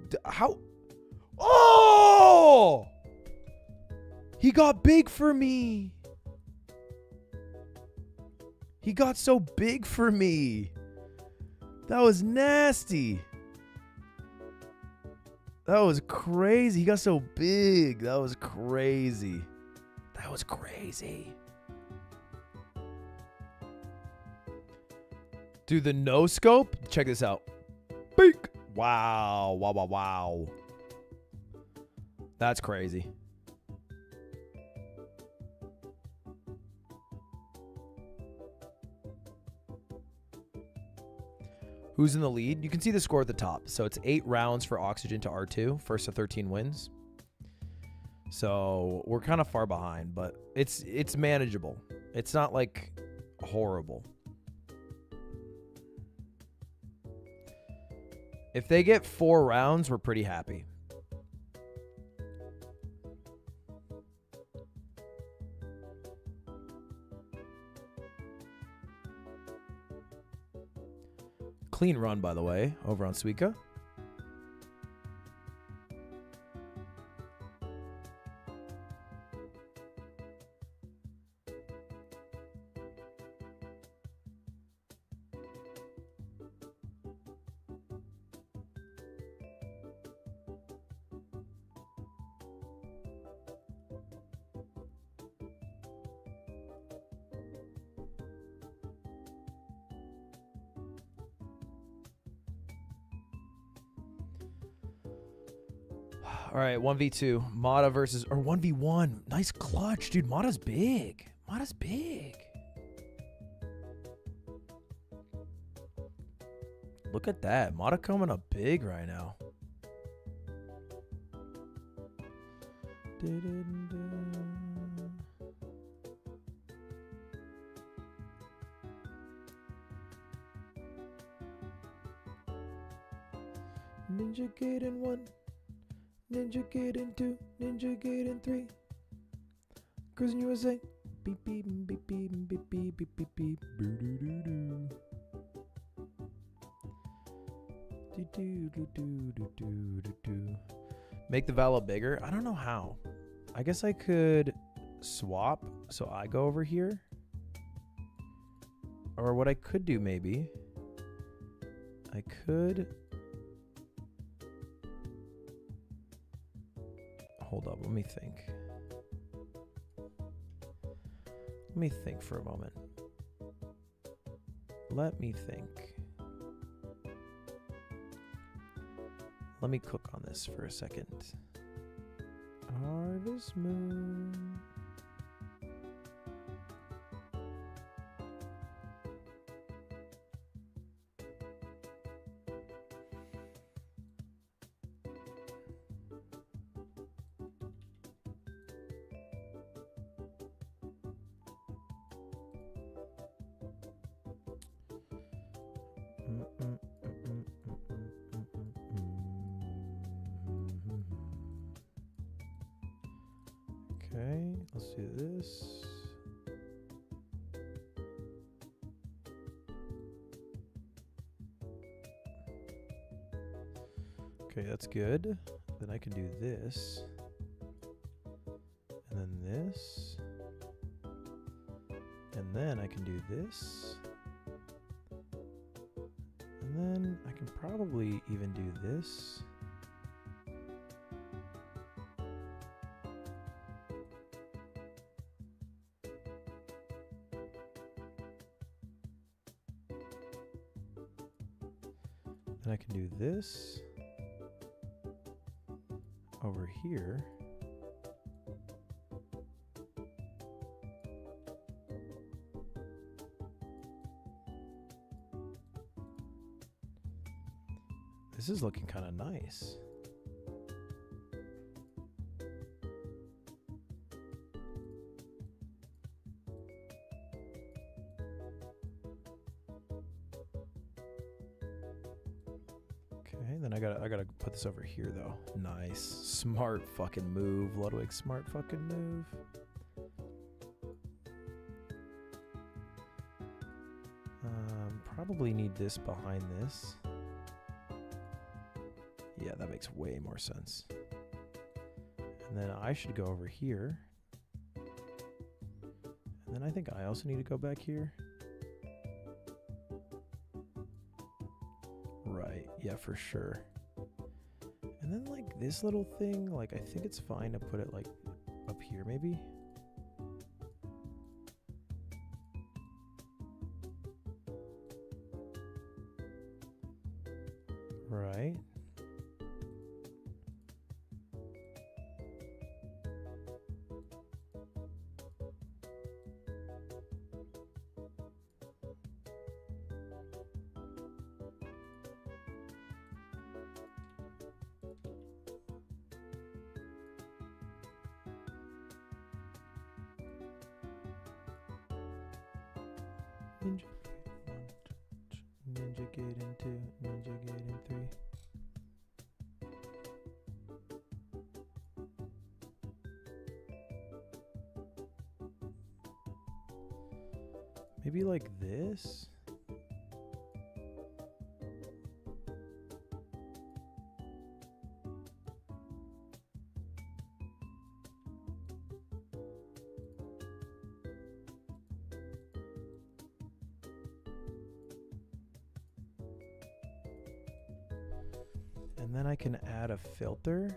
D- how? Oh! He got big for me. He got so big for me. That was nasty. That was crazy. He got so big. That was crazy. That was crazy. Dude, the no scope. Check this out. Beak. Wow. Wow. Wow. Wow. That's crazy. Who's in the lead? You can see the score at the top. So it's eight rounds for Oxygen to R2, first to 13 wins. So we're kind of far behind, but it's it's manageable. It's not like horrible. If they get four rounds, we're pretty happy. Clean run, by the way, over on Suika. Right, 1v2. Mata versus or 1v1. Nice clutch, dude. Mata's big. Mata's big. Look at that. Mata coming up big right now. Make the Vala bigger? I don't know how. I guess I could swap so I go over here. Or what I could do maybe. I could hold up. Let me think. Let me think for a moment. Let me think. Let me cook on this for a second. Harvest Moon. Okay, let's do this. Okay, that's good. Then I can do this. And then this. And then I can do this. And then I can probably even do this. Then I can do this over here. This is looking kind of nice. This over here though. Nice. Smart fucking move, Ludwig. Smart fucking move. Um, probably need this behind this. Yeah, that makes way more sense. And then I should go over here. And then I think I also need to go back here. Right, yeah, for sure. This little thing, like I think it's fine to put it like up here maybe. Add a filter.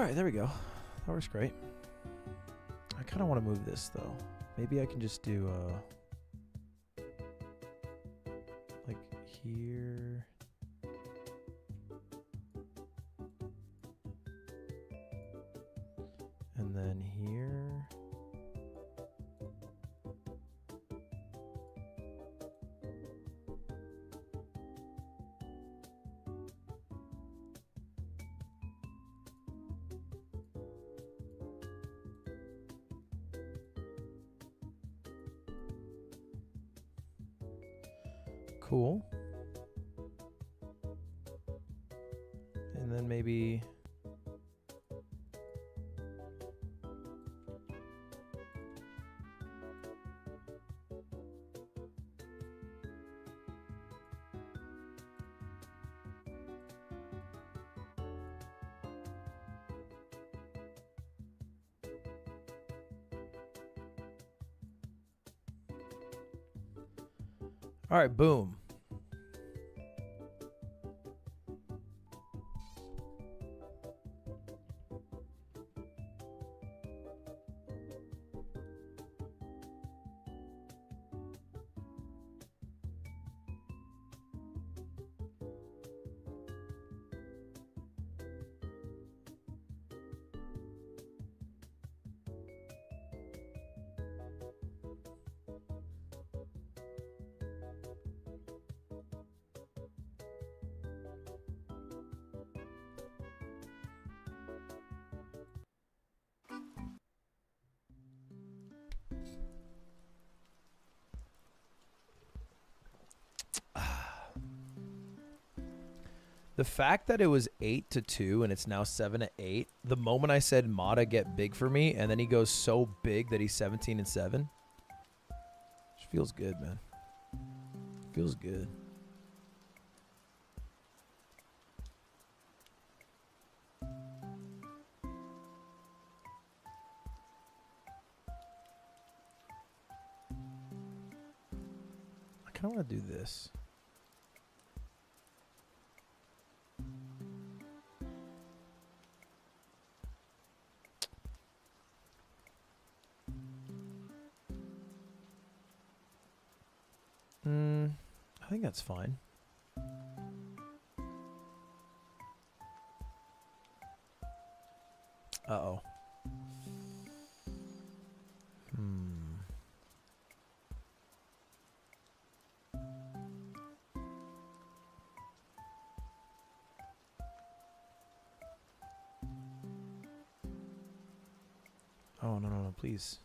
All right, there we go. That works great. I kind of want to move this though. Maybe I can just do uh right, boom. The fact that it was eight to two and it's now seven to eight. The moment I said Mata get big for me, and then he goes so big that he's seventeen and seven. Just feels good, man. Feels good. I kind of want to do this. Mm, I think that's fine. Uh oh. Hmm. Oh no no no! Please.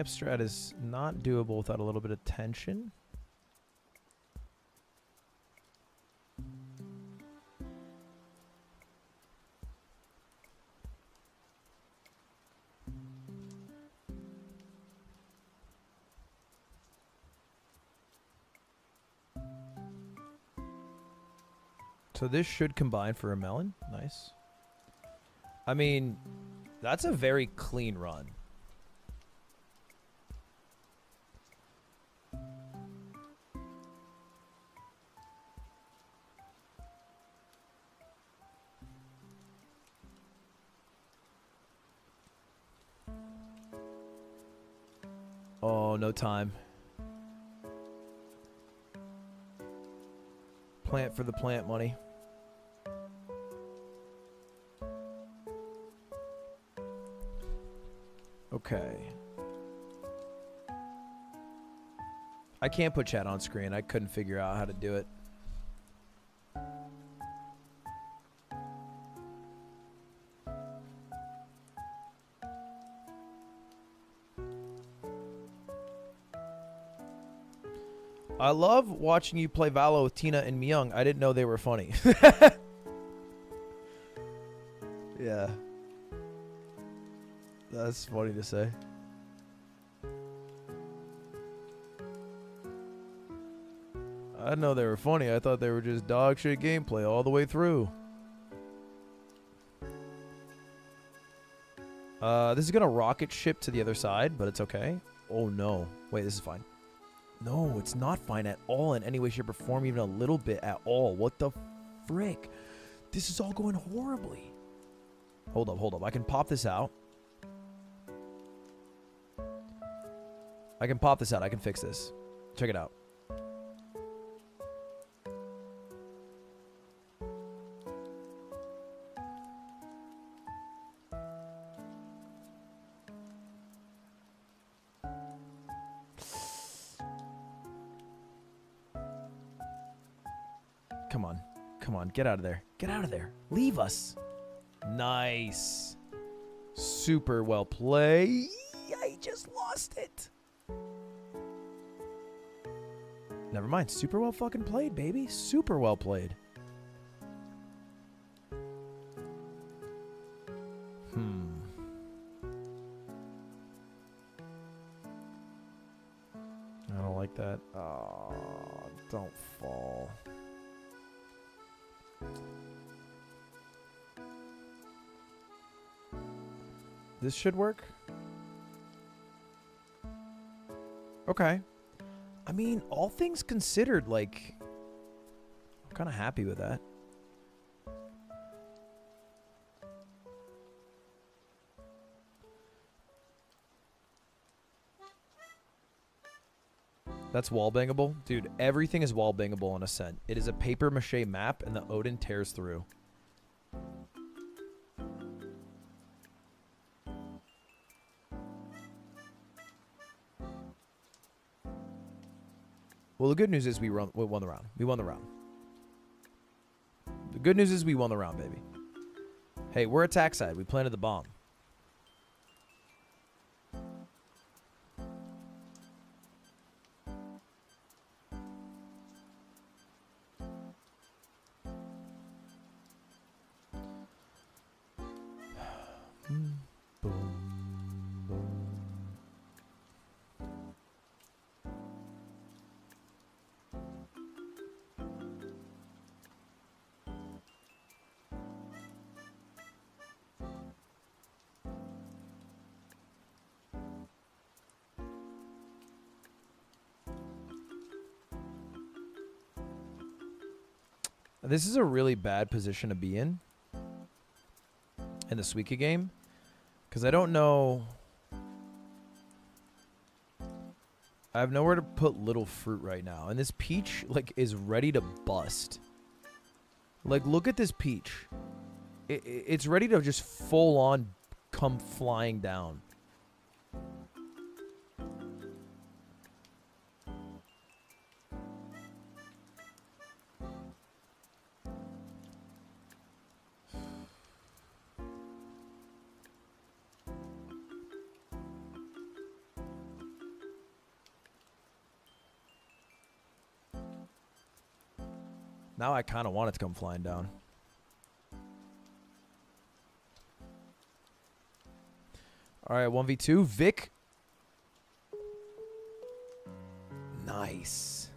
Ramp strat is not doable without a little bit of tension. So this should combine for a melon. Nice. I mean, that's a very clean run. Time. Plant for the plant money. Okay. I can't put chat on screen. I couldn't figure out how to do it. I love watching you play Valo with Tina and Myung. I didn't know they were funny. yeah. That's funny to say. I know they were funny. I thought they were just dog shit gameplay all the way through. Uh, this is gonna rocket ship to the other side, but it's okay. Oh no. Wait, this is fine. No, it's not fine at all in any way, shape, or form, even a little bit at all. What the frick? This is all going horribly. Hold up, hold up. I can pop this out. I can pop this out. I can fix this. Check it out. Get out of there. Get out of there. Leave us. Nice. Super well played. I just lost it. Never mind. Super well fucking played, baby. Super well played. This should work. Okay. I mean, all things considered, like, I'm kind of happy with that. That's wall bangable? Dude, everything is wall bangable on Ascent. It is a paper mache map, and the Odin tears through. Well, the good news is we, run, we won the round. We won the round. The good news is we won the round, baby. Hey, we're attack side. We planted the bomb. This is a really bad position to be in in the Suika game because I don't know. I have nowhere to put little fruit right now, and this peach like is ready to bust. Like, look at this peach. It, it- it's ready to just full on come flying down. Kind of want it to come flying down. All right, 1v2. Vic. Nice.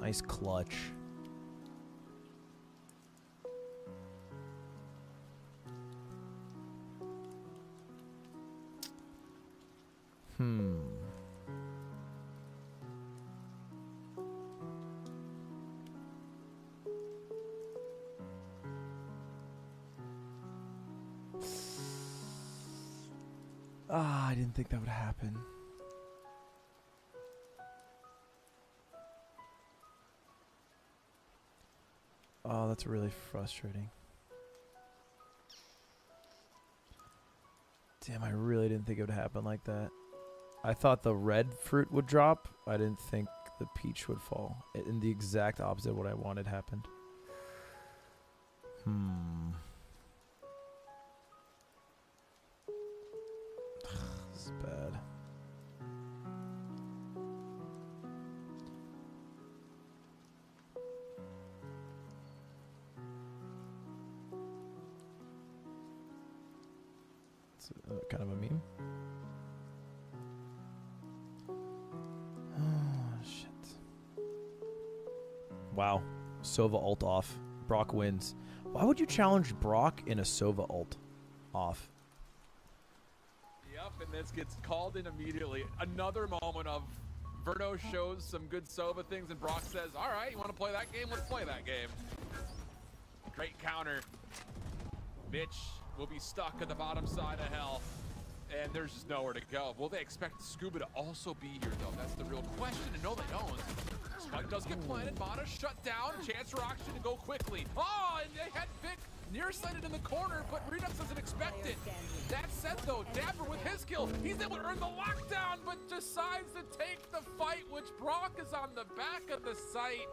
Nice clutch. That would happen. Oh, that's really frustrating. Damn, I really didn't think it would happen like that. I thought the red fruit would drop. I didn't think the peach would fall. And the exact opposite of what I wanted happened. Hmm. This is bad. It's uh, kind of a meme. Oh, shit. Wow. Sova ult off. Brock wins. Why would you challenge Brock in a Sova ult off? This gets called in immediately. Another moment of Verno shows some good Sova things, and Brock says, All right, you want to play that game? Let's play that game. Great counter. Mitch will be stuck at the bottom side of hell, and there's just nowhere to go. Will they expect Scuba to also be here, though? That's the real question, and no, they don't. Spike does get planted. Mana shut down. Chance for auction to go quickly. Oh, and they had Vic nearsighted in the corner, but Redux doesn't expect it. That said, though, Dapper with his kill, he's able to earn the lockdown, but decides to take the fight, which Brock is on the back of the site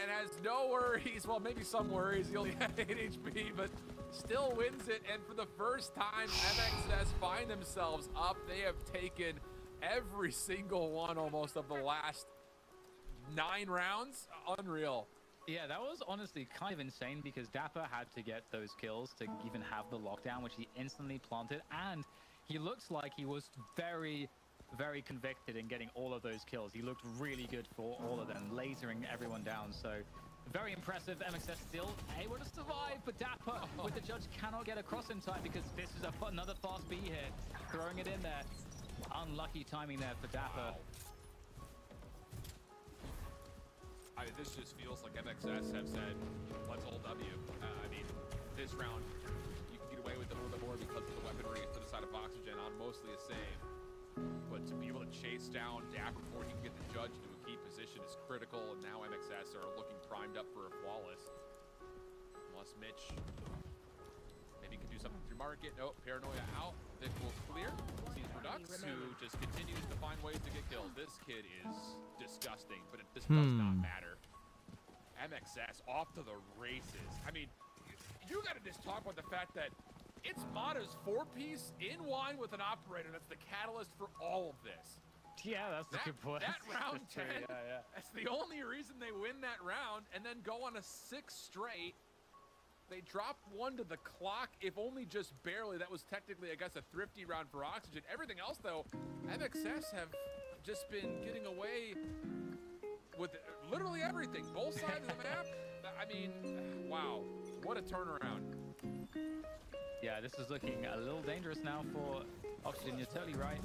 and has no worries. Well, maybe some worries. He only had 8 HP, but still wins it. And for the first time, MXS find themselves up. They have taken every single one almost of the last nine rounds. Unreal. Yeah, that was honestly kind of insane because Dapper had to get those kills to even have the lockdown, which he instantly planted, and he looks like he was very, very convicted in getting all of those kills. He looked really good for all of them, lasering everyone down. So very impressive. MXS still able to survive, but Dapper with the judge cannot get across in time because this is a, another fast B here, throwing it in there. Unlucky timing there for Dapper. I this just feels like MXS have said, let's hold W. Uh, I mean, this round, you can get away with it a little bit more because of the weaponry to the side of Oxygen on mostly the same. But to be able to chase down Dak before he can get the judge into a key position is critical, and now MXS are looking primed up for a flawless. Unless Mitch something through market. Nope, Paranoia out. Vic will clear. Sees Redux, who just continues to find ways to get kills. This kid is disgusting, but it, this does not Hmm. matter. MXS off to the races. I mean, you got to just talk about the fact that it's Mata's four-piece in wine with an operator that's the catalyst for all of this. Yeah, that's That, a good point. that round 10, yeah, yeah. that's the only reason they win that round and then go on a six straight. They dropped one to the clock, if only just barely. That was technically, I guess, a thrifty round for Oxygen. Everything else, though, MXS have just been getting away with literally everything. Both sides of the map. I mean, wow. What a turnaround. Yeah, this is looking a little dangerous now for Oxygen. You're totally right.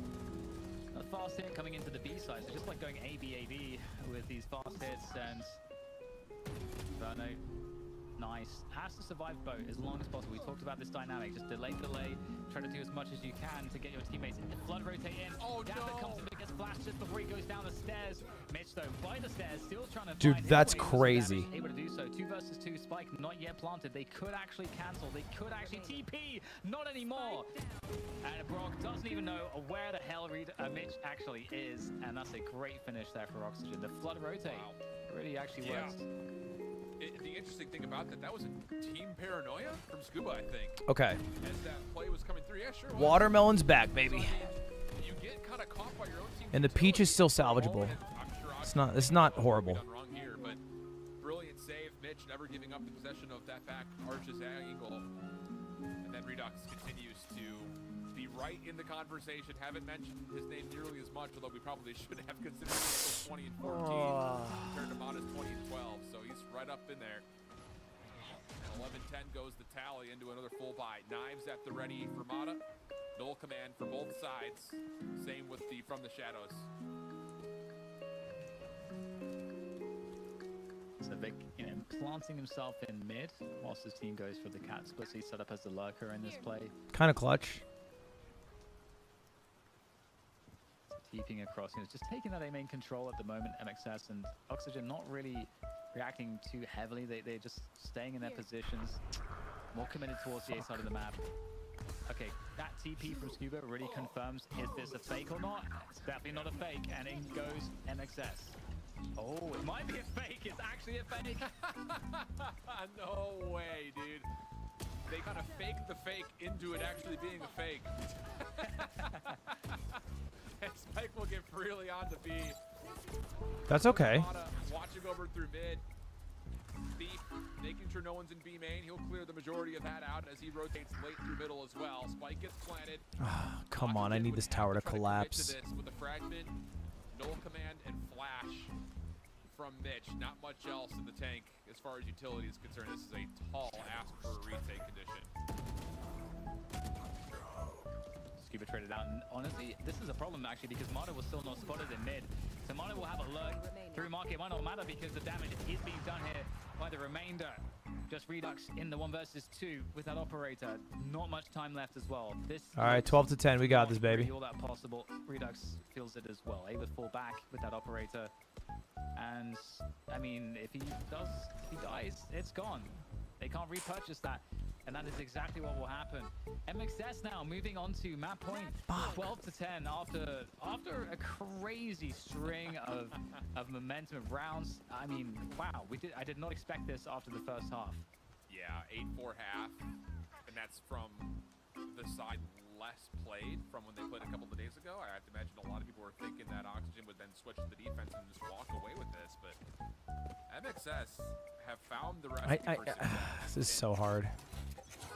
A fast hit coming into the B side, so just like going A B A B with these fast hits and. Inferno. Nice. Has to survive boat as long as possible. We talked about this dynamic. Just delay, delay. Try to do as much as you can to get your teammates. Flood rotate in. Oh, Gambit no. comes in, but gets flashed just before he goes down the stairs. Mitch, though, by the stairs, still trying to Dude, find that's way with some crazy. Able to do so. Two versus two. Spike not yet planted. They could actually cancel. They could actually TP. Not anymore. And Brock doesn't even know where the hell Reed, uh, Mitch actually is. And that's a great finish there for Oxygen. The flood rotate really actually Yeah. works. It, the interesting thing about that, that was a team paranoia from Scuba, I think. Okay. As that play was coming through, yeah, sure. Watermelon's back, baby. I mean, you get kind of caught by your own team And the peach is still salvageable. Sure It's not. It's not horrible. here, but brilliant save, Mitch never giving up the possession of that back arches angle, and then Redux continues to be right in the conversation. Haven't mentioned his name nearly as much, although we probably should have considered him still 20 and 14 compared to Mata's 20 and 12. So he's right up in there. And 11-10 goes the tally into another full buy. Knives at the ready for Mata. Null command for both sides. Same with the from the shadows. So Vic, you know, planting himself in mid whilst his team goes for the cat split. So he's set up as the lurker in this play. Kind of clutch. Keeping across, you know, just taking that A main control at the moment, MXS and Oxygen not really reacting too heavily. They, they're just staying in their positions, more committed towards the A side of the map. Okay, that TP from Scuba really confirms is this a fake or not? It's definitely not a fake, and in goes MXS. Oh, it might be a fake. It's actually a fake. no way, dude. They kind of faked the fake into it actually being a fake. Spike will get freely on to B. That's okay. Watching over through mid. Thief making sure no one's in B main. He'll clear the majority of that out as he rotates late through middle as well. Spike gets planted. Ah, come on, I need this tower to collapse. with the fragment, null command, and flash from Mitch. Not much else in the tank as far as utility is concerned. This is a tall ask for a retake condition. Scuba traded out, and honestly, this is a problem actually because Mata was still not spotted in mid. So Mata will have a lurk through market. It might not matter because the damage is being done here by the remainder. Just Redux in the one versus two with that operator. Not much time left as well. This All right, 12 to 10. We got this, baby. All that possible. Redux feels it as well. A with fall back with that operator. And I mean, if he does, if he dies, it's gone. They can't repurchase that. And that is exactly what will happen. MXS now moving on to map point. point 12 to 10 after after a crazy string of of momentum of rounds. I mean, wow, we did I did not expect this after the first half. Yeah, 8-4 half. And that's from the side less played from when they played a couple of days ago. I have to imagine a lot of people were thinking that Oxygen would then switch to the defense and just walk away with this, but MXS have found the I, recipe I, for uh, success. this is so hard.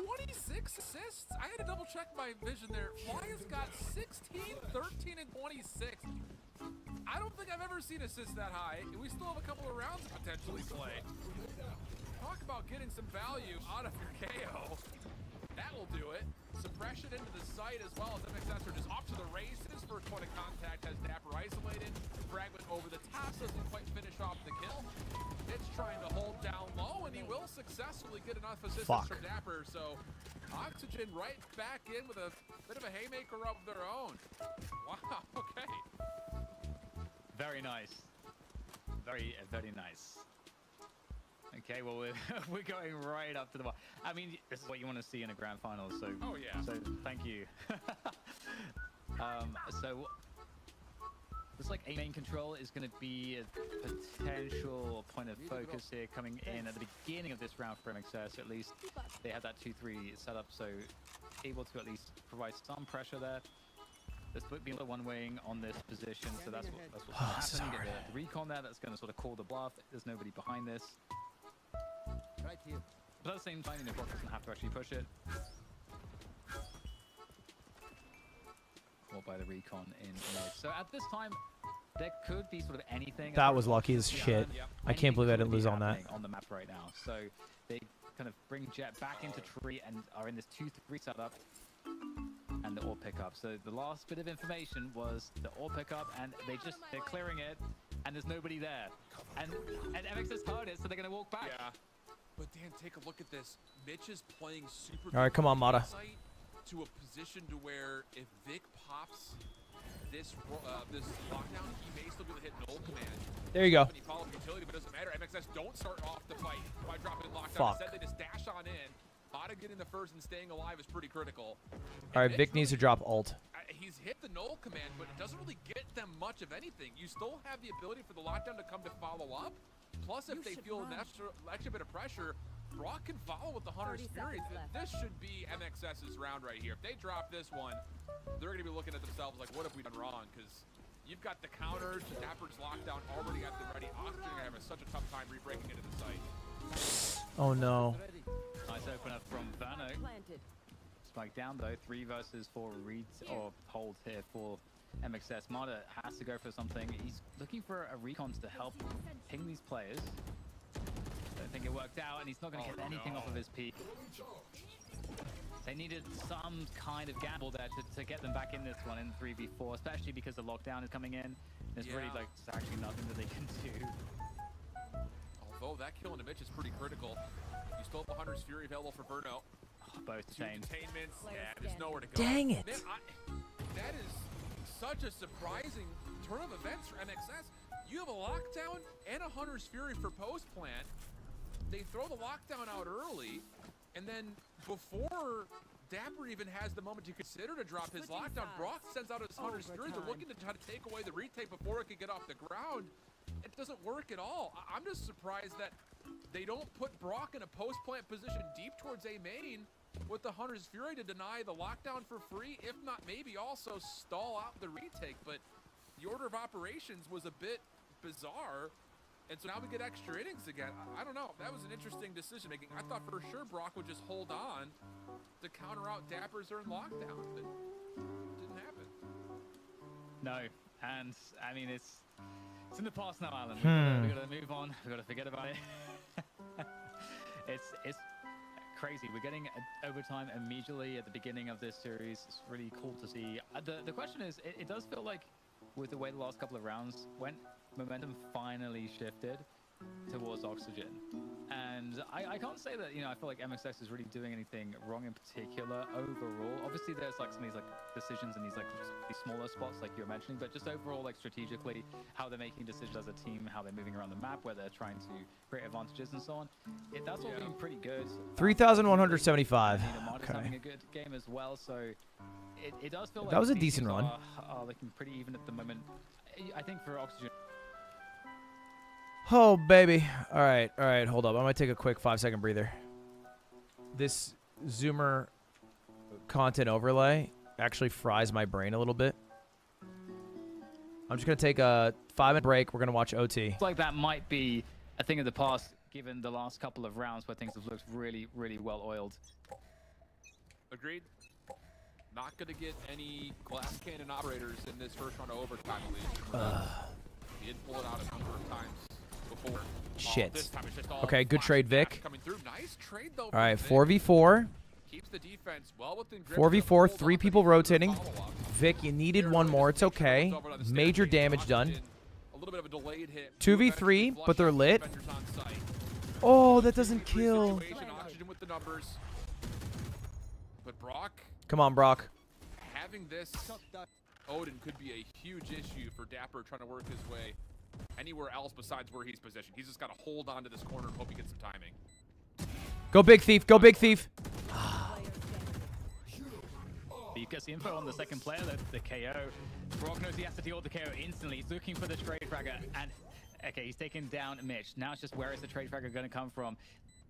26 assists? I had to double check my vision there. Fly's got 16, 13, and 26. I don't think I've ever seen assists that high. We still have a couple of rounds to potentially play. Talk about getting some value out of your KO. That will do it. Suppression into the site as well as MXS are just off to the races. First point of contact has Dapper isolated. Fragment over the top doesn't quite finish off the kill. It's trying to hold down low, and he will successfully get enough assistance Fuck. from Dapper. So Oxygen right back in with a bit of a haymaker of their own. Wow, okay. Very nice. Very, uh, very nice. Okay, well, we're, we're going right up to the bar. I mean, this is what you want to see in a grand final, so... Oh, yeah. So, thank you. um, so, looks like a main control is going to be a potential point of focus here coming in at the beginning of this round for MXS. At least they have that 2-3 set up, so able to at least provide some pressure there. There's been a one wing on this position, so that's what, that's what's Oh, this is happening. You get the, the recon there that's going to sort of call the bluff. There's nobody behind this. Right here. But at the same time, you know, Brock doesn't have to actually push it. Caught by the recon in mid. So at this time, there could be sort of anything. That was lucky as shit. yeah. I can't believe I didn't lose on that. On the map right now. So they kind of bring Jet back into tree and are in this 2-3 setup and the ore pickup. So the last bit of information was the ore pickup and they just, oh they're clearing it. and there's nobody there. And and MXS heard it, so they're gonna walk back. Yeah. But Dan, take a look at this. Mitch is playing super. All right, come on, Mata. Insight To a position to where if Vic pops this uh, this lockdown, he may still be able to hit null command. There you go. Any follow-up utility, but it doesn't matter. MXS don't start off the fight by dropping lockdown. Fuck. Instead, they just dash on in. Mata getting the first and staying alive is pretty critical. All right, Vic needs to drop ult. Uh, He's hit the null command, but it doesn't really get them much of anything. You still have the ability for the lockdown to come to follow up. Plus, if they feel an extra, extra bit of pressure, Brock can follow with the Hunter's 30 Fury. This should be MXS's round right here. If they drop this one, they're going to be looking at themselves like, what have we done wrong? Because you've got the counters, the Dapper's lockdown already at the ready. Oxygen are going to have such a tough time re-breaking into the site. Oh no. Ready. Nice opener from Verno. Planted. Spike down though, three versus four reads or holds here for MXS. Mata has to go for something. He's looking for a recon to help ping these players. Don't think it worked out, and he's not going to Oh, get anything off of his peak. They needed some kind of gamble there to, to get them back in this one in 3v4, especially because the lockdown is coming in. There's really like there's actually nothing that they can do. Although that kill into Mitch is pretty critical. You still have the Hunter's Fury available for Verno. Both Two detained. Yeah, there's nowhere to go. Dang it. Man, I, that is such a surprising turn of events for MXS. You have a lockdown and a Hunter's Fury for post plant. They throw the lockdown out early, and then before Dapper even has the moment to consider to drop his Switching lockdown, sides. Brock sends out his Hunter's Fury. They're looking to try to take away the retake before it could get off the ground. It doesn't work at all. I- I'm just surprised that they don't put Brock in a post plant position deep towards A main with the Hunter's Fury to deny the lockdown for free, if not maybe also stall out the retake. But the order of operations was a bit bizarre. And so now we get extra innings again. I, I don't know. That was an interesting decision making. I thought for sure Brock would just hold on to counter out Dappers during lockdown, but it didn't happen. No, and I mean it's it's in the past now, Alan. We gotta, we gotta move on. We gotta forget about it. it's it's crazy. We're getting overtime immediately at the beginning of this series. It's really cool to see. Uh, the the question is, it, it does feel like with the way the last couple of rounds went, momentum finally shifted towards oxygen. And I, I can't say that, you know, I feel like MXS is really doing anything wrong in particular overall. Obviously, there's like some of these like decisions in these like these smaller spots like you're mentioning, but just overall, like strategically, how they're making decisions as a team, how they're moving around the map, where they're trying to create advantages and so on. It, that's all Yeah. been pretty good. 3,175. You having Okay. a good game as well, so it, it does feel That like was a decent run. Are, are looking pretty even at the moment. I- I think for Oxygen, Oh baby. All right, all right. Hold up. I'm gonna take a quick five second breather. This Zoomer content overlay actually fries my brain a little bit. I'm just gonna take a five minute break. We're gonna watch OT. It's like that might be a thing of the past, given the last couple of rounds where things have looked really, really well oiled. Agreed. Not going to get any glass cannon operators in this first round of overtime, at least. He did pull it out a number of times before. Shit. this time it's just all Okay, good trade, Vic. Coming through. Nice trade, though. All right, four Vic. v four. Keeps the defense well within grip. 4v4, three people he needs to rotating. Vic, you needed one more. It's okay. it's over on the Major damage done. Oxygen, A little bit of a delayed hit. 2v3, but they're lit. defenders on site. Oh, that doesn't kill. situation, Oxygen with the numbers. But Brock Come on, Brock. having this Odin could be a huge issue for Dapper trying to work his way anywhere else besides where he's positioned. He's just got to hold on to this corner and hope he gets some timing. Go big thief. Go big thief. Ah. He gets the info on the second player, the, the KO. Brock knows he has to deal with the KO instantly. He's looking for the trade fragger, and okay, he's taken down Mitch. Now it's just where is the trade fragger going to come from?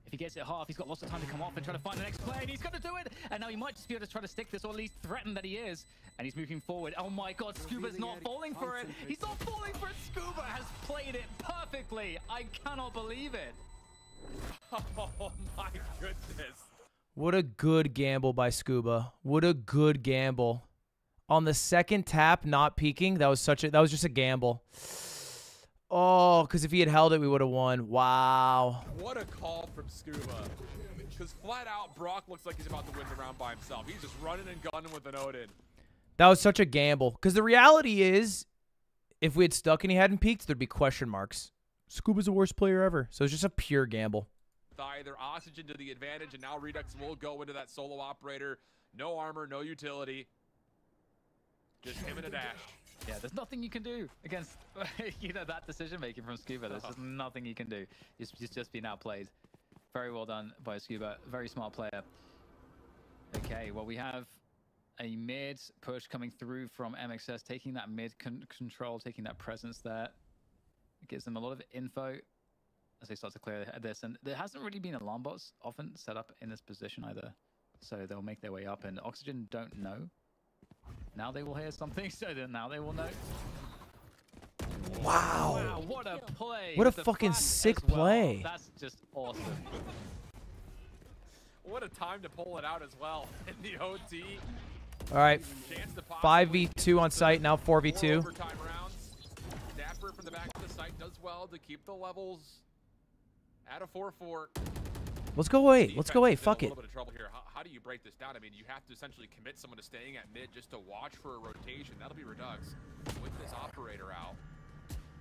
If he gets it half, he's got lots of time to come off and try to find the next play, and he's going to do it! And now he might just be able to try to stick this, or at least threaten that he is. And he's moving forward. Oh my god, Scuba's not falling for it! He's not falling for it! Scuba has played it perfectly! I cannot believe it! Oh my goodness. What a good gamble by Scuba. What a good gamble. On the second tap, not peeking, that was such a that was just a gamble. Oh, because if he had held it, we would have won. Wow. What a call from Scuba. Because flat out, Brock looks like he's about to win the round by himself. He's just running and gunning with an Odin. That was such a gamble. Because the reality is, If we had stuck and he hadn't peaked, there'd be question marks. Scuba's the worst player ever. So it's just a pure gamble. Either oxygen to the advantage, and now Redux will go into that solo operator. No armor, no utility. Just him and a dash. Yeah, there's nothing you can do against you know that decision making from Scuba. There's just oh. nothing you can do. He's, he's just been outplayed. Very well done by Scuba. Very smart player. Okay, well we have a mid push coming through from MXS, taking that mid con control, taking that presence there. It gives them a lot of info as they start to clear this. And there hasn't really been alarm bots often set up in this position either. So they'll make their way up and Oxygen don't know. Now they will hear something, so then now they will know. Wow. Wow, what a play. What a the fucking sick well. play. That's just awesome. What a time to pull it out as well in the OT. All right. 5v2 on site now. 4v2. Dapper from the back of the site does well to keep the levels at a 4-4. Let's go away. Let's go away. Fuck it. little bit of trouble here. How, how do you break this down? I mean, you have to essentially commit someone to staying at mid just to watch for a rotation. That'll be Redux with this operator out.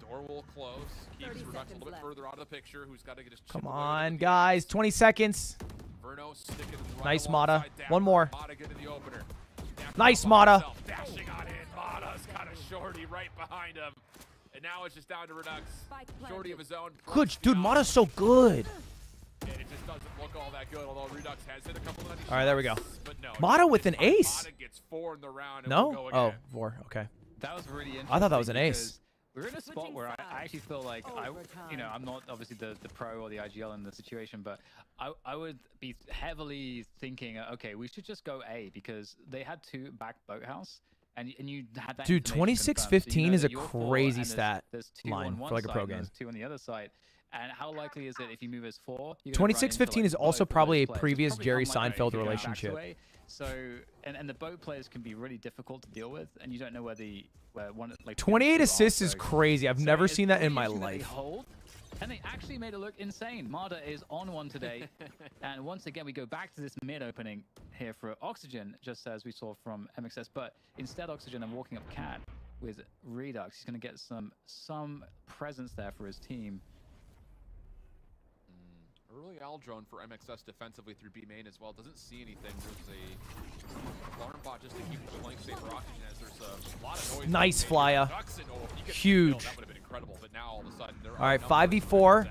Door will close. Keeps Redux a seconds little bit further out of the picture. Who's got to get his Come on, with the guys. 20 seconds. Verno sticking right Nice, Mata. One more. Mata good the opener. Nice, Mata. Dashing on in. Mata's got a shorty right behind him. And now it's just down to Redux. Shorty of his own. Good, dude. Mata's so good. And it just doesn't look all that good, although Redux has hit a couple of All right, there we go. shots, But no, Mata with an ace. Mata gets four in the round and No? will go Oh, again. four. Okay. That was really interesting. I thought that was an ace. We're in a spot where I, I actually feel like I, you know, I'm not obviously the, the pro or the IGL in the situation, but I, I would be heavily thinking, okay, we should just go A because they had two back boathouse. And, and you had that Dude, information confirmed, so you know is a crazy and there's- stat there's two line on for like a pro game. there's two on the other side. And how likely is it if you move as four? you're gonna run into, 26-15 like, is also probably a previous probably Jerry Seinfeld if you're going back relationship. So, and, and the boat players can be really difficult to deal with, and you don't know where the where one like 28 two are, assists is crazy. I've so never seen that in my interesting that they life. hold, and they actually made it look insane. Mata is on one today, and once again we go back to this mid opening here for Oxygen, just as we saw from MXS. But instead, Oxygen are walking up Cat with Redux. He's going to get some some presence there for his team. Early Owl Drone for MXS defensively through B main as well. Doesn't see anything. There's a alarm bot just to keep the flank safe for Oxygen as there's a lot of noise. Nice from B main. flya. Redux and- if he gets the kill, Huge. That would have been incredible. But now all of a sudden they're All right, 5v4.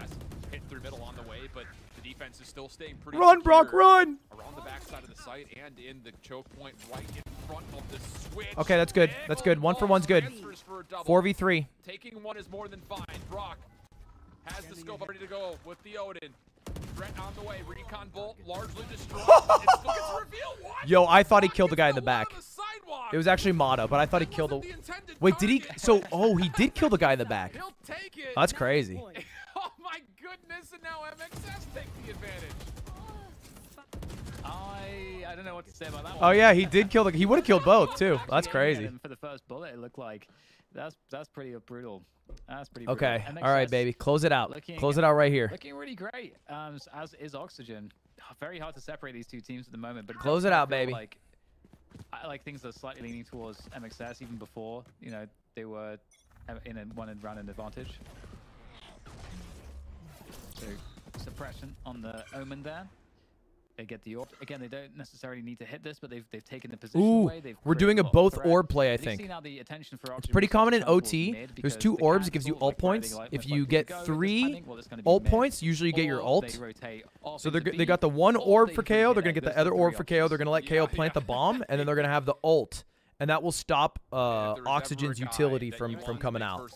Hit through middle on the way, but the defense is still staying pretty Run, Brock, run! Around the backside of the site and in the choke point right in front of the switch. Okay, that's good. That's good. One for one's good. Transfers for a double. 4v3. Taking one is more than fine. Brock has the scope ready to go with the Odin. Threat on the way. Recon bolt largely destroyed. it still gets revealed. What? Yo, I thought he killed the guy in the back. On the sidewalk. It was actually Mata, but I thought he killed the. the Wait, did he? So, oh, he did kill the guy in the back. He'll take it. Oh, that's crazy. oh my goodness! And now MXS take the advantage. I I don't know what to say about that oh, one. Oh yeah, he did kill the. He would have killed both too. That's crazy. For the first bullet, it looked like that's that's pretty brutal. That's pretty brutal. Okay, all right, baby, close it out. looking- Close it out right here. Looking really great, um, as is Oxygen. Very hard to separate these two teams at the moment, but it Close it out, baby. Like, I like things are slightly leaning towards MXS even before you know they were uh, in a one and round advantage. So suppression on the Omen there. They get the orb. Again, they don't necessarily need to hit this, but they've, they've taken the position Ooh, away. They've we're doing a both threat. orb play, I But think. the attention for It's pretty common in OT. There's two the orbs. It gives you feels ult like points. like, If you get go. Three planning, well, it's gonna be ult points, usually you get your Or ult. they So they're, into g- they got the one orb for can KO. They're gonna it. get the other orb for KO. They're gonna let Yeah, KO plant the bomb, and then they're gonna have the ult, and that will stop uh, If Oxygen's utility that from you from want to coming make out.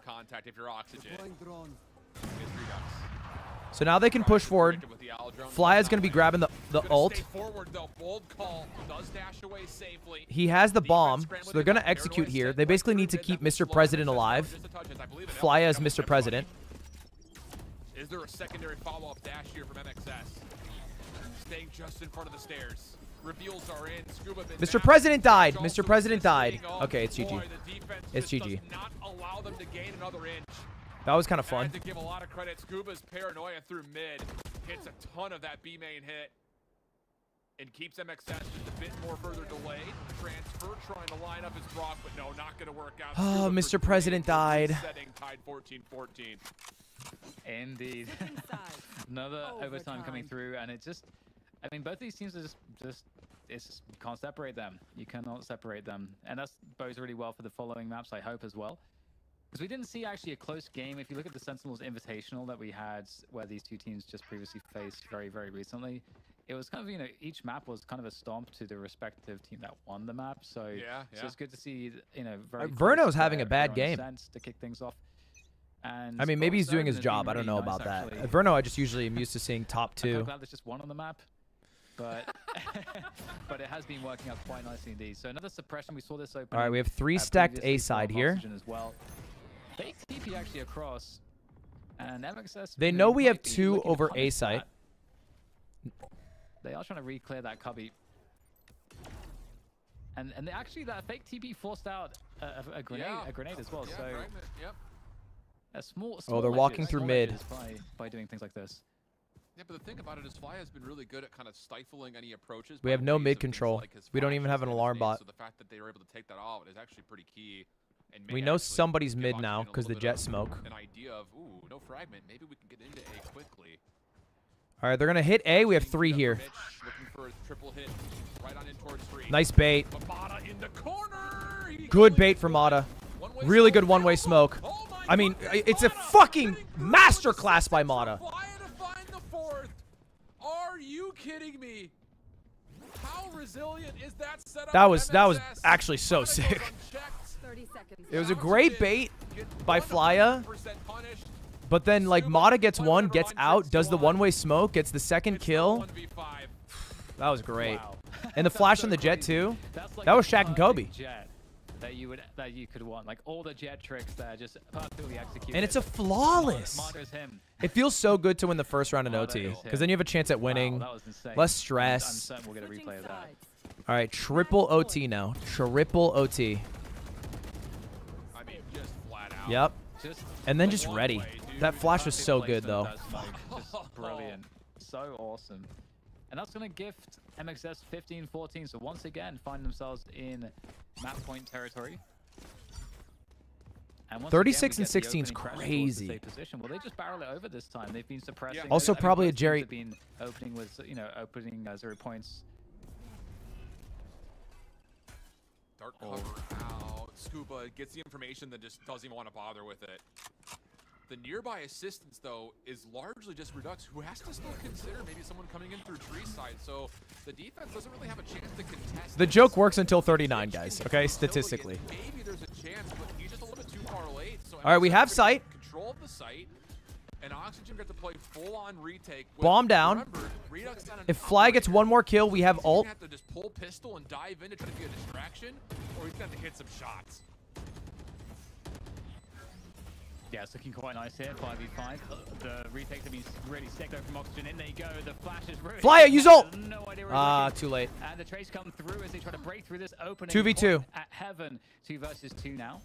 So now they can push forward. Predicted with the Owl Drone. Fly is gonna be grabbing the the ult. Stay forward though. Bold call. Does dash away safely. He has the bomb, so they're gonna execute here. They basically need to keep Mr. President alive. touch, just a touch, as I believe an Fly as Mr. President. Is there a secondary follow-up dash here from MXS? Staying just in front of the stairs. Reveals are in. Mr. President died. Mr. President died. Okay, it's GG. boy, the defense It's GG. Does not allow them to gain another inch. That was kind of fun. have to give a lot of credit. Scuba's paranoia through mid hits a ton of that B main hit. and keeps MXS just a bit more further delayed. Transfer trying to line up his Brock, but no, not going to work out. Oh, Scuba for Mr. President died. Setting tied 14-14. Indeed. Another overtime. coming through, and it just, I mean, both these teams are just, just, it's just, you can't separate them. You cannot separate them. And that bodes really well for the following maps, I hope, as well. Because we didn't see actually a close game. If you look at the Sentinels Invitational that we had, where these two teams just previously faced very, very recently, it was kind of, you know, each map was kind of a stomp to the respective team that won the map. So, Yeah, yeah. so yeah. it's good to see, you know, very Uh, close Verno's having a bad game. sense to kick things off. And I mean, maybe he's doing his job. been I don't know nice, about that. actually. Uh, Verno, I just usually am used to seeing top two. I'm two. glad there's just one on the map, but but it has been working out quite nicely indeed. So another suppression. We saw this open. All right, we have three stacked A side here. As well. Fake TP actually across, and MXS. They know we have two over A site. that. They are trying to re-clear that cubby. And and actually that fake TP forced out a, a, a grenade Yeah. a grenade as well. Yeah, so fragment, yep. a small. Oh, small they're walking through mid. By by doing things like this. Yeah, but the thing about it is Fly has been really good at kind of stifling any approaches. We have no mid control. like We don't even have an alarm nades, bot. So the fact that they were able to take that out is actually pretty key. And We know somebody's mid now because the jet smoke. An idea of ooh, no fragment. Maybe we can get into A quickly. All right, they're gonna hit A. We have three here. for Mitch, looking for a triple hit right on in towards three. Nice bait. Mamada in the corner. He Good bait for Mata. Really good one-way smoke. Oh I mean, it's a fucking masterclass by Mata. from Fly to find the fourth. Are you kidding me? How resilient is that setup? That was that was actually so sick. Unchecked. 30 seconds. It was a great bait by Flya, but then like Scuba, Mata gets one, gets out, does the one-way smoke, gets the second kill. That was great. And the flash on the jet crazy. too. That was Shaq and Kobe. that you would that you could want. Like all the jet tricks there, just perfectly executed. And it's a flawless. Him. It feels so good to win the first round in OT because then you have a chance at winning. Wow, that was. Less stress. I'm we'll get a replay of that. All right, triple OT now. Triple OT. I mean, just flat out. Yep. And then just ready. That flash was so good though. of that smoke, Just brilliant. So awesome. And that's going to gift MXS 15-14. So once again, find themselves in map point territory. And once again, 36 and get the 16 's opening crash towards the crazy. Position. Well, they just barrel it over this time. They've been suppressing. Also I mean, probably a Jerry- been opening with, you know, opening uh, zero points. Dark cover out. Scuba gets the information, then just doesn't even want to bother with it. The nearby assistance, though, is largely just Redux, who has to still consider maybe someone coming in through tree side. So the defense doesn't really have a chance to contest. The joke works until 39, guys. Okay, statistically. Maybe there's a chance, but he's just a little bit too far late. So All right, we have sight. Control of the site. And Oxygen get to play full-on retake. with- Bomb down. remember, Redux got If Fly gets one more kill, we have He's ult. gonna have to just pull pistol and dive in to try to be a distraction, or he's gonna have to hit some shots. Yeah, it's looking quite nice here. 5v5. The retakes have been really sick though from Oxygen. In there you go. The flash is ruined. Fly use ult! No Ah, it's too late. And the trace come through as they try to break through this opening. 2v2. At Heaven. Two versus two now.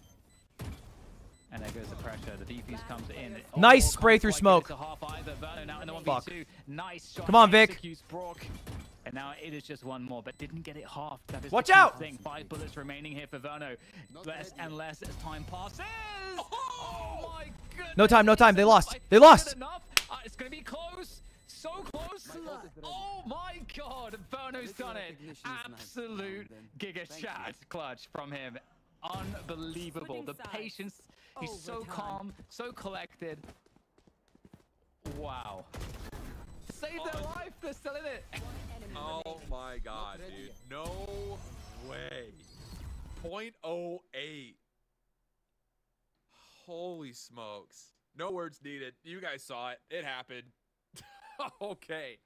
And there goes the pressure. The defuse comes in. Oh, Nice can't spray through smoke. it to half either. Verno now in the 1v2. Fuck. Nice shot. Come on, Vic. Brock. And now it is just one more, but didn't get it half. That is Watch out! Thing. Five bullets remaining here for Verno. Less and less as time passes. Oh, my. No time, no time. They lost. They lost. it's. Uh, it's going to be close. So close. Oh my god. Verno's done it. Absolute giga chat clutch from him. Unbelievable. The patience. He's so calm, so collected. Wow. Save their oh. life. They're still in it. Oh my god, dude. No way. 0.08. Holy smokes. No words needed. You guys saw it. It happened. okay.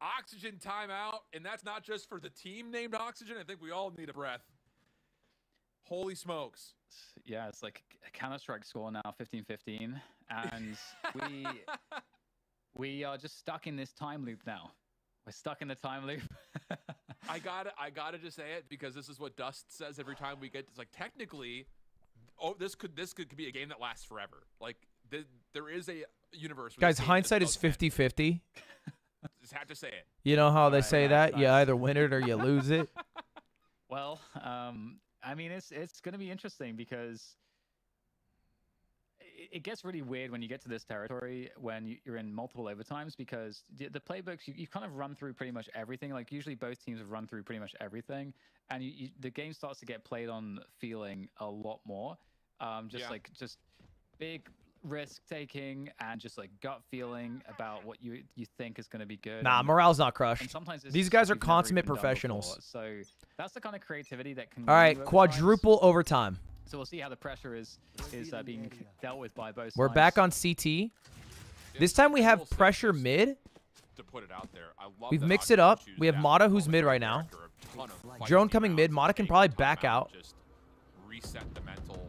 Oxygen timeout, and that's not just for the team named Oxygen. I think we all need a breath. Holy smokes. Yeah, it's like Counter Strike score now, 15-15, and we we are just stuck in this time loop now. We're stuck in the time loop. I gotta, I gotta just say it because this is what Dust says every time we get. It's like technically, oh, this could, this could be a game that lasts forever. Like th- there is a universe. Guys, this game just hindsight is doesn't 50-50. Just have to say it. You know how they Right, say right, that? You either win it or you lose it. Well, um, I mean, it's it's going to be interesting because it, it gets really weird when you get to this territory when you, you're in multiple overtimes because the, the playbooks you, you kind of run through pretty much everything. Like usually both teams have run through pretty much everything, and you, you, the game starts to get played on feeling a lot more. Um, just Yeah. like just big risk taking and just like gut feeling about what you you think is going to be good. Nah, and- morale's not and crushed. sometimes it's These guys are consummate professionals. before. So that's the kind of creativity that can. All right, win right, you quadruple overtime. So we'll see how the pressure is is uh, being dealt with by both. We're sides. back on CT. This time we have pressure mid. To put it out there, I love We've mixed it up. We have that Mata who's mid right right now. after a ton of fights Drone coming mid. and Mata can probably back out. Just reset the mental.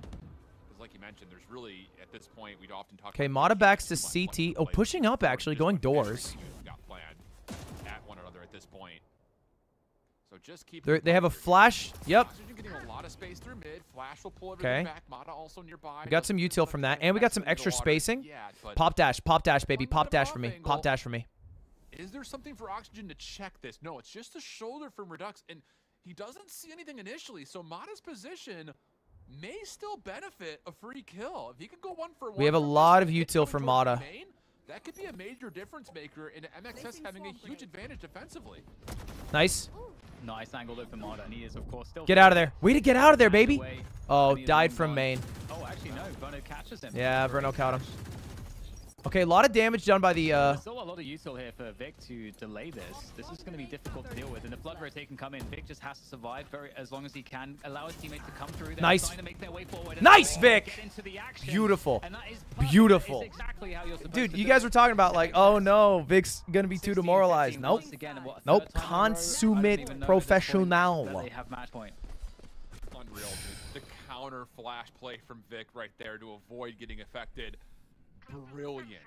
Because like you mentioned, there's really at this point we'd often talk. Okay, Mata backs to games, one- one CT. Oh, pushing up actually, going doors. got planned at one another at this point. So just keep. They're, they have a flash. Yep. A lot of space through mid. Flash will pull Okay. back. Mata also nearby. We got some util from that, and we got some extra spacing. Pop dash, pop dash, baby, pop dash for me, pop dash for me. Is there something for Oxygen to check this? No, it's just a shoulder from Redux, and he doesn't see anything initially. So Mata's position may still benefit a free kill. If he can go one for one, We have a lot of and hit util someone from Mata. main, that could be a major difference maker in MXS having a huge advantage defensively. Nice. Nice angle though for Mata, and he is of course still. Get out of there. Way to get out of there, baby. Oh, And he is died from main. Oh, actually no. Verno catches him. Yeah, Verno caught him. Okay, a lot of damage done by the. uh There's still a lot of util here for Vic to delay this. This is going to be difficult to deal with, and the flood rotate can come in. Vic just has to survive very as long as he can. Allow his teammates to come through. They're Nice. to make their way forward, Nice, Vic. into the Beautiful. and that is perfect. That is Beautiful. exactly how you're Dude, to you do guys it. were talking about like, oh no, Vic's gonna be too demoralized. Nope. again, what, Nope. third time in a row? I don't Consummate even know at this point professional. they have match point. Unreal. dude. The counter flash play from Vic right there to avoid getting affected. Brilliant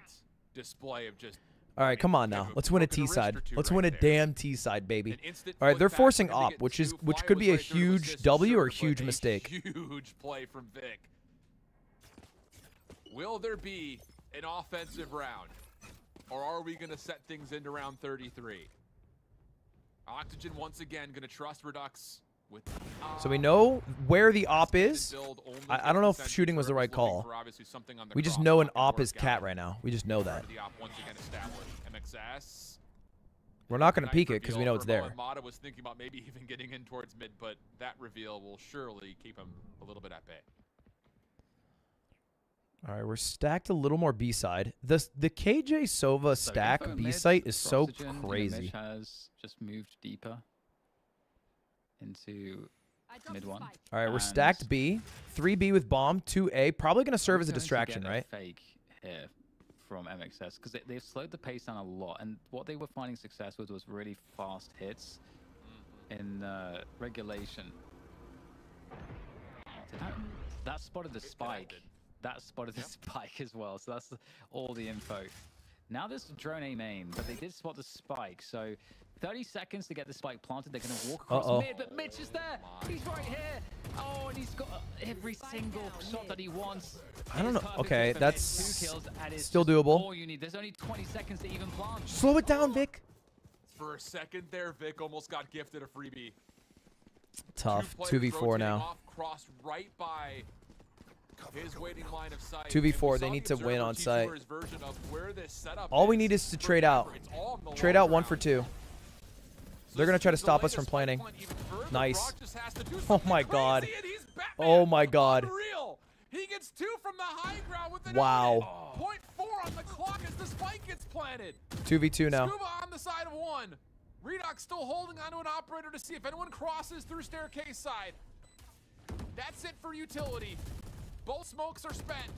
display of just All right, come on now. Let's win a T side. Let's win a damn T side, baby. All right, they're forcing for op, which is which could be a was right there to huge W or but huge mistake. Huge play from Vic. Will there be an offensive round, or are we going to set things into round 33? Oxygen once again going to trust Redux. So we know where the op is. I, I don't know if shooting was the right call. for obviously something on the We just know an op is cat right now. We just know that. The op once again established. MXS. We're not gonna peek it because we know it's there. moment. Mata was thinking about maybe even getting in towards mid, but that reveal will surely keep him a little bit at bay. All right, we're stacked a little more B side. The the KJ Sova stack info B mid site is so Oxygen, you know, crazy. Has just moved deeper into mid one. All right, we're and stacked B, three B with bomb, two A. Probably gonna serve as a distraction, get right? fake here from MXS because they, they've slowed the pace down a lot, and what they were finding success with was really fast hits in uh, regulation. That, that spotted the spike. That spotted the spike as well. So that's all the info. Now there's the drone A main, but they did spot the spike. So 30 seconds to get the spike planted. They're going to walk across Uh-oh. mid, but Mitch is there. He's right here. Oh, and he's got uh, every single shot that he wants. I don't know. Okay, that's Two kills, and it's still doable. You need. There's only 20 seconds to even plant. Slow it down, Vic. For a second there, Vic almost got gifted a freebie. Tough. Two Two V players four now. Off, crossed right by his waiting line of sight. 2v4, they need to win on T2 site. Tour's version of where this setup All we need is to trade out. Denver, it's all in the Trade out one for two. They're gonna try to stop us from planning. plant even further. Nice. Brock just has to do Oh my god. and he's Batman. Oh my god. He gets two from the high ground with Wow. Point four on the clock as the spike gets planted. Two V two now. Scuba on the side of one. Redux still holding onto an operator to see if anyone crosses through staircase side. That's it for utility. Both smokes are spent.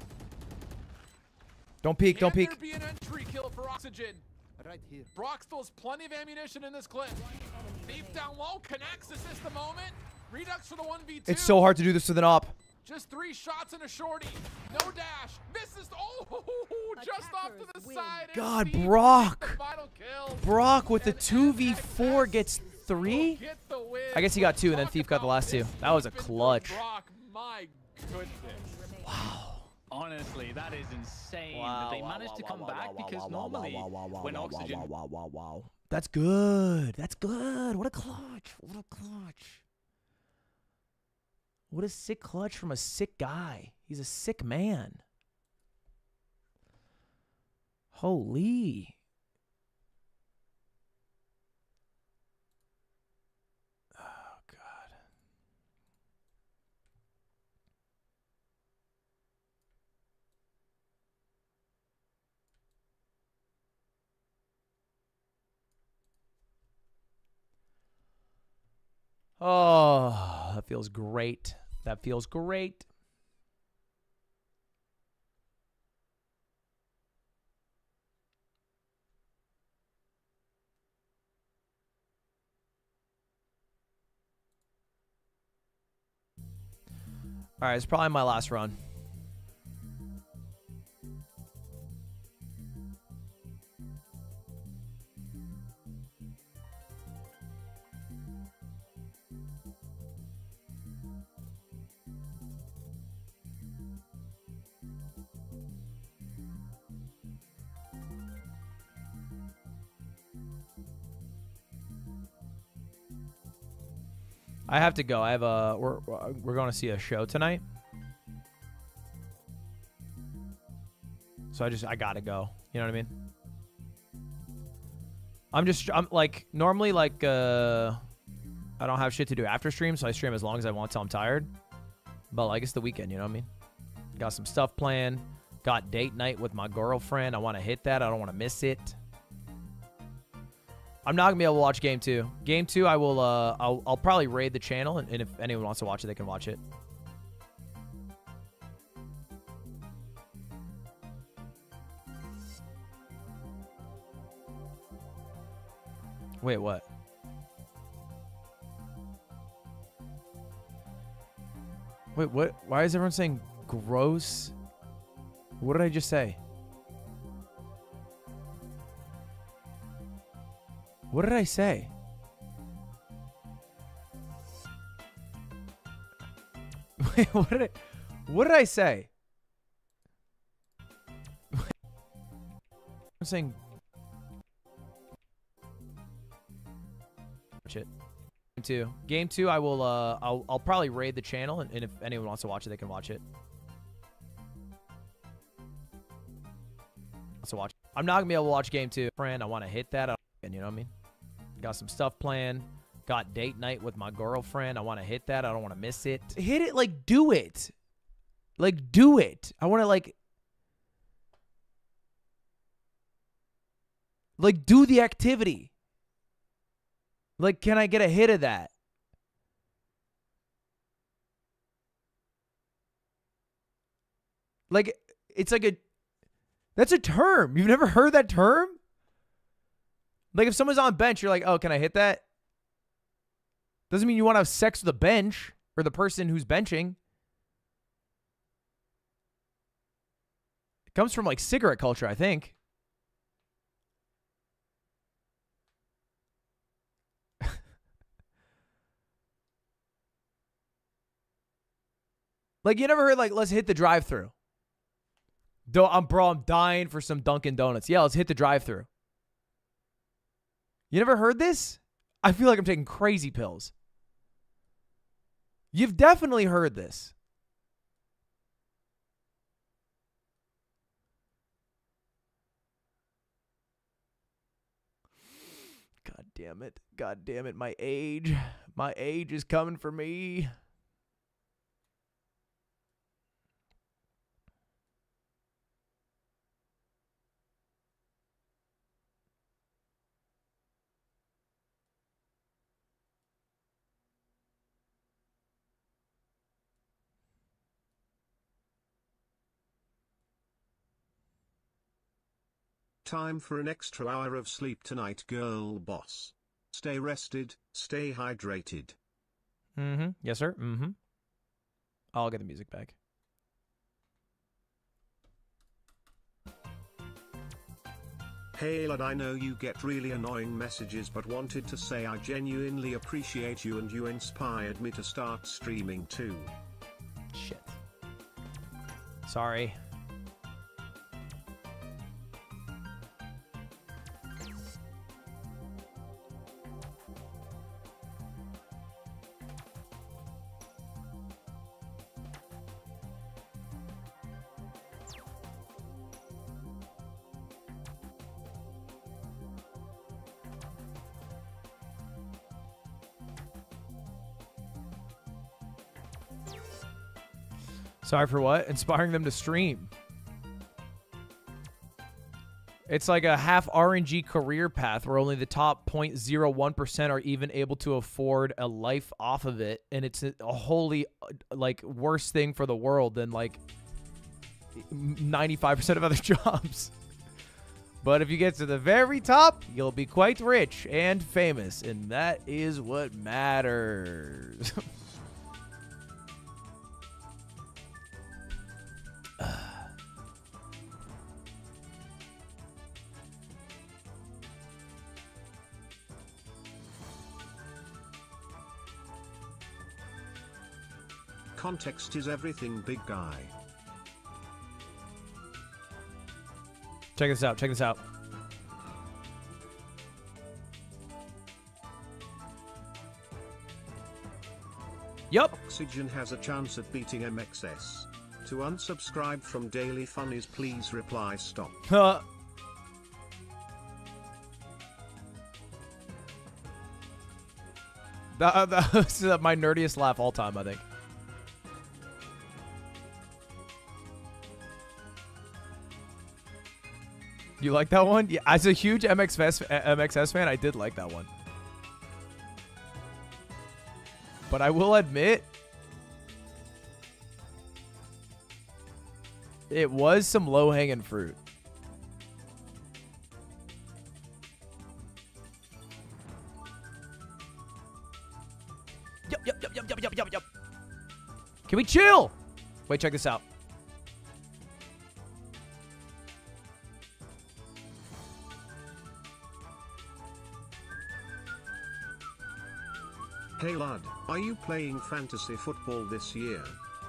Don't peek. Don't peek. There be an entry kill for oxygen? Right here. Brock still has plenty of ammunition in this clip. Deep down low, connects, assist the moment. Redux for the 1v2. It's so hard to do this with an op. Just three shots and a shorty. No dash. Misses. Oh, just off to the side. God, Brock. gets the final kill. Brock with the two V four gets three. Get the win. I guess he got two, and then Talk Thief got the last two. That was a clutch. from Brock, my goodness. Honestly, that is insane Wow, that they wow, managed wow, to come wow, back wow, because wow, wow, normally wow, wow, wow, when wow, oxygen wow, wow, wow, wow. That's good. That's good. What a clutch. What a clutch. What a sick clutch from a sick guy. He's a sick man. Holy. Oh, that feels great. That feels great. All right, it's probably my last run. I have to go. I have a we're we're going to see a show tonight. So I just I got to go. You know what I mean? I'm just I'm like normally like uh I don't have shit to do after stream, so I stream as long as I want till I'm tired. But like it's the weekend, you know what I mean? Got some stuff planned. Got date night with my girlfriend. I want to hit that. I don't want to miss it. I'm not gonna be able to watch game two. Game two, I will. Uh, I'll, I'll probably raid the channel, and, and if anyone wants to watch it, they can watch it. Wait, what? Wait, what? Why is everyone saying gross? What did I just say? What did I say? Wait, what did I, what did I say? I'm saying Watch it. Game two. Game two, I will uh I'll I'll probably raid the channel and, and if anyone wants to watch it, they can watch it. So watch. I'm not gonna be able to watch game two. Friend, I want to hit that and you know what I mean. Got some stuff planned. Got date night with my girlfriend. I want to hit that. I don't want to miss it. Hit it like do it. Like do it. I want to like like do the activity. Like can I get a hit of that? Like it's like a that's a term. You've never heard that term? Like if someone's on bench, you're like, oh, can I hit that? Doesn't mean you want to have sex with the bench or the person who's benching. It comes from like cigarette culture, I think. like you never heard like let's hit the drive-through. Though I'm bro, I'm dying for some Dunkin' Donuts. Yeah, let's hit the drive-through. You never heard this? I feel like I'm taking crazy pills. You've definitely heard this. God damn it. God damn it. My age. My age is coming for me. Time for an extra hour of sleep tonight, girl boss. Stay rested, stay hydrated. Mm-hmm. Yes, sir. Mm-hmm. I'll get the music back. Hey lad, I know you get really annoying messages, but wanted to say I genuinely appreciate you and you inspired me to start streaming too. Shit. Sorry. Sorry for what? Inspiring them to stream. It's like a half RNG career path where only the top 0.01% are even able to afford a life off of it. And it's a, wholly, like, worse thing for the world than, like, 95% of other jobs. But if you get to the very top, you'll be quite rich and famous. And that is what matters. Context is everything, big guy. Check this out. Check this out. Yup. Oxygen has a chance at beating MXS. To unsubscribe from Daily Funnies, please reply stop. Huh. That, that was uh, my nerdiest laugh all time, I think. You like that one? Yeah, as a huge MXS, MXS fan, I did like that one. But I will admit, it was some low hanging fruit. Yup, yup, yup, yup, yup, yup, yup, yup. Can we chill? Wait, check this out. Hey lad, are you playing fantasy football this year?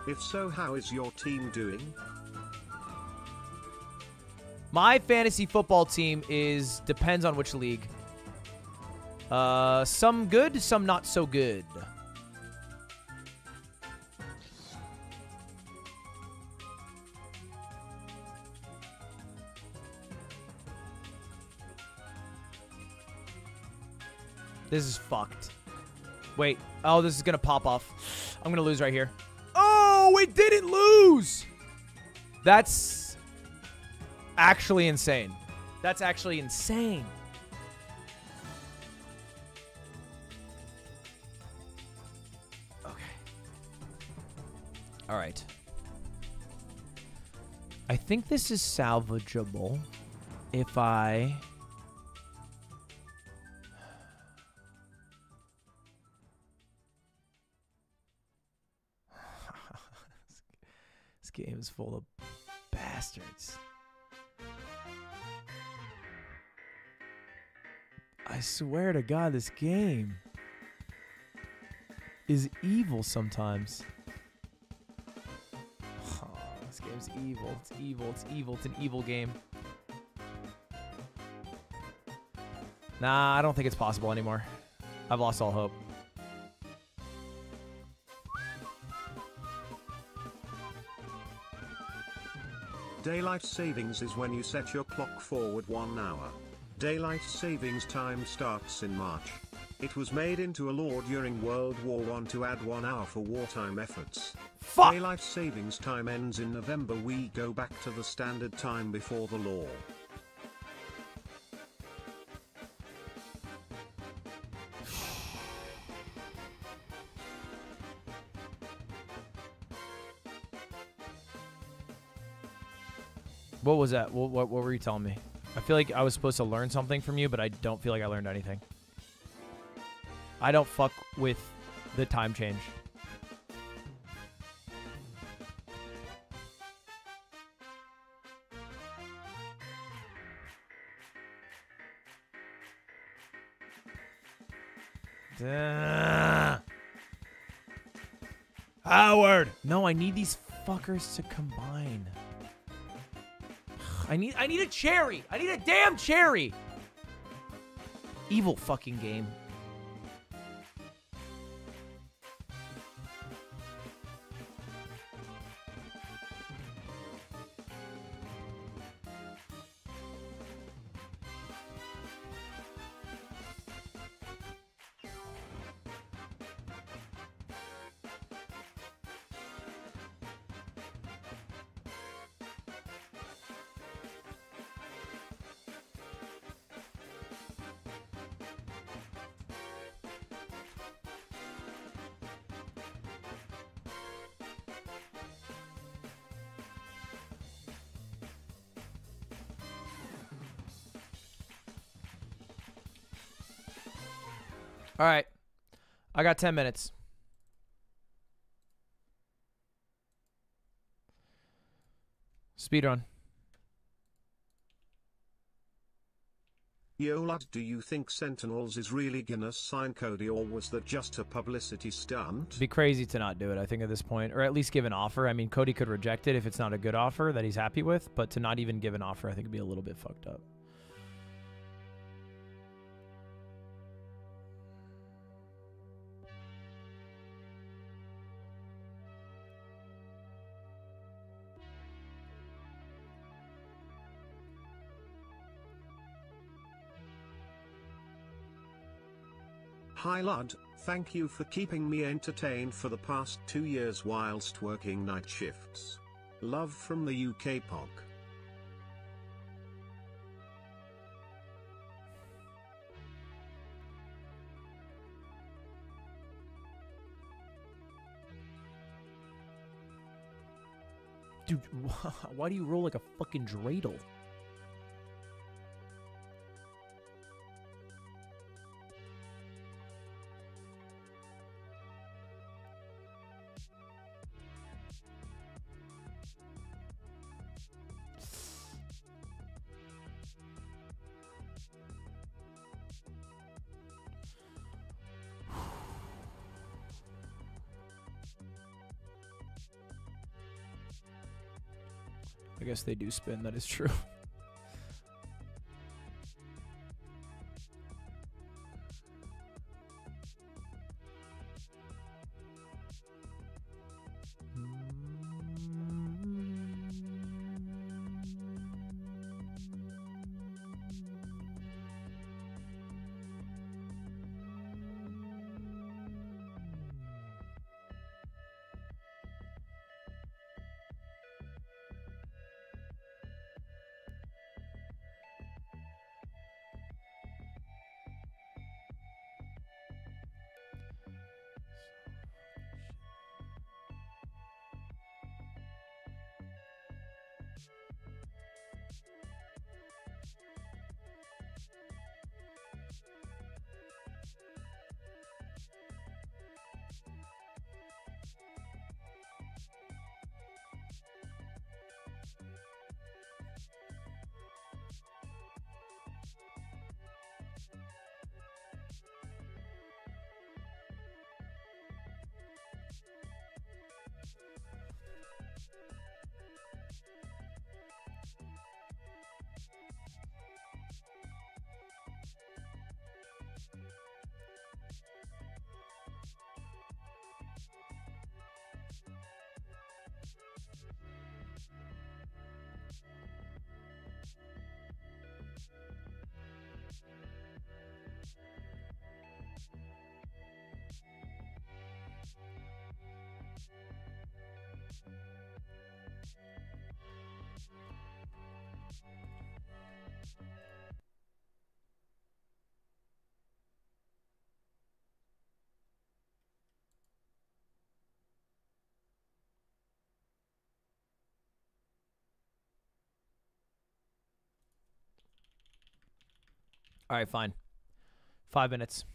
If so, how is your team doing? My fantasy football team is depends on which league. Uh, some good, some not so good. This is fucked. Wait. Oh, this is going to pop off. I'm going to lose right here. Oh, it didn't lose. That's actually insane. That's actually insane. Okay. All right. I think this is salvageable if I full of bastards. I swear to God, this game is evil sometimes. Oh, this game's evil. It's evil. It's evil. It's an evil game. Nah, I don't think it's possible anymore. I've lost all hope. Daylight savings is when you set your clock forward one hour. Daylight savings time starts in March. It was made into a law during World War I to add one hour for wartime efforts. Fuck! Daylight savings time ends in November. We go back to the standard time before the law. What was that? What, what, what were you telling me? I feel like I was supposed to learn something from you, but I don't feel like I learned anything. I don't fuck with the time change. Duh. Howard! No, I need these fuckers to combine. I need I need a cherry. I need a damn cherry. Evil fucking game. I got 10 minutes. Speed run. Yo lad, do you think Sentinels is really gonna sign Cody or was that just a publicity stunt? It'd be crazy to not do it, I think, at this point, or at least give an offer. I mean, Cody could reject it if it's not a good offer that he's happy with, but to not even give an offer, I think would be a little bit fucked up. Hi Lud, thank you for keeping me entertained for the past two years whilst working night shifts. Love from the UK POG. Dude, why do you roll like a fucking dreidel? I guess they do spin, that is true. All right, fine. Five minutes.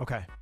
Okay.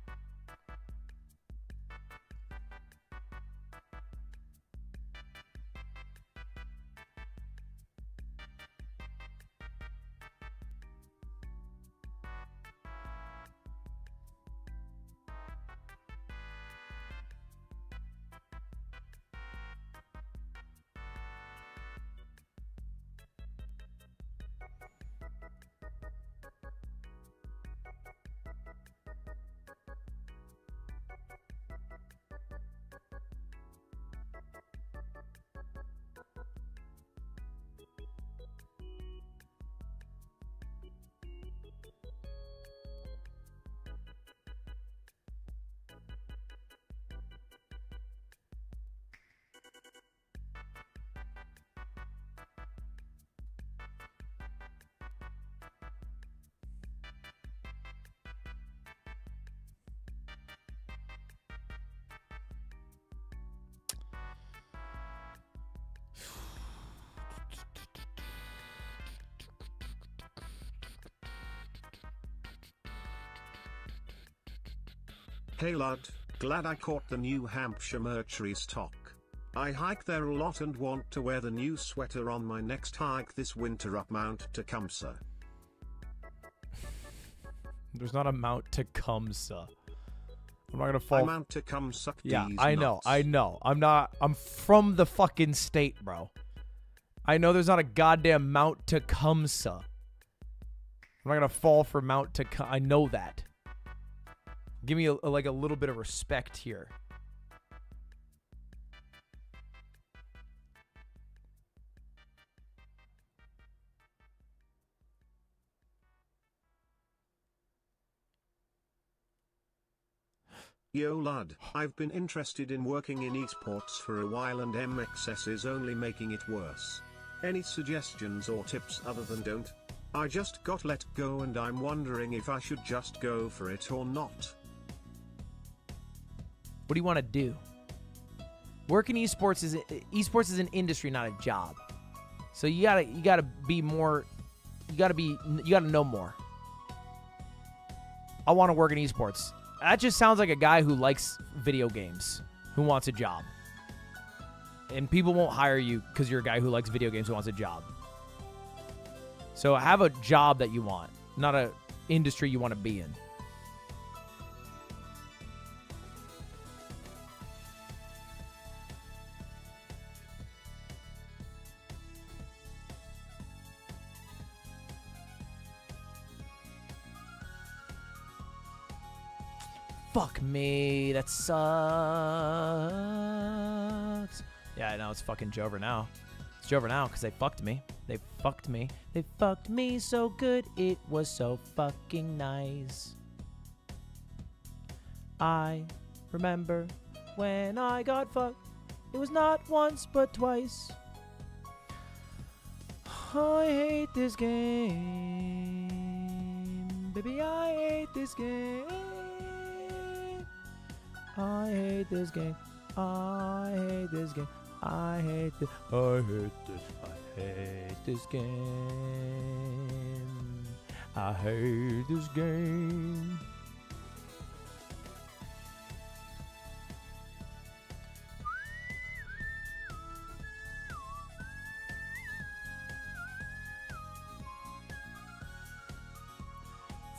Hey lad, glad I caught the New Hampshire Mercury stock. I hike there a lot and want to wear the new sweater on my next hike this winter up Mount Tecumseh. There's not a Mount Tecumseh. I'm not gonna I fall. Mount Tecumseh yeah, these I know. nuts. I know. I'm not. I'm from the fucking state, bro. I know there's not a goddamn Mount Tecumseh. I'm not gonna fall for Mount Tecumseh. I know that. Give me a, a- like a little bit of respect here. Yo lad, I've been interested in working in esports for a while and MXS is only making it worse. Any suggestions or tips other than don't? I just got let go and I'm wondering if I should just go for it or not. What do you want to do? Working esports is esports is an industry, not a job. So you gotta you gotta be more. You gotta be you gotta know more. I want to work in esports. That just sounds like a guy who likes video games, who wants a job. And people won't hire you because you're a guy who likes video games who wants a job. So have a job that you want, not a industry you want to be in. Me, that sucks. Yeah, I know it's fucking Jover now. It's Jover now because they fucked me. They fucked me. They fucked me so good, it was so fucking nice. I remember when I got fucked. It was not once but twice. I hate this game. Baby, I hate this game. I hate this game. I hate this game. I hate this. I hate this. I hate this game. I hate this game.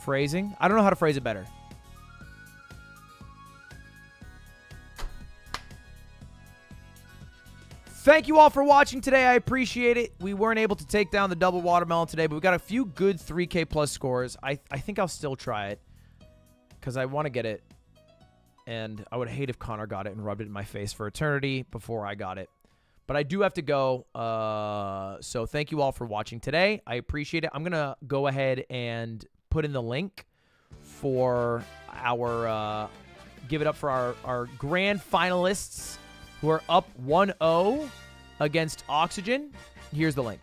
Phrasing? I don't know how to phrase it better. Thank you all for watching today. I appreciate it. We weren't able to take down the double watermelon today, but we got a few good 3K plus scores. I, I think I'll still try it because I want to get it. And I would hate if Connor got it and rubbed it in my face for eternity before I got it. But I do have to go. Uh, so thank you all for watching today. I appreciate it. I'm going to go ahead and put in the link for our uh, give it up for our, our grand finalists who are up 1-0 against Oxygen. Here's the link.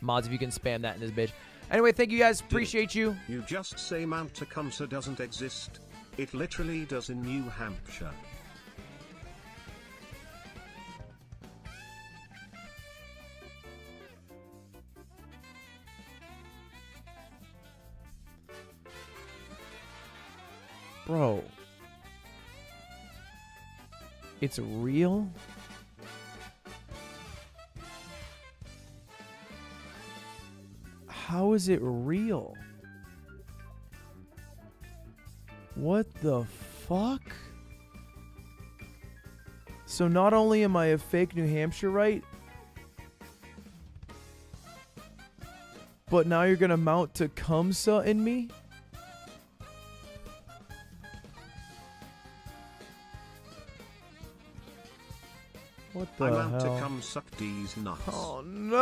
Mods, if you can spam that in this bitch. Anyway, thank you guys. Appreciate you. You just say Mount Tecumseh doesn't exist. It literally does in New Hampshire. Bro. It's real? How is it real? What the fuck? So not only am I a fake New Hampshireite, but now you're gonna mount Tecumseh in me? What the I want hell? to come suck these nuts. Oh no!